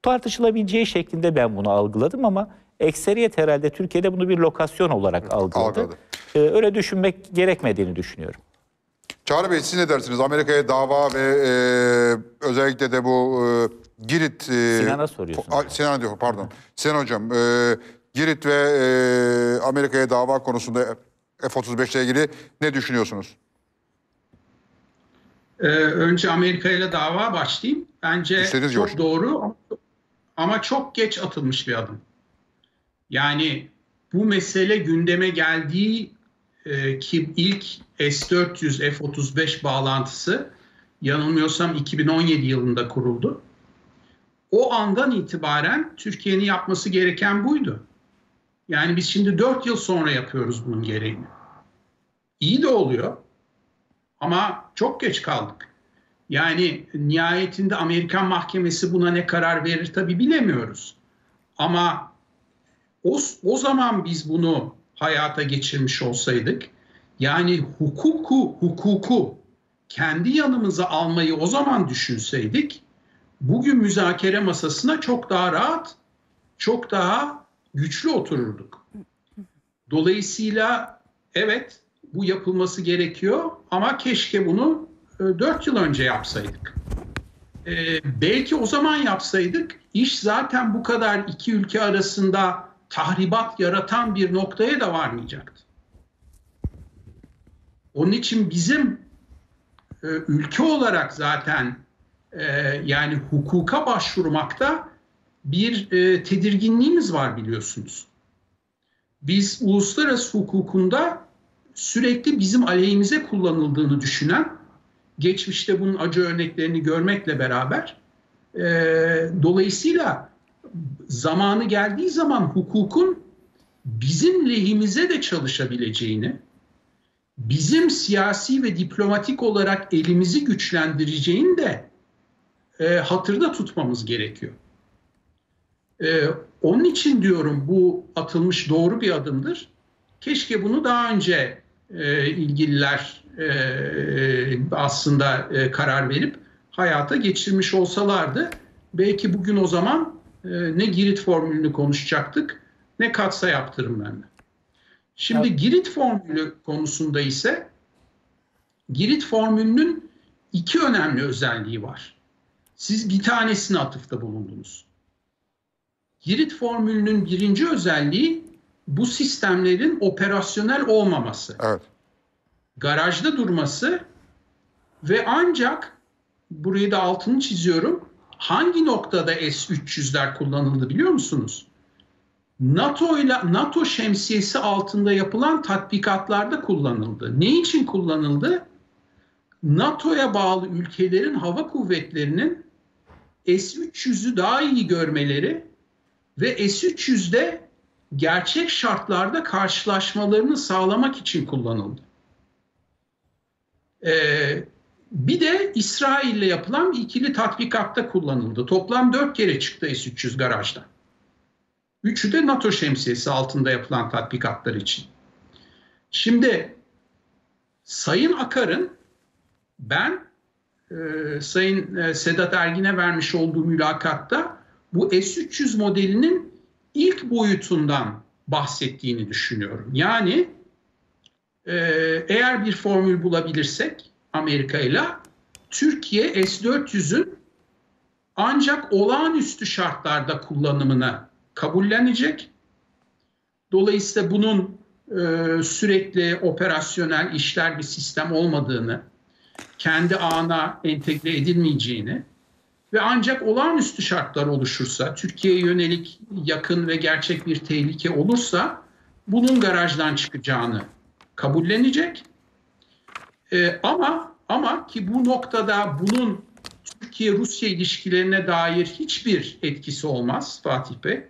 tartışılabileceği şeklinde ben bunu algıladım ama ekseriyet herhalde Türkiye'de bunu bir lokasyon olarak algıladı. algıladı. Ee, öyle düşünmek gerekmediğini düşünüyorum. Çağrı Bey siz ne dersiniz? Amerika'ya dava ve e, özellikle de bu e, Girit... E, Sinan'a soruyorsunuz. A- Sinan diyor pardon. Sinan Hocam, e, Girit ve e, Amerika'ya dava konusunda F-35 ile ilgili ne düşünüyorsunuz? Ee, önce Amerika ile dava başlayayım. Bence çok gibi. doğru ama- ama çok geç atılmış bir adım. Yani bu mesele gündeme geldiği e, ki ilk S-400 F-35 bağlantısı yanılmıyorsam 2017 yılında kuruldu. O andan itibaren Türkiye'nin yapması gereken buydu. Yani biz şimdi 4 yıl sonra yapıyoruz bunun gereğini. İyi de oluyor. Ama çok geç kaldık. Yani nihayetinde Amerikan mahkemesi buna ne karar verir tabii bilemiyoruz. Ama o, o zaman biz bunu hayata geçirmiş olsaydık, yani hukuku, hukuku kendi yanımıza almayı o zaman düşünseydik, bugün müzakere masasına çok daha rahat, çok daha güçlü otururduk. Dolayısıyla evet bu yapılması gerekiyor ama keşke bunu 4 yıl önce yapsaydık. E, belki o zaman yapsaydık iş zaten bu kadar iki ülke arasında tahribat yaratan bir noktaya da varmayacaktı. Onun için bizim e, ülke olarak zaten e, yani hukuka başvurmakta bir e, tedirginliğimiz var biliyorsunuz. Biz uluslararası hukukunda sürekli bizim aleyhimize kullanıldığını düşünen, geçmişte bunun acı örneklerini görmekle beraber, e, dolayısıyla zamanı geldiği zaman hukukun bizim lehimize de çalışabileceğini, bizim siyasi ve diplomatik olarak elimizi güçlendireceğini de e, hatırda tutmamız gerekiyor. E, onun için diyorum bu atılmış doğru bir adımdır. Keşke bunu daha önce e, ilgililer aslında e, karar verip hayata geçirmiş olsalardı belki bugün o zaman e, ne Girit formülünü konuşacaktık ne katsa yaptırımlarını. Şimdi Girit formülü konusunda ise Girit formülünün iki önemli özelliği var. Siz bir tanesine atıfta bulundunuz. Girit formülünün birinci özelliği bu sistemlerin operasyonel olmaması, Evet. Garajda durması ve ancak burayı da altını çiziyorum. Hangi noktada S-300'ler kullanıldı biliyor musunuz? NATO ile NATO şemsiyesi altında yapılan tatbikatlarda kullanıldı. Ne için kullanıldı? NATO'ya bağlı ülkelerin hava kuvvetlerinin S-300'ü daha iyi görmeleri ve S-300'de gerçek şartlarda karşılaşmalarını sağlamak için kullanıldı. Ee, bir de İsrail'le yapılan ikili tatbikatta kullanıldı. Toplam dört kere çıktı S-300 garajdan. Üçü de NATO şemsiyesi altında yapılan tatbikatlar için. Şimdi Sayın Akar'ın ben e, Sayın e, Sedat Ergin'e vermiş olduğu mülakatta bu S-300 modelinin ilk boyutundan bahsettiğini düşünüyorum. Yani e, eğer bir formül bulabilirsek Amerika ile Türkiye S-400'ün ancak olağanüstü şartlarda kullanımına kabullenecek. Dolayısıyla bunun e, sürekli operasyonel işler bir sistem olmadığını, kendi ağına entegre edilmeyeceğini ve ancak olağanüstü şartlar oluşursa, Türkiye'ye yönelik yakın ve gerçek bir tehlike olursa bunun garajdan çıkacağını kabullenecek. Ee, ama ama ki bu noktada bunun Türkiye-Rusya ilişkilerine dair hiçbir etkisi olmaz Fatih Bey.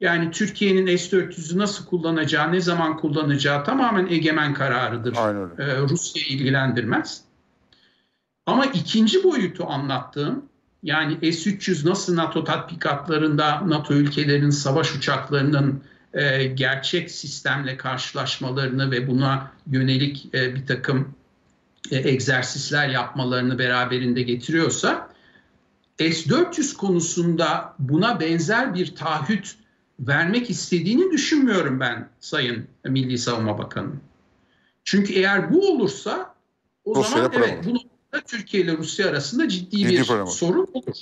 Yani Türkiye'nin S-400'ü nasıl kullanacağı, ne zaman kullanacağı tamamen egemen kararıdır. Ee, Rusya ilgilendirmez. Ama ikinci boyutu anlattığım, yani S-300 nasıl NATO tatbikatlarında NATO ülkelerinin savaş uçaklarının e, gerçek sistemle karşılaşmalarını ve buna yönelik e, bir takım e, egzersizler yapmalarını beraberinde getiriyorsa, S-400 konusunda buna benzer bir taahhüt vermek istediğini düşünmüyorum ben Sayın Milli Savunma Bakanı. Çünkü eğer bu olursa o Rusya'ya zaman evet bu noktada Türkiye ile Rusya arasında ciddi, Ciddi bir sorun olur.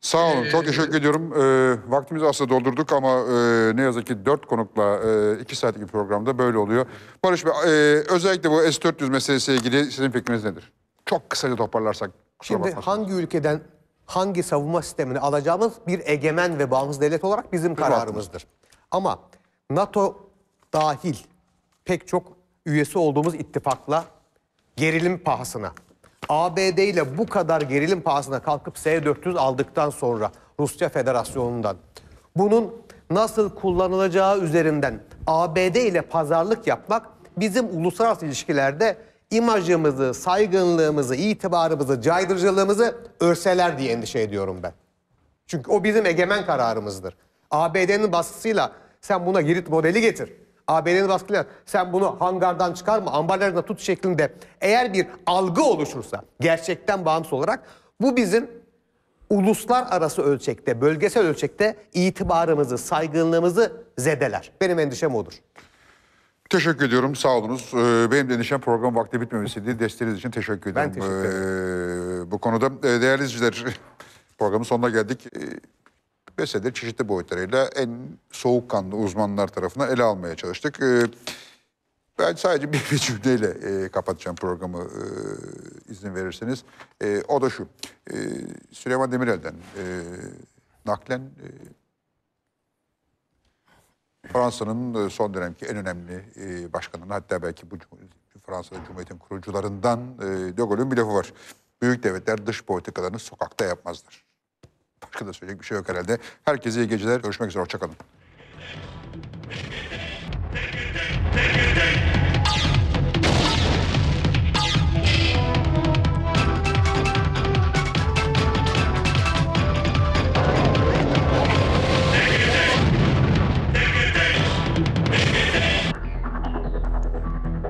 Sağ olun. Çok Ee, teşekkür ediyorum. Ee, vaktimizi aslında doldurduk ama e, ne yazık ki dört konukla e, iki saatlik bir programda böyle oluyor. Barış Bey, e, özellikle bu S-400 meselesiyle ilgili sizin fikriniz nedir? Çok kısaca toparlarsak. Kusura Şimdi bakmasın. hangi ülkeden hangi savunma sistemini alacağımız bir egemen ve bağımsız devlet olarak bizim kararımızdır. Ama NATO dahil pek çok üyesi olduğumuz ittifakla gerilim pahasına, ABD ile bu kadar gerilim pahasına kalkıp S-400 aldıktan sonra Rusya Federasyonu'ndan bunun nasıl kullanılacağı üzerinden ABD ile pazarlık yapmak bizim uluslararası ilişkilerde imajımızı, saygınlığımızı, itibarımızı, caydırıcılığımızı örseler diye endişe ediyorum ben. Çünkü o bizim egemen kararımızdır. ABD'nin baskısıyla sen buna Girit modeli getir. ABD'nin baskısıyla sen bunu hangardan çıkarma, ambarlarına tut şeklinde eğer bir algı oluşursa gerçekten bağımsız olarak bu bizim uluslararası ölçekte, bölgesel ölçekte itibarımızı, saygınlığımızı zedeler. Benim endişem odur. Teşekkür ediyorum. Sağ olunuz. Ee, benim de endişem program vakti bitmemesiydi. Desteğiniz için teşekkür Ben ediyorum. teşekkür Ee, bu konuda Ee, değerli izleyiciler programın sonuna geldik. Ee, meseleleri çeşitli boyutlarıyla en soğukkanlı uzmanlar tarafından ele almaya çalıştık. Ee, ben sadece bir, cümleyle e, kapatacağım programı e, izin verirseniz. E, o da şu. E, Süleyman Demirel'den naklen Fransa'nın son dönemki en önemli e, başkanının hatta belki bu Fransa Cumhuriyeti'nin kurucularından e, De Gaulle'ün bir lafı var. Büyük devletler dış politikalarını sokakta yapmazlar. Başka da söyleyecek bir şey yok herhalde. Herkese iyi geceler. Görüşmek üzere. Hoşçakalın.